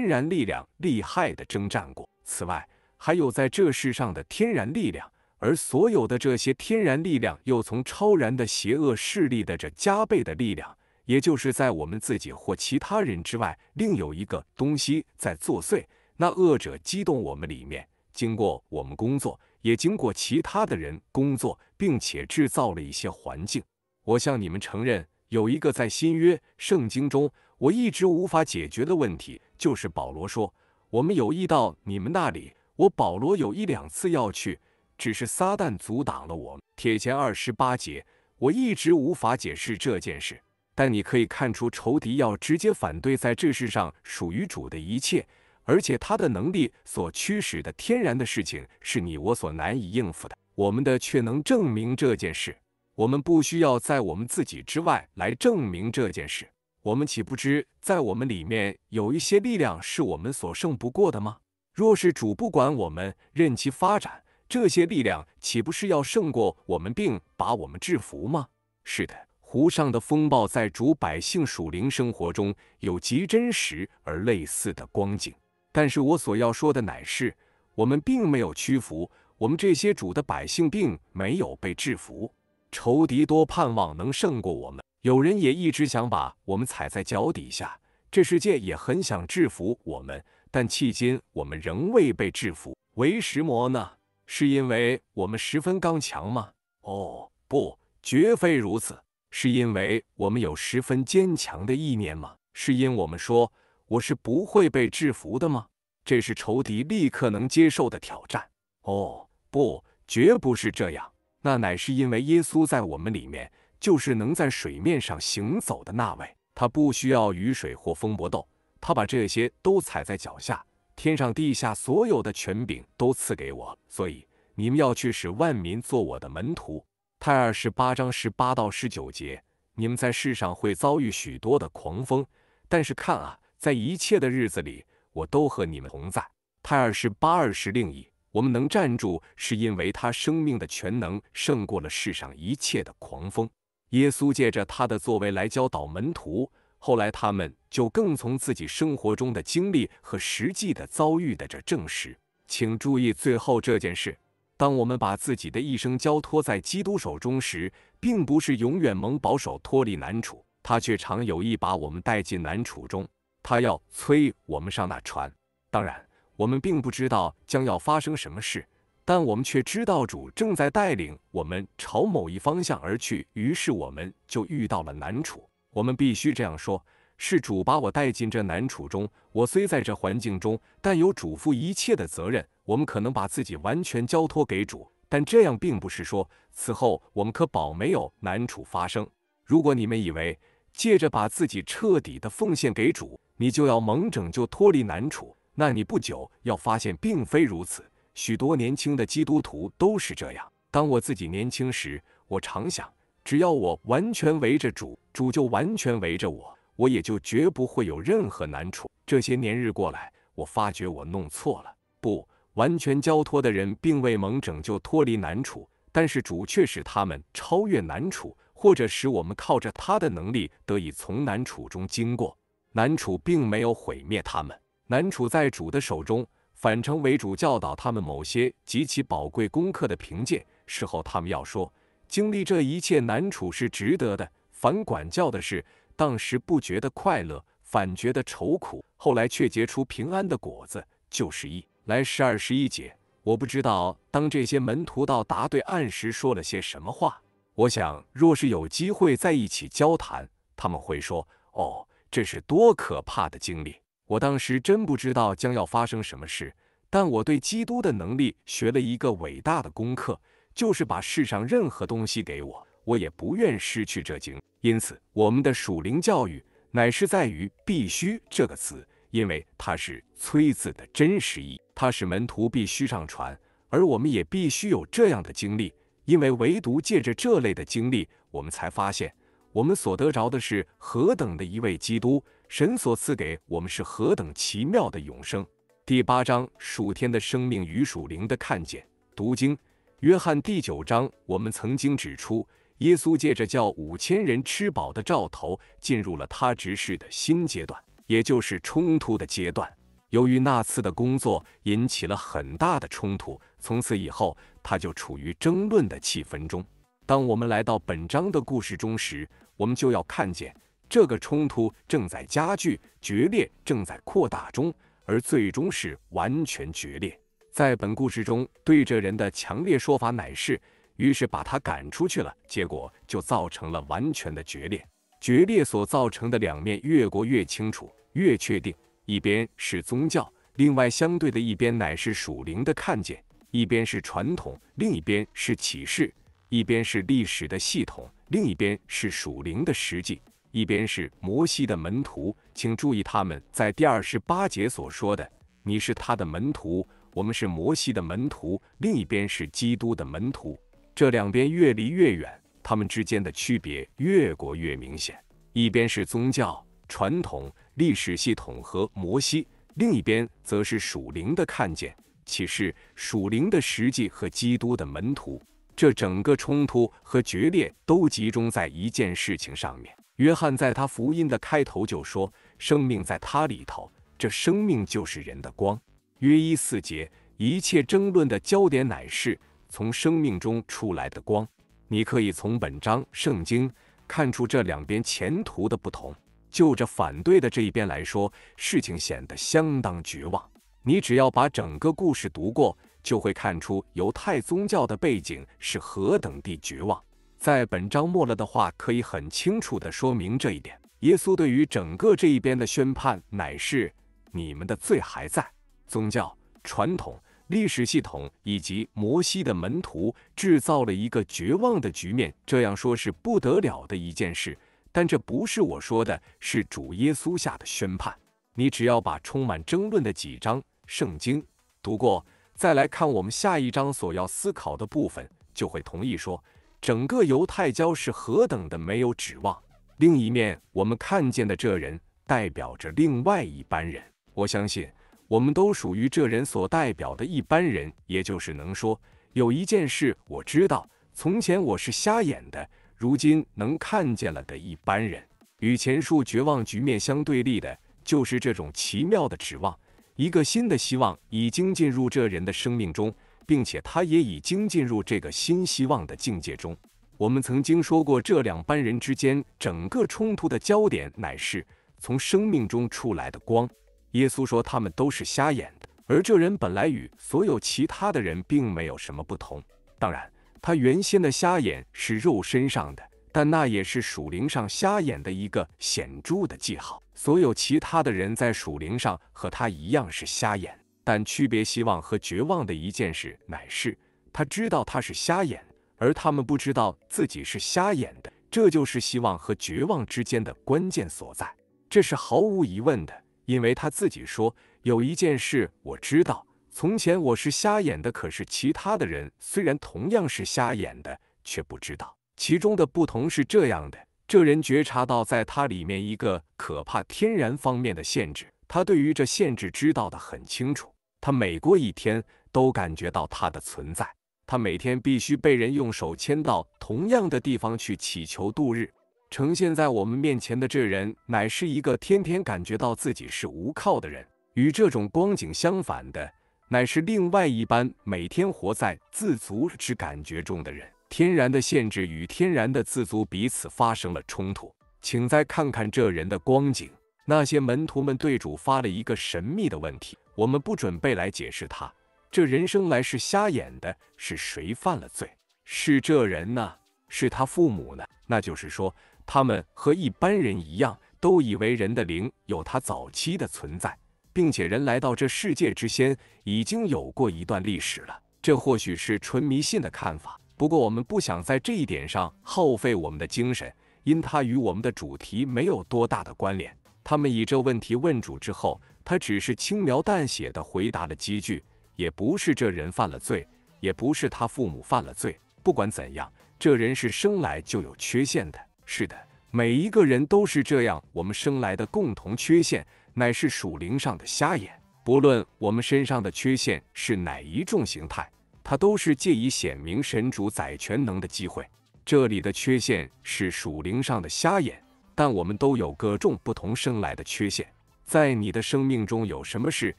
然力量厉害的征战过。此外，还有在这世上的天然力量。而所有的这些天然力量，又从超然的邪恶势力的这加倍的力量，也就是在我们自己或其他人之外，另有一个东西在作祟。那恶者激动我们里面，经过我们工作，也经过其他的人工作，并且制造了一些环境。我向你们承认，有一个在新约圣经中我一直无法解决的问题，就是保罗说：“我们有意到你们那里，我保罗有一两次要去。”只是撒旦阻挡了我。铁前二十八节，我一直无法解释这件事，但你可以看出仇敌要直接反对在这世上属于主的一切，而且他的能力所驱使的天然的事情是你我所难以应付的。我们的却能证明这件事，我们不需要在我们自己之外来证明这件事。我们岂不知在我们里面有一些力量是我们所胜不过的吗？若是主不管我们，任其发展。这些力量岂不是要胜过我们，并把我们制服吗？是的，湖上的风暴在主百姓属灵生活中有极真实而类似的光景。但是我所要说的乃是，我们并没有屈服，我们这些主的百姓并没有被制服。仇敌多盼望能胜过我们，有人也一直想把我们踩在脚底下，这世界也很想制服我们，但迄今我们仍未被制服。为什么呢？是因为我们十分刚强吗？哦，不，绝非如此。是因为我们有十分坚强的意念吗？是因我们说我是不会被制服的吗？这是仇敌立刻能接受的挑战。哦，不，绝不是这样。那乃是因为耶稣在我们里面，就是能在水面上行走的那位。他不需要雨水或风搏斗，他把这些都踩在脚下。天上地下所有的权柄都赐给我，所以你们要去使万民做我的门徒。太二十八章十八到十九节，你们在世上会遭遇许多的狂风，但是看啊，在一切的日子里，我都和你们同在。太二十八二十另一，我们能站住，是因为他生命的全能胜过了世上一切的狂风。耶稣借着他的作为来教导门徒，后来他们就更从自己生活中的经历和实际的遭遇的这证实。请注意最后这件事：当我们把自己的一生交托在基督手中时，并不是永远蒙保守脱离难处，他却常有意把我们带进难处中。他要催我们上那船。当然，我们并不知道将要发生什么事。但我们却知道主正在带领我们朝某一方向而去，于是我们就遇到了难处。我们必须这样说：是主把我带进这难处中。我虽在这环境中，但有主负一切的责任。我们可能把自己完全交托给主，但这样并不是说此后我们可保没有难处发生。如果你们以为借着把自己彻底的奉献给主，你就要蒙拯救脱离难处，那你不久要发现并非如此。许多年轻的基督徒都是这样。当我自己年轻时，我常想，只要我完全围着主，主就完全围着我，我也就绝不会有任何难处。这些年日过来，我发觉我弄错了。不完全交托的人，并未蒙拯救脱离难处，但是主却使他们超越难处，或者使我们靠着他的能力得以从难处中经过。南楚并没有毁灭他们，南楚在主的手中。反成为主教导他们某些极其宝贵功课的凭借。事后他们要说，经历这一切南楚是值得的。反管教的事，当时不觉得快乐，反觉得愁苦；后来却结出平安的果子，就是一来十二十一节。我不知道当这些门徒到答对岸时说了些什么话。我想，若是有机会在一起交谈，他们会说：“哦，这是多可怕的经历。”我当时真不知道将要发生什么事，但我对基督的能力学了一个伟大的功课，就是把世上任何东西给我，我也不愿失去这经。因此，我们的属灵教育乃是在于“必须”这个词，因为它是“催”字的真实意，它使门徒必须上船，而我们也必须有这样的经历，因为唯独借着这类的经历，我们才发现我们所得着的是何等的一位基督。神所赐给我们是何等奇妙的永生！第八章属天的生命与属灵的看见。读经，约翰第九章，我们曾经指出，耶稣借着叫五千人吃饱的兆头，进入了他执事的新阶段，也就是冲突的阶段。由于那次的工作引起了很大的冲突，从此以后他就处于争论的气氛中。当我们来到本章的故事中时，我们就要看见。这个冲突正在加剧，决裂正在扩大中，而最终是完全决裂。在本故事中，对这人的强烈说法乃是，于是把他赶出去了，结果就造成了完全的决裂。决裂所造成的两面越过越清楚，越确定：一边是宗教，另外相对的一边乃是属灵的看见；一边是传统，另一边是启示；一边是历史的系统，另一边是属灵的实际。一边是摩西的门徒，请注意他们在第二十八节所说的：“你是他的门徒，我们是摩西的门徒。”另一边是基督的门徒，这两边越离越远，他们之间的区别越过越明显。一边是宗教传统、历史系统和摩西，另一边则是属灵的看见、启示、属灵的实际和基督的门徒。这整个冲突和决裂都集中在一件事情上面。约翰在他福音的开头就说：“生命在他里头，这生命就是人的光。”约一四节，一切争论的焦点乃是从生命中出来的光。你可以从本章圣经看出这两边前途的不同。就着反对的这一边来说，事情显得相当绝望。你只要把整个故事读过，就会看出犹太宗教的背景是何等地绝望。在本章末了的话，可以很清楚地说明这一点。耶稣对于整个这一边的宣判，乃是你们的罪还在。宗教传统、历史系统以及摩西的门徒制造了一个绝望的局面。这样说是不得了的一件事。但这不是我说的，是主耶稣下的宣判。你只要把充满争论的几章圣经读过，再来看我们下一章所要思考的部分，就会同意说，整个犹太教是何等的没有指望。另一面，我们看见的这人代表着另外一般人。我相信，我们都属于这人所代表的一般人，也就是能说有一件事我知道，从前我是瞎眼的。如今能看见了的一般人，与前述绝望局面相对立的，就是这种奇妙的指望。一个新的希望已经进入这人的生命中，并且他也已经进入这个新希望的境界中。我们曾经说过，这两班人之间整个冲突的焦点，乃是从生命中出来的光。耶稣说他们都是瞎眼的，而这人本来与所有其他的人并没有什么不同。当然。他原先的瞎眼是肉身上的，但那也是属灵上瞎眼的一个显著的记号。所有其他的人在属灵上和他一样是瞎眼，但区别希望和绝望的一件事乃是，他知道他是瞎眼，而他们不知道自己是瞎眼的。这就是希望和绝望之间的关键所在。这是毫无疑问的，因为他自己说有一件事我知道。从前我是瞎眼的，可是其他的人虽然同样是瞎眼的，却不知道其中的不同是这样的：这人觉察到在他里面一个可怕天然方面的限制，他对于这限制知道的很清楚。他每过一天都感觉到它的存在。他每天必须被人用手牵到同样的地方去祈求度日。呈现在我们面前的这人，乃是一个天天感觉到自己是无靠的人。与这种光景相反的。乃是另外一般每天活在自足之感觉中的人，天然的限制与天然的自足彼此发生了冲突。请再看看这人的光景。那些门徒们对主发了一个神秘的问题，我们不准备来解释他。这人生来是瞎眼的，是谁犯了罪？是这人呢？是他父母呢？那就是说，他们和一般人一样，都以为人的灵有他早期的存在。并且人来到这世界之先，已经有过一段历史了。这或许是纯迷信的看法，不过我们不想在这一点上耗费我们的精神，因它与我们的主题没有多大的关联。他们以这问题问主之后，他只是轻描淡写的回答了几句，也不是这人犯了罪，也不是他父母犯了罪。不管怎样，这人是生来就有缺陷的。是的，每一个人都是这样，我们生来的共同缺陷。乃是属灵上的瞎眼，不论我们身上的缺陷是哪一种形态，它都是借以显明神主宰全能的机会。这里的缺陷是属灵上的瞎眼，但我们都有各种不同生来的缺陷。在你的生命中有什么事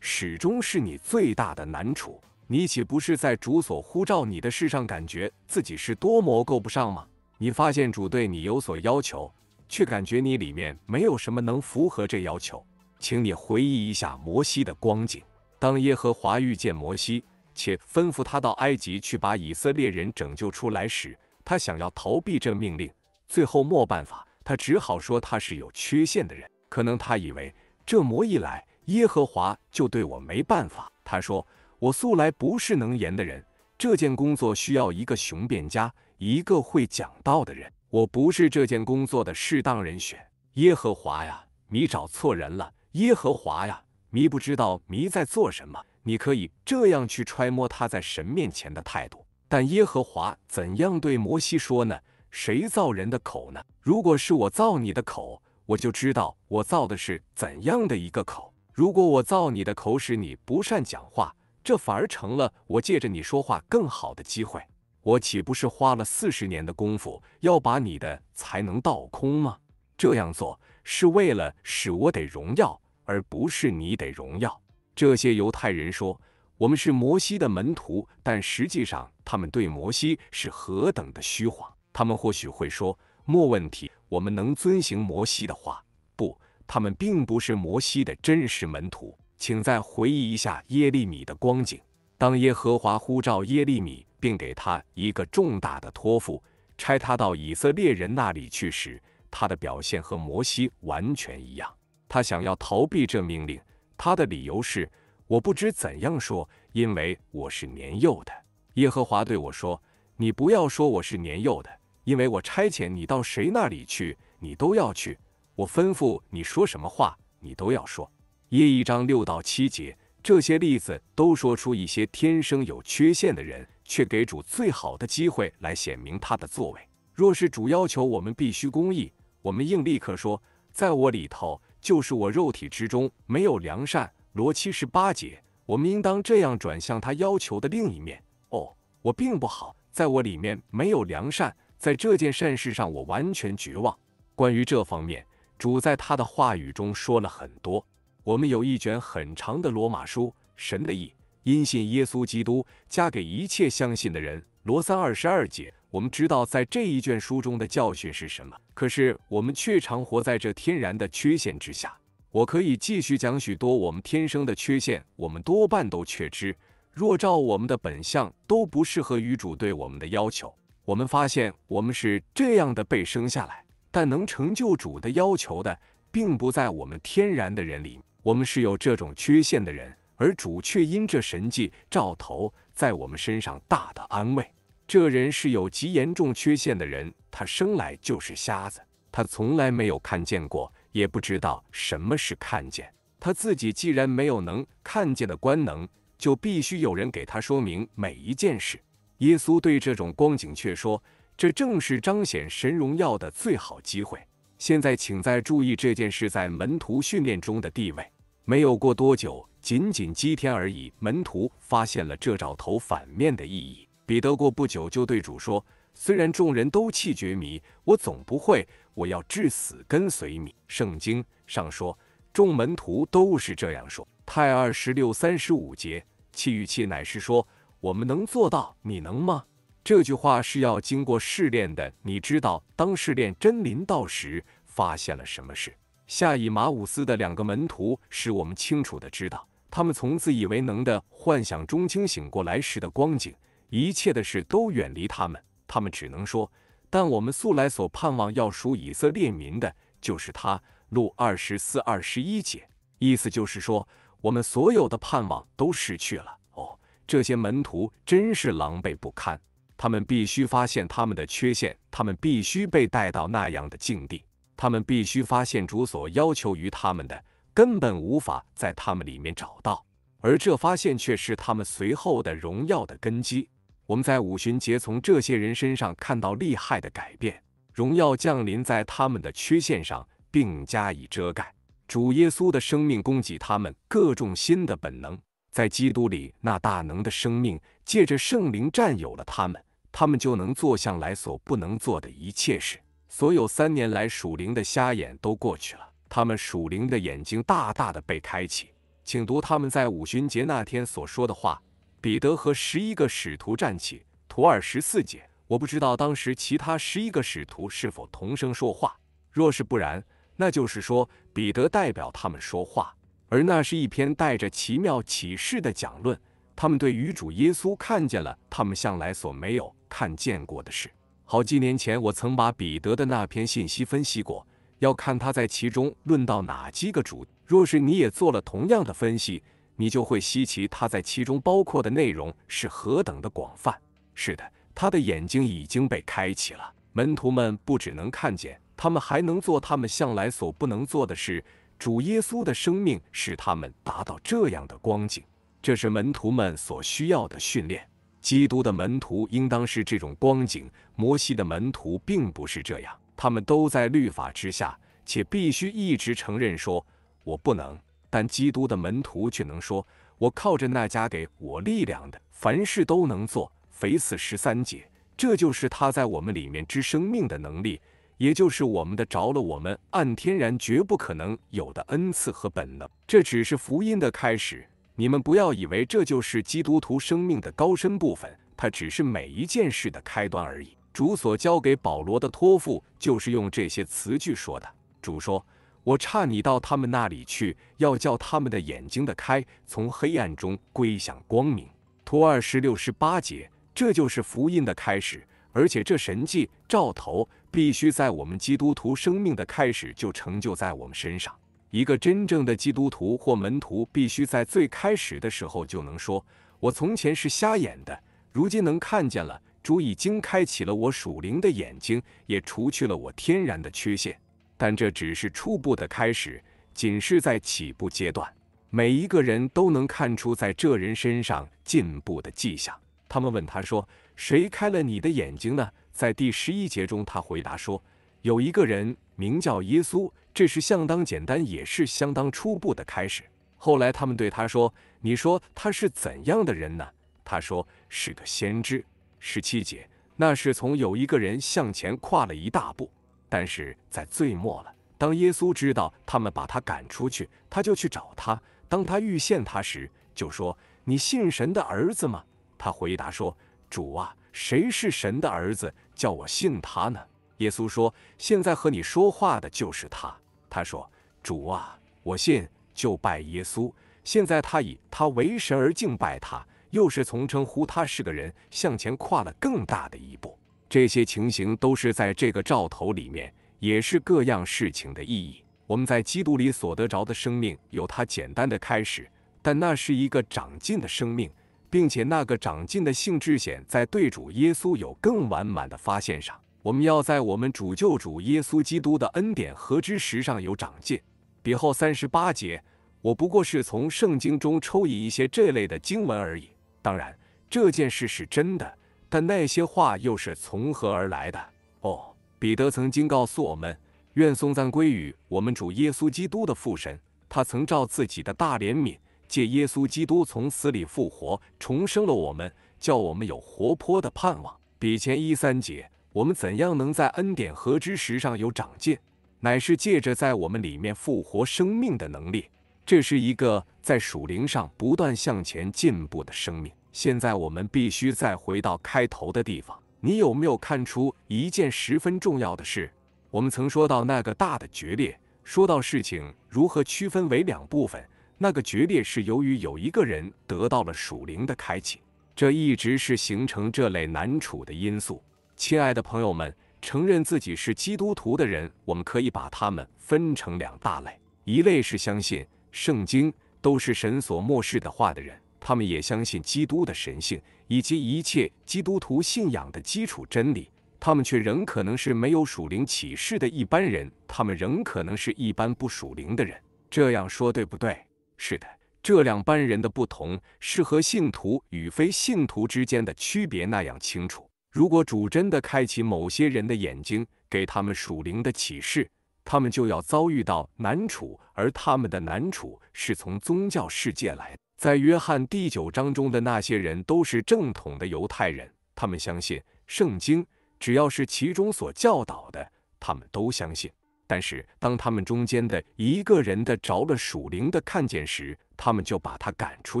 始终是你最大的难处？你岂不是在主所呼召你的事上感觉自己是多么够不上吗？你发现主对你有所要求，却感觉你里面没有什么能符合这要求。请你回忆一下摩西的光景。当耶和华遇见摩西，且吩咐他到埃及去把以色列人拯救出来时，他想要逃避这命令，最后没办法，他只好说他是有缺陷的人。可能他以为这魔一来，耶和华就对我没办法。他说：“我素来不是能言的人，这件工作需要一个雄辩家，一个会讲道的人。我不是这件工作的适当人选。”耶和华呀，你找错人了。耶和华呀，迷不知道迷在做什么。你可以这样去揣摩他在神面前的态度。但耶和华怎样对摩西说呢？谁造人的口呢？如果是我造你的口，我就知道我造的是怎样的一个口。如果我造你的口使你不善讲话，这反而成了我借着你说话更好的机会。我岂不是花了四十年的功夫要把你的才能倒空吗？这样做。是为了使我得荣耀，而不是你得荣耀。这些犹太人说我们是摩西的门徒，但实际上他们对摩西是何等的虚谎。他们或许会说：莫问题，我们能遵行摩西的话。不，他们并不是摩西的真实门徒。请再回忆一下耶利米的光景。当耶和华呼召耶利米，并给他一个重大的托付，差他到以色列人那里去时，他的表现和摩西完全一样。他想要逃避这命令，他的理由是：我不知怎样说，因为我是年幼的。耶和华对我说：“你不要说我是年幼的，因为我差遣你到谁那里去，你都要去；我吩咐你说什么话，你都要说。”耶一章六到七节，这些例子都说出一些天生有缺陷的人，却给主最好的机会来显明他的作为。若是主要求我们必须公义，我们应立刻说：“在我里头，就是我肉体之中没有良善。”罗七十八节，我们应当这样转向他要求的另一面。哦，我并不好，在我里面没有良善，在这件善事上我完全绝望。关于这方面，主在他的话语中说了很多。我们有一卷很长的罗马书，神的意，因信耶稣基督，加给一切相信的人。罗三二十二节，我们知道在这一卷书中的教训是什么，可是我们却常活在这天然的缺陷之下。我可以继续讲许多我们天生的缺陷，我们多半都确知。若照我们的本相，都不适合于主对我们的要求。我们发现我们是这样的被生下来，但能成就主的要求的，并不在我们天然的人里。我们是有这种缺陷的人，而主却因这神迹照头在我们身上大的安慰。这人是有极严重缺陷的人，他生来就是瞎子，他从来没有看见过，也不知道什么是看见。他自己既然没有能看见的官能，就必须有人给他说明每一件事。耶稣对这种光景却说：“这正是彰显神荣耀的最好机会。”现在，请再注意这件事在门徒训练中的地位。没有过多久，仅仅几天而已，门徒发现了这兆头反面的意义。彼得过不久就对主说：“虽然众人都弃绝迷，我总不会，我要至死跟随你。”圣经上说，众门徒都是这样说。太二十六三十五节，气与气乃是说：“我们能做到，你能吗？”这句话是要经过试炼的，你知道，当试炼真临到时，发现了什么事？下以马五斯的两个门徒，使我们清楚的知道，他们从自以为能的幻想中清醒过来时的光景，一切的事都远离他们。他们只能说：“但我们素来所盼望要属以色列民的，就是他。”路二十四二十一节，意思就是说，我们所有的盼望都失去了。哦，这些门徒真是狼狈不堪。他们必须发现他们的缺陷，他们必须被带到那样的境地，他们必须发现主所要求于他们的根本无法在他们里面找到，而这发现却是他们随后的荣耀的根基。我们在五旬节从这些人身上看到厉害的改变，荣耀降临在他们的缺陷上，并加以遮盖。主耶稣的生命供给他们各种新的本能，在基督里那大能的生命借着圣灵占有了他们。他们就能做向来所不能做的一切事。所有三年来属灵的瞎眼都过去了，他们属灵的眼睛大大的被开启。请读他们在五旬节那天所说的话：彼得和十一个使徒站起。图二十四节。我不知道当时其他十一个使徒是否同声说话。若是不然，那就是说彼得代表他们说话，而那是一篇带着奇妙启示的讲论。他们对于主耶稣看见了他们向来所没有。看见过的事。好几年前，我曾把彼得的那篇信息分析过，要看他在其中论到哪几个主。若是你也做了同样的分析，你就会稀奇他在其中包括的内容是何等的广泛。是的，他的眼睛已经被开启了。门徒们不只能看见，他们还能做他们向来所不能做的事。主耶稣的生命使他们达到这样的光景，这是门徒们所需要的训练。基督的门徒应当是这种光景，摩西的门徒并不是这样，他们都在律法之下，且必须一直承认说“我不能”。但基督的门徒却能说：“我靠着那加给我力量的，凡事都能做。”腓四十三节，这就是他在我们里面之生命的能力，也就是我们的着了我们按天然绝不可能有的恩赐和本能。这只是福音的开始。你们不要以为这就是基督徒生命的高深部分，它只是每一件事的开端而已。主所交给保罗的托付，就是用这些词句说的。主说：“我差你到他们那里去，要叫他们的眼睛的开，从黑暗中归向光明。图二十六十八节，这就是福音的开始，而且这神迹兆头必须在我们基督徒生命的开始就成就在我们身上。一个真正的基督徒或门徒，必须在最开始的时候就能说：“我从前是瞎眼的，如今能看见了。主已经开启了我属灵的眼睛，也除去了我天然的缺陷。”但这只是初步的开始，仅是在起步阶段。每一个人都能看出在这人身上进步的迹象。他们问他说：“谁开了你的眼睛呢？”在第十一节中，他回答说：“有一个人名叫耶稣。”这是相当简单，也是相当初步的开始。后来他们对他说：“你说他是怎样的人呢？”他说：“是个先知。”十七节，那是从有一个人向前跨了一大步，但是在最末了。当耶稣知道他们把他赶出去，他就去找他。当他遇见他时，就说：“你信神的儿子吗？”他回答说：“主啊，谁是神的儿子，叫我信他呢？”耶稣说：“现在和你说话的就是他。”他说：“主啊，我信，就拜耶稣。现在他以他为神而敬拜他，又是从称呼他是个人向前跨了更大的一步。这些情形都是在这个兆头里面，也是各样事情的意义。我们在基督里所得着的生命，有它简单的开始，但那是一个长进的生命，并且那个长进的性质显在对主耶稣有更完满的发现上。”我们要在我们主救主耶稣基督的恩典和知识上有长进。比后三十八节，我不过是从圣经中抽引一些这类的经文而已。当然，这件事是真的，但那些话又是从何而来的？哦，彼得曾经告诉我们：愿颂赞归于我们主耶稣基督的父神，他曾照自己的大怜悯，借耶稣基督从死里复活，重生了我们，叫我们有活泼的盼望。比前一三节。我们怎样能在恩典和知识上有长进，乃是借着在我们里面复活生命的能力。这是一个在属灵上不断向前进步的生命。现在我们必须再回到开头的地方。你有没有看出一件十分重要的事？我们曾说到那个大的决裂，说到事情如何区分为两部分。那个决裂是由于有一个人得到了属灵的开启，这一直是形成这类难处的因素。亲爱的朋友们，承认自己是基督徒的人，我们可以把他们分成两大类：一类是相信圣经都是神所漠视的话的人，他们也相信基督的神性以及一切基督徒信仰的基础真理，他们却仍可能是没有属灵启示的一般人，他们仍可能是一般不属灵的人。这样说对不对？是的，这两班人的不同是和信徒与非信徒之间的区别那样清楚。如果主真的开启某些人的眼睛，给他们属灵的启示，他们就要遭遇到难处，而他们的难处是从宗教世界来的。在约翰第九章中的那些人都是正统的犹太人，他们相信圣经，只要是其中所教导的，他们都相信。但是当他们中间的一个人的着了属灵的看见时，他们就把他赶出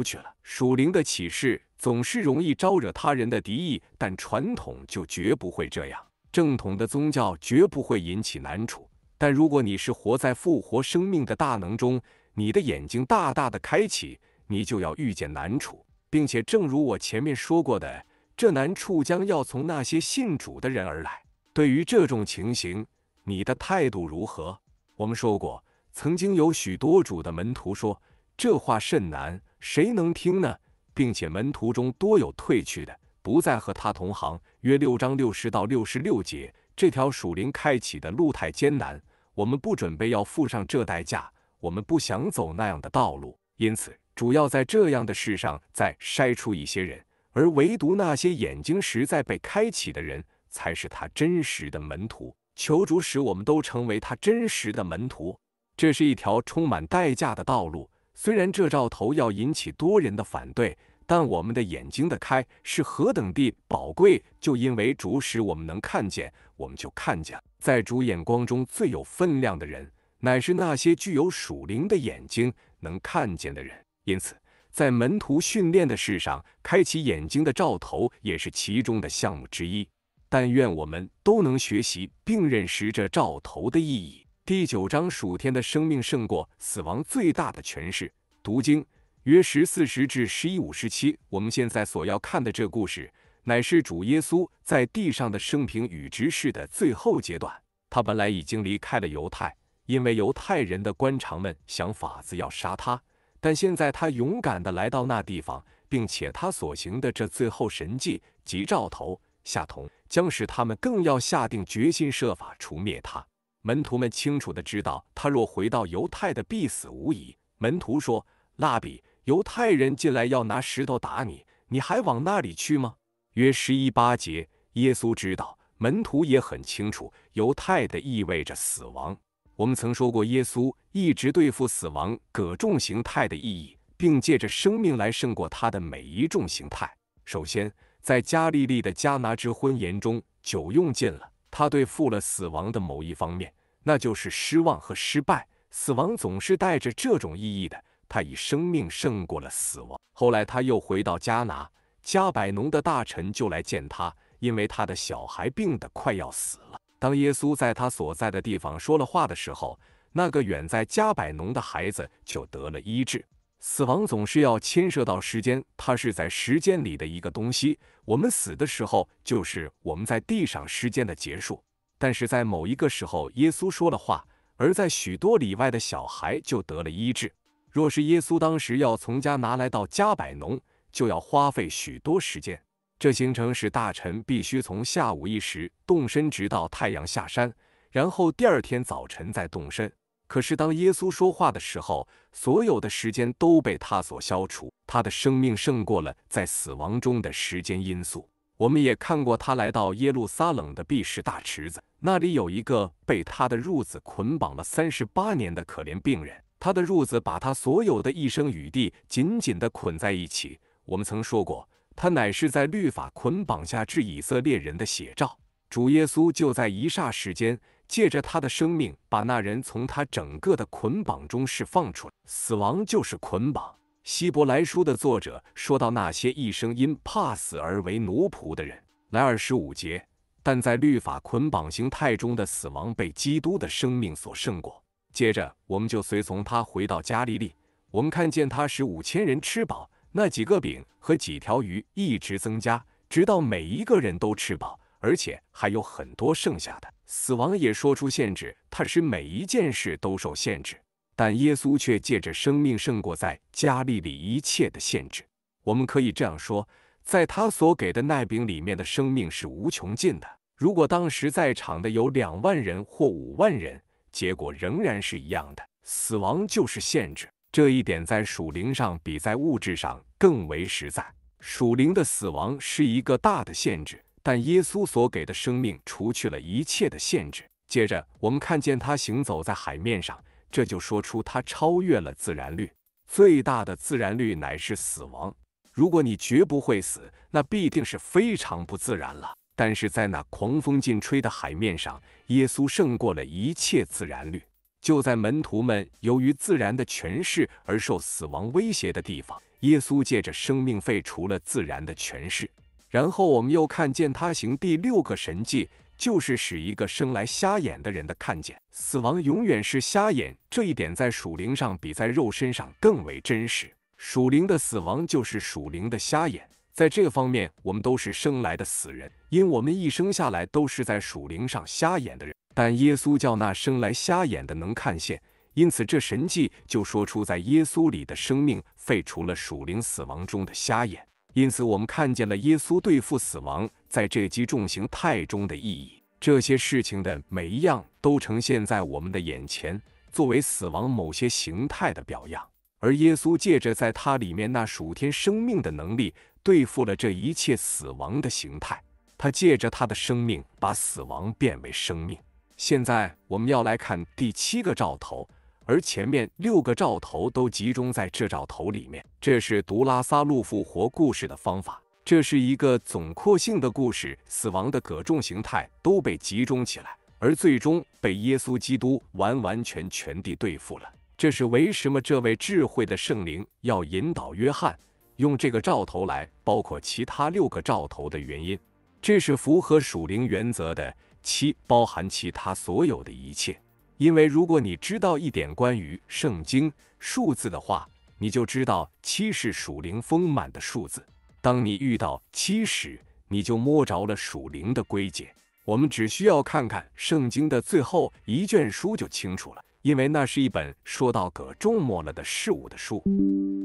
去了。属灵的启示。总是容易招惹他人的敌意，但传统就绝不会这样。正统的宗教绝不会引起难处。但如果你是活在复活生命的大能中，你的眼睛大大的开启，你就要遇见难处，并且正如我前面说过的，这难处将要从那些信主的人而来。对于这种情形，你的态度如何？我们说过，曾经有许多主的门徒说：“这话甚难，谁能听呢？”并且门徒中多有退去的，不再和他同行。约六章六十到六十六节，这条属灵开启的路太艰难，我们不准备要付上这代价，我们不想走那样的道路。因此，主要在这样的事上再筛出一些人，而唯独那些眼睛实在被开启的人，才是他真实的门徒。求主使我们都成为他真实的门徒。这是一条充满代价的道路，虽然这兆头要引起多人的反对。但我们的眼睛的开是何等地宝贵，就因为主使我们能看见，我们就看见。在主眼光中最有分量的人，乃是那些具有属灵的眼睛能看见的人。因此，在门徒训练的事上，开启眼睛的兆头也是其中的项目之一。但愿我们都能学习并认识这兆头的意义。第九章属天的生命胜过死亡最大的诠释。读经约十四时至十一五十七。我们现在所要看的这故事，乃是主耶稣在地上的生平与执事的最后阶段。他本来已经离开了犹太，因为犹太人的官长们想法子要杀他。但现在他勇敢地来到那地方，并且他所行的这最后神迹及兆头下同，将使他们更要下定决心设法除灭他。门徒们清楚地知道，他若回到犹太的，必死无疑。门徒说：“蜡笔，犹太人进来要拿石头打你，你还往那里去吗？”约十一八节，耶稣知道，门徒也很清楚，犹太的意味着死亡。我们曾说过，耶稣一直对付死亡各种形态的意义，并借着生命来胜过他的每一种形态。首先，在加利利的迦拿之婚宴中，酒用尽了。他对付了死亡的某一方面，那就是失望和失败。死亡总是带着这种意义的。他以生命胜过了死亡。后来他又回到迦拿，加百农的大臣就来见他，因为他的小孩病得快要死了。当耶稣在他所在的地方说了话的时候，那个远在加百农的孩子就得了医治。死亡总是要牵涉到时间，它是在时间里的一个东西。我们死的时候，就是我们在地上时间的结束。但是在某一个时候，耶稣说了话，而在许多里外的小孩就得了医治。若是耶稣当时要从家拿来到加百农，就要花费许多时间。这行程使大臣必须从下午一时动身，直到太阳下山，然后第二天早晨再动身。可是当耶稣说话的时候，所有的时间都被他所消除，他的生命胜过了在死亡中的时间因素。我们也看过他来到耶路撒冷的毕士大池子，那里有一个被他的褥子捆绑了三十八年的可怜病人，他的褥子把他所有的一生与地紧紧地捆在一起。我们曾说过。他乃是在律法捆绑下治以色列人的写照。主耶稣就在一霎时间，借着他的生命，把那人从他整个的捆绑中释放出来。死亡就是捆绑。希伯来书的作者说到那些一生因怕死而为奴仆的人。来二十五节，但在律法捆绑形态中的死亡被基督的生命所胜过。接着，我们就随从他回到加利利。我们看见他使五千人吃饱。那几个饼和几条鱼一直增加，直到每一个人都吃饱，而且还有很多剩下的。死亡也说出限制，它使每一件事都受限制，但耶稣却借着生命胜过在加利利一切的限制。我们可以这样说，在他所给的那饼里面的生命是无穷尽的。如果当时在场的有两万人或五万人，结果仍然是一样的。死亡就是限制。这一点在属灵上比在物质上更为实在。属灵的死亡是一个大的限制，但耶稣所给的生命除去了一切的限制。接着，我们看见他行走在海面上，这就说出他超越了自然律。最大的自然律乃是死亡。如果你绝不会死，那必定是非常不自然了。但是在那狂风劲吹的海面上，耶稣胜过了一切自然律。就在门徒们由于自然的权势而受死亡威胁的地方，耶稣借着生命废除了自然的权势。然后我们又看见他行第六个神迹，就是使一个生来瞎眼的人的看见。死亡永远是瞎眼，这一点在属灵上比在肉身上更为真实。属灵的死亡就是属灵的瞎眼，在这方面，我们都是生来的死人，因我们一生下来都是在属灵上瞎眼的人。但耶稣叫那生来瞎眼的能看见，因此这神迹就说出在耶稣里的生命废除了属灵死亡中的瞎眼。因此，我们看见了耶稣对付死亡在这击重形态中的意义。这些事情的每一样都呈现在我们的眼前，作为死亡某些形态的表样。而耶稣借着在他里面那属天生命的能力，对付了这一切死亡的形态。他借着他的生命，把死亡变为生命。现在我们要来看第七个兆头，而前面六个兆头都集中在这兆头里面。这是读拉萨路复活故事的方法。这是一个总括性的故事，死亡的各种形态都被集中起来，而最终被耶稣基督完完全全地对付了。这是为什么这位智慧的圣灵要引导约翰用这个兆头来包括其他六个兆头的原因。这是符合属灵原则的。七包含其他所有的一切。因为如果你知道一点关于圣经数字的话，你就知道七是属灵丰满的数字。当你遇到七时，你就摸着了属灵的归结。我们只需要看看圣经的最后一卷书就清楚了，因为那是一本说到各众末了的事物的书，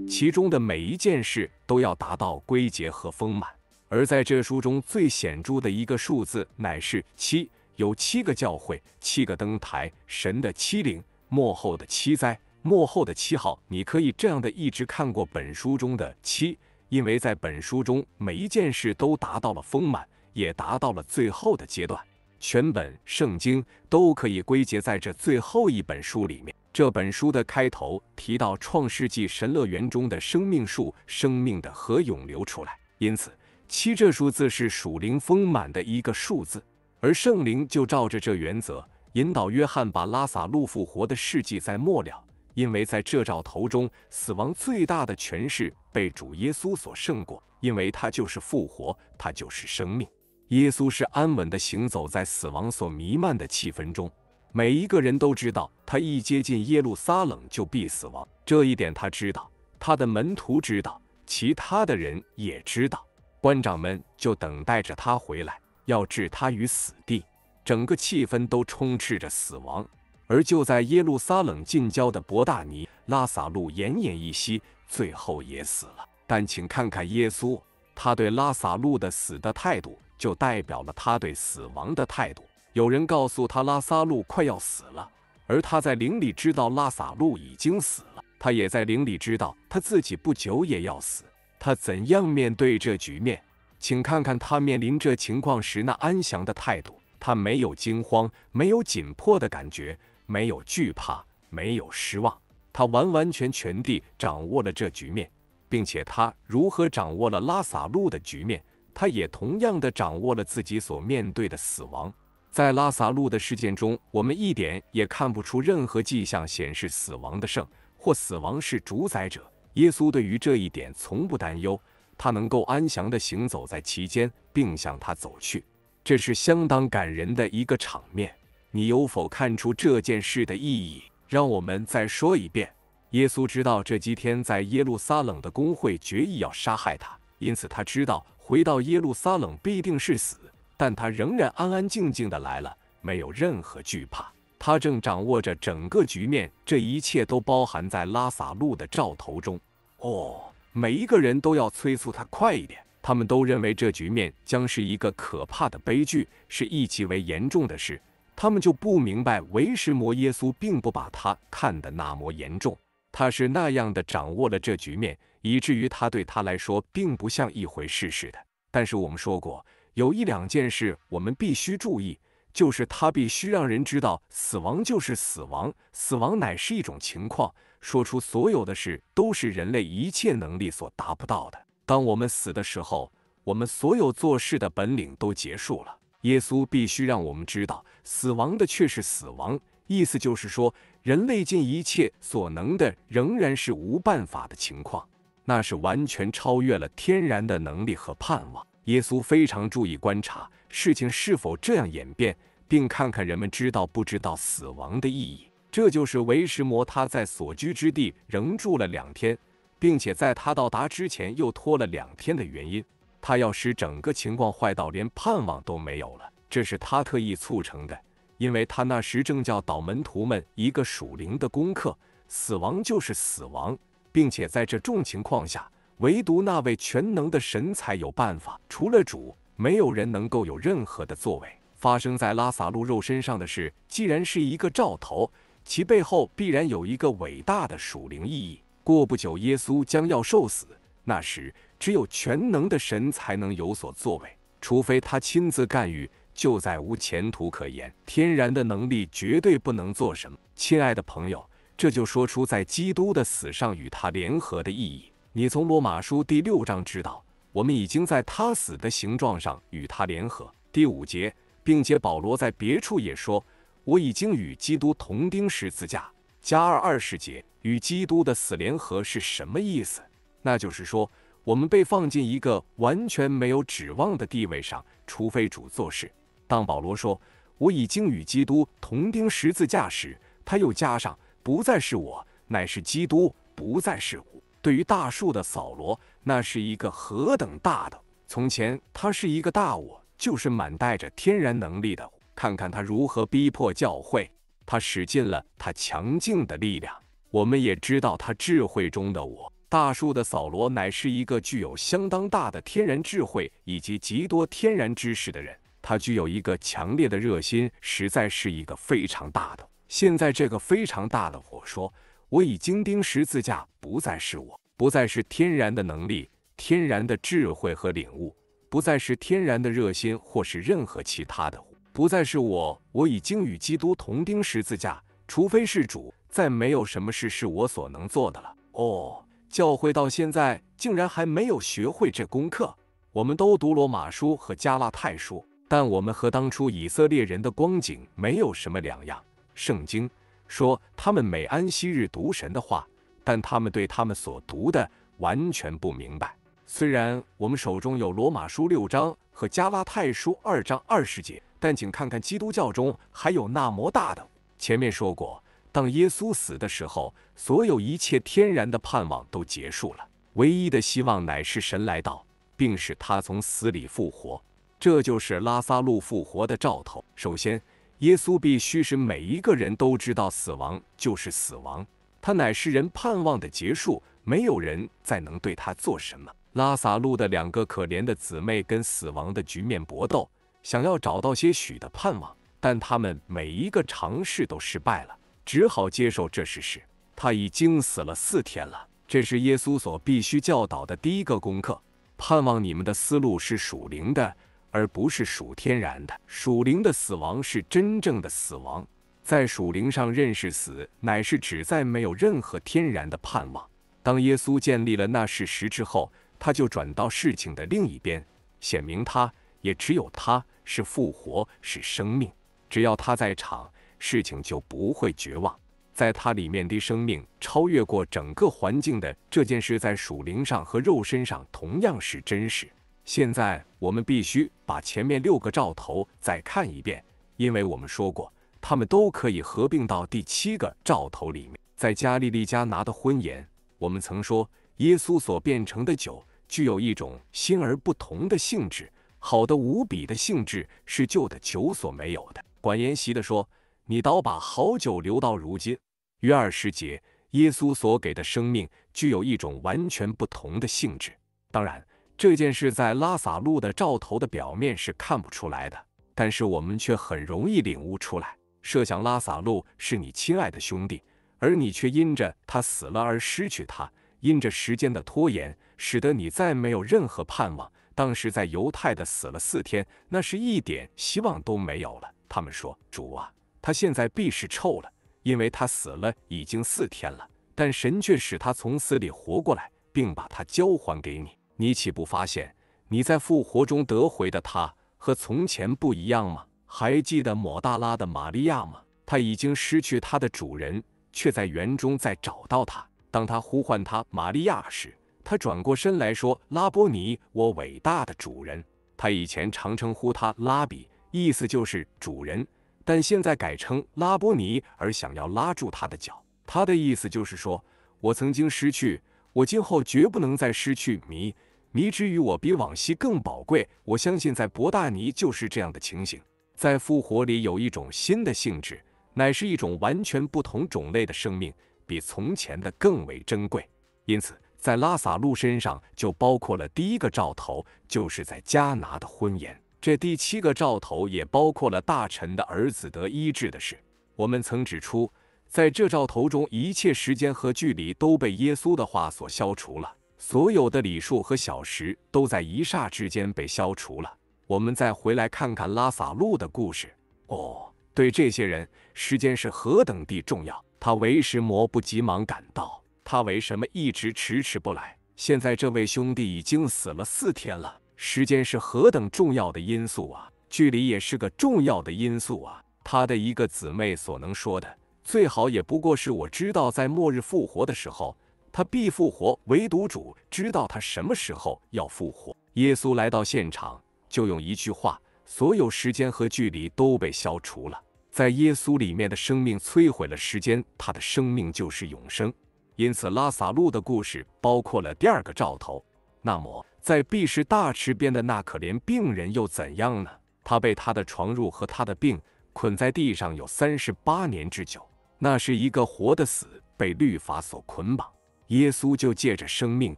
其中的每一件事都要达到归结和丰满。而在这书中最显著的一个数字乃是七，有七个教会，七个灯台，神的七灵，幕后的七灾，幕后的七号。你可以这样的一直看过本书中的七。因为在本书中，每一件事都达到了丰满，也达到了最后的阶段。全本圣经都可以归结在这最后一本书里面。这本书的开头提到创世纪神乐园中的生命树，生命的河涌流出来。因此，七这数字是属灵丰满的一个数字，而圣灵就照着这原则引导约翰把拉萨路复活的事迹在末了。因为在这兆头中，死亡最大的权势被主耶稣所胜过，因为他就是复活，他就是生命。耶稣是安稳地行走在死亡所弥漫的气氛中。每一个人都知道，他一接近耶路撒冷就必死亡。这一点他知道，他的门徒知道，其他的人也知道。官长们就等待着他回来，要置他于死地。整个气氛都充斥着死亡。而就在耶路撒冷近郊的伯大尼，拉萨路奄奄一息，最后也死了。但请看看耶稣，他对拉萨路的死的态度，就代表了他对死亡的态度。有人告诉他拉萨路快要死了，而他在灵里知道拉萨路已经死了，他也在灵里知道他自己不久也要死。他怎样面对这局面？请看看他面临这情况时那安详的态度。他没有惊慌，没有紧迫的感觉。没有惧怕，没有失望，他完完全全地掌握了这局面，并且他如何掌握了拉萨路的局面，他也同样的掌握了自己所面对的死亡。在拉萨路的事件中，我们一点也看不出任何迹象显示死亡的胜或死亡是主宰者。耶稣对于这一点从不担忧，他能够安详地行走在其间，并向他走去，这是相当感人的一个场面。你有否看出这件事的意义？让我们再说一遍。耶稣知道这几天在耶路撒冷的公会决意要杀害他，因此他知道回到耶路撒冷必定是死，但他仍然安安静静的来了，没有任何惧怕。他正掌握着整个局面，这一切都包含在拉萨路的兆头中。哦，每一个人都要催促他快一点，他们都认为这局面将是一个可怕的悲剧，是一极为严重的事。他们就不明白，为什么耶稣并不把他看得那么严重。他是那样的掌握了这局面，以至于他对他来说并不像一回事似的。但是我们说过，有一两件事我们必须注意，就是他必须让人知道，死亡就是死亡，死亡乃是一种情况。说出所有的事都是人类一切能力所达不到的。当我们死的时候，我们所有做事的本领都结束了。耶稣必须让我们知道，死亡的却是死亡。意思就是说，人类尽一切所能的，仍然是无办法的情况，那是完全超越了天然的能力和盼望。耶稣非常注意观察事情是否这样演变，并看看人们知道不知道死亡的意义。这就是为什么他在所居之地仍住了两天，并且在他到达之前又拖了两天的原因。他要使整个情况坏到连盼望都没有了，这是他特意促成的，因为他那时正教导门徒们一个属灵的功课：死亡就是死亡，并且在这种情况下，唯独那位全能的神才有办法，除了主，没有人能够有任何的作为。发生在拉萨路肉身上的事，既然是一个兆头，其背后必然有一个伟大的属灵意义。过不久，耶稣将要受死。那时，只有全能的神才能有所作为，除非他亲自干预，就再无前途可言。天然的能力绝对不能做什么。亲爱的朋友，这就说出在基督的死上与他联合的意义。你从罗马书第六章知道，我们已经在他死的形状上与他联合。第五节，并且保罗在别处也说：“我已经与基督同钉十字架。”加二二十节，与基督的死联合是什么意思？那就是说，我们被放进一个完全没有指望的地位上，除非主做事。当保罗说“我已经与基督同钉十字架”时，他又加上：“不再是我，乃是基督；不再是我。”对于大树的扫罗，那是一个何等大的！从前他是一个大我，就是满带着天然能力的。看看他如何逼迫教会，他使尽了他强劲的力量。我们也知道他智慧中的我。大树的扫罗乃是一个具有相当大的天然智慧以及极多天然知识的人。他具有一个强烈的热心，实在是一个非常大的。现在这个非常大的我说，我已经钉十字架，不再是我，不再是天然的能力、天然的智慧和领悟，不再是天然的热心或是任何其他的，不再是我。我已经与基督同钉十字架，除非是主，再没有什么事是我所能做的了。哦，教会到现在竟然还没有学会这功课。我们都读罗马书和加拉太书。但我们和当初以色列人的光景没有什么两样。圣经说他们每安息日读神的话，但他们对他们所读的完全不明白。虽然我们手中有罗马书六章和加拉太书二章二十节，但请看看基督教中还有那么大的。前面说过，当耶稣死的时候，所有一切天然的盼望都结束了，唯一的希望乃是神来到，并使他从死里复活。这就是拉萨路复活的兆头。首先，耶稣必须使每一个人都知道死亡就是死亡，他乃是人盼望的结束，没有人再能对他做什么。拉萨路的两个可怜的姊妹跟死亡的局面搏斗，想要找到些许的盼望，但他们每一个尝试都失败了，只好接受这事实。他已经死了四天了。这是耶稣所必须教导的第一个功课。盼望你们的思路是属灵的。而不是属天然的。属灵的死亡是真正的死亡，在属灵上认识死，乃是指在没有任何天然的盼望。当耶稣建立了那事实之后，他就转到事情的另一边，显明他也只有他是复活，是生命。只要他在场，事情就不会绝望。在他里面的生命超越过整个环境的这件事，在属灵上和肉身上同样是真实。现在我们必须把前面六个兆头再看一遍，因为我们说过，他们都可以合并到第七个兆头里面。在加利利加拿的婚宴，我们曾说，耶稣所变成的酒具有一种新而不同的性质，好的无比的性质是旧的酒所没有的。管筵席的说：“你倒把好酒留到如今。”约二十节，耶稣所给的生命具有一种完全不同的性质。当然。这件事在拉萨路的兆头的表面是看不出来的，但是我们却很容易领悟出来。设想拉萨路是你亲爱的兄弟，而你却因着他死了而失去他，因着时间的拖延，使得你再没有任何盼望。当时在犹太的死了四天，那是一点希望都没有了。他们说：“主啊，他现在必是臭了，因为他死了已经四天了。但神却使他从死里活过来，并把他交还给你。”你岂不发现你在复活中得回的他和从前不一样吗？还记得抹大拉的玛利亚吗？他已经失去他的主人，却在园中再找到他。当他呼唤他玛利亚时，他转过身来说：“拉波尼，我伟大的主人。”他以前常称呼他拉比，意思就是主人，但现在改称拉波尼，而想要拉住他的脚。他的意思就是说：“我曾经失去。”我今后绝不能再失去迷迷之于我比往昔更宝贵。我相信在博大尼就是这样的情形，在复活里有一种新的性质，乃是一种完全不同种类的生命，比从前的更为珍贵。因此，在拉萨路身上就包括了第一个兆头，就是在加拿的婚宴。这第七个兆头也包括了大臣的儿子得医治的事。我们曾指出。在这兆头中，一切时间和距离都被耶稣的话所消除了，所有的礼数和小时都在一霎之间被消除了。我们再回来看看拉萨路的故事。哦，对这些人，时间是何等地重要！他为时魔不急忙赶到，他为什么一直迟迟不来？现在这位兄弟已经死了四天了。时间是何等重要的因素啊！距离也是个重要的因素啊！他的一个姊妹所能说的。最好也不过是我知道，在末日复活的时候，他必复活。唯独主知道他什么时候要复活。耶稣来到现场，就用一句话，所有时间和距离都被消除了。在耶稣里面的生命摧毁了时间，他的生命就是永生。因此，拉萨路的故事包括了第二个兆头。那么，在毕士大池边的那可怜病人又怎样呢？他被他的床褥和他的病捆在地上有三十八年之久，那是一个活的死，被律法所捆绑。耶稣就借着生命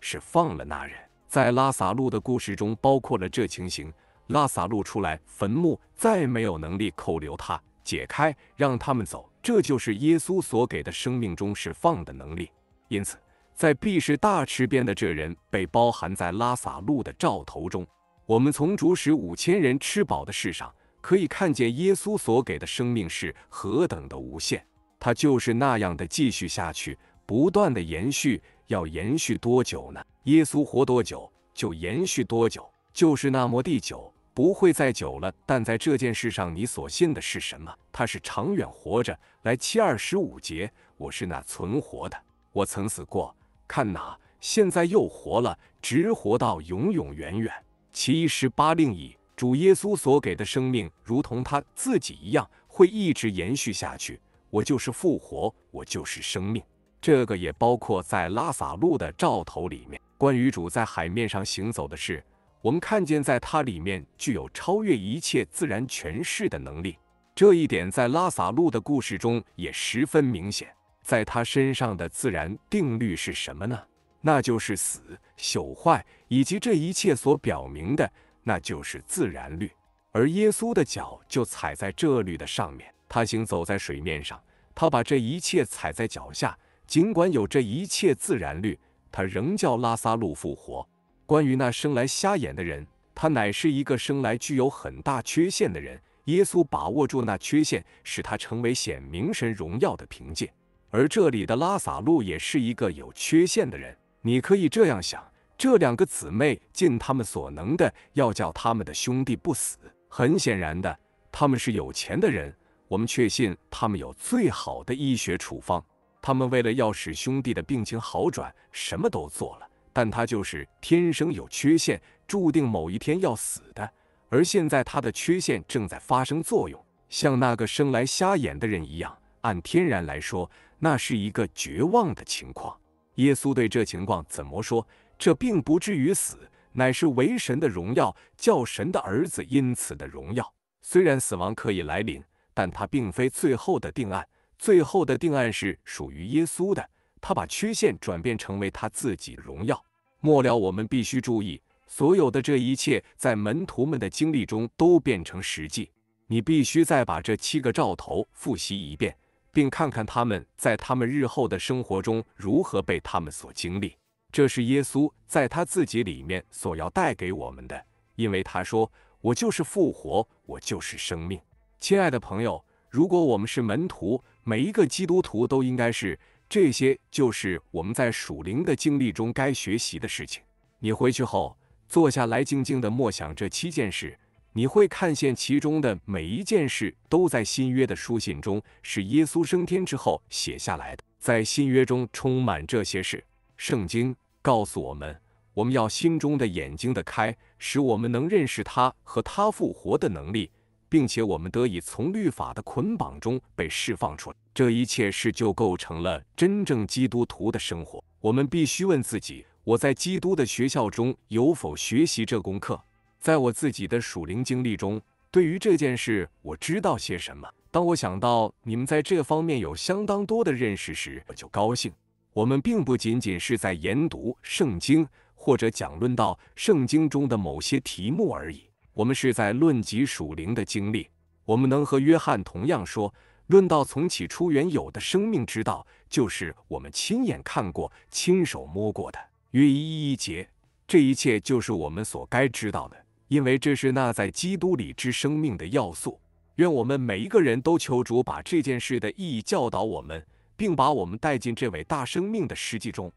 是放了那人。在拉萨路的故事中，包括了这情形：拉萨路出来，坟墓再没有能力扣留他。解开，让他们走，这就是耶稣所给的生命中释放的能力。因此，在毕士大池边的这人被包含在拉萨路的兆头中。我们从主使五千人吃饱的事上，可以看见耶稣所给的生命是何等的无限。他就是那样的继续下去，不断的延续。要延续多久呢？耶稣活多久，就延续多久，就是那么地久。不会再久了，但在这件事上，你所信的是什么？他是长远活着。来七二十五节，我是那存活的，我曾死过，看哪，现在又活了，直活到永永远远。七十八另一，主耶稣所给的生命，如同他自己一样，会一直延续下去。我就是复活，我就是生命。这个也包括在拉萨路的兆头里面，关于主在海面上行走的事。我们看见，在它里面具有超越一切自然诠释的能力。这一点在拉萨路的故事中也十分明显。在他身上的自然定律是什么呢？那就是死、朽坏，以及这一切所表明的，那就是自然律。而耶稣的脚就踩在这律的上面，他行走在水面上，他把这一切踩在脚下。尽管有这一切自然律，他仍叫拉萨路复活。关于那生来瞎眼的人，他乃是一个生来具有很大缺陷的人。耶稣把握住那缺陷，使他成为显明神荣耀的凭借。而这里的拉萨路也是一个有缺陷的人。你可以这样想：这两个姊妹尽他们所能的要叫他们的兄弟不死。很显然的，他们是有钱的人。我们确信他们有最好的医学处方。他们为了要使兄弟的病情好转，什么都做了。但他就是天生有缺陷，注定某一天要死的。而现在他的缺陷正在发生作用，像那个生来瞎眼的人一样。按天然来说，那是一个绝望的情况。耶稣对这情况怎么说？这并不至于死，乃是为神的荣耀，叫神的儿子因此的荣耀。虽然死亡可以来临，但他并非最后的定案。最后的定案是属于耶稣的。他把缺陷转变成为他自己荣耀。末了，我们必须注意，所有的这一切在门徒们的经历中都变成实际。你必须再把这七个兆头复习一遍，并看看他们在他们日后的生活中如何被他们所经历。这是耶稣在他自己里面所要带给我们的，因为他说：“我就是复活，我就是生命。”亲爱的朋友，如果我们是门徒，每一个基督徒都应该是。这些就是我们在属灵的经历中该学习的事情。你回去后坐下来，静静的默想这七件事，你会看见其中的每一件事都在新约的书信中，是耶稣升天之后写下来的。在新约中充满这些事。圣经告诉我们，我们要心中的眼睛的开，使我们能认识他和他复活的能力。并且我们得以从律法的捆绑中被释放出来，这一切事就构成了真正基督徒的生活。我们必须问自己：我在基督的学校中有否学习这功课？在我自己的属灵经历中，对于这件事，我知道些什么？当我想到你们在这方面有相当多的认识时，我就高兴。我们并不仅仅是在研读圣经或者讲论到圣经中的某些题目而已。我们是在论及属灵的经历，我们能和约翰同样说，论到从起初原有的生命之道，就是我们亲眼看过、亲手摸过的。约一一节，这一切就是我们所该知道的，因为这是那在基督里之生命的要素。愿我们每一个人都求主把这件事的意义教导我们，并把我们带进这位大生命的实际中。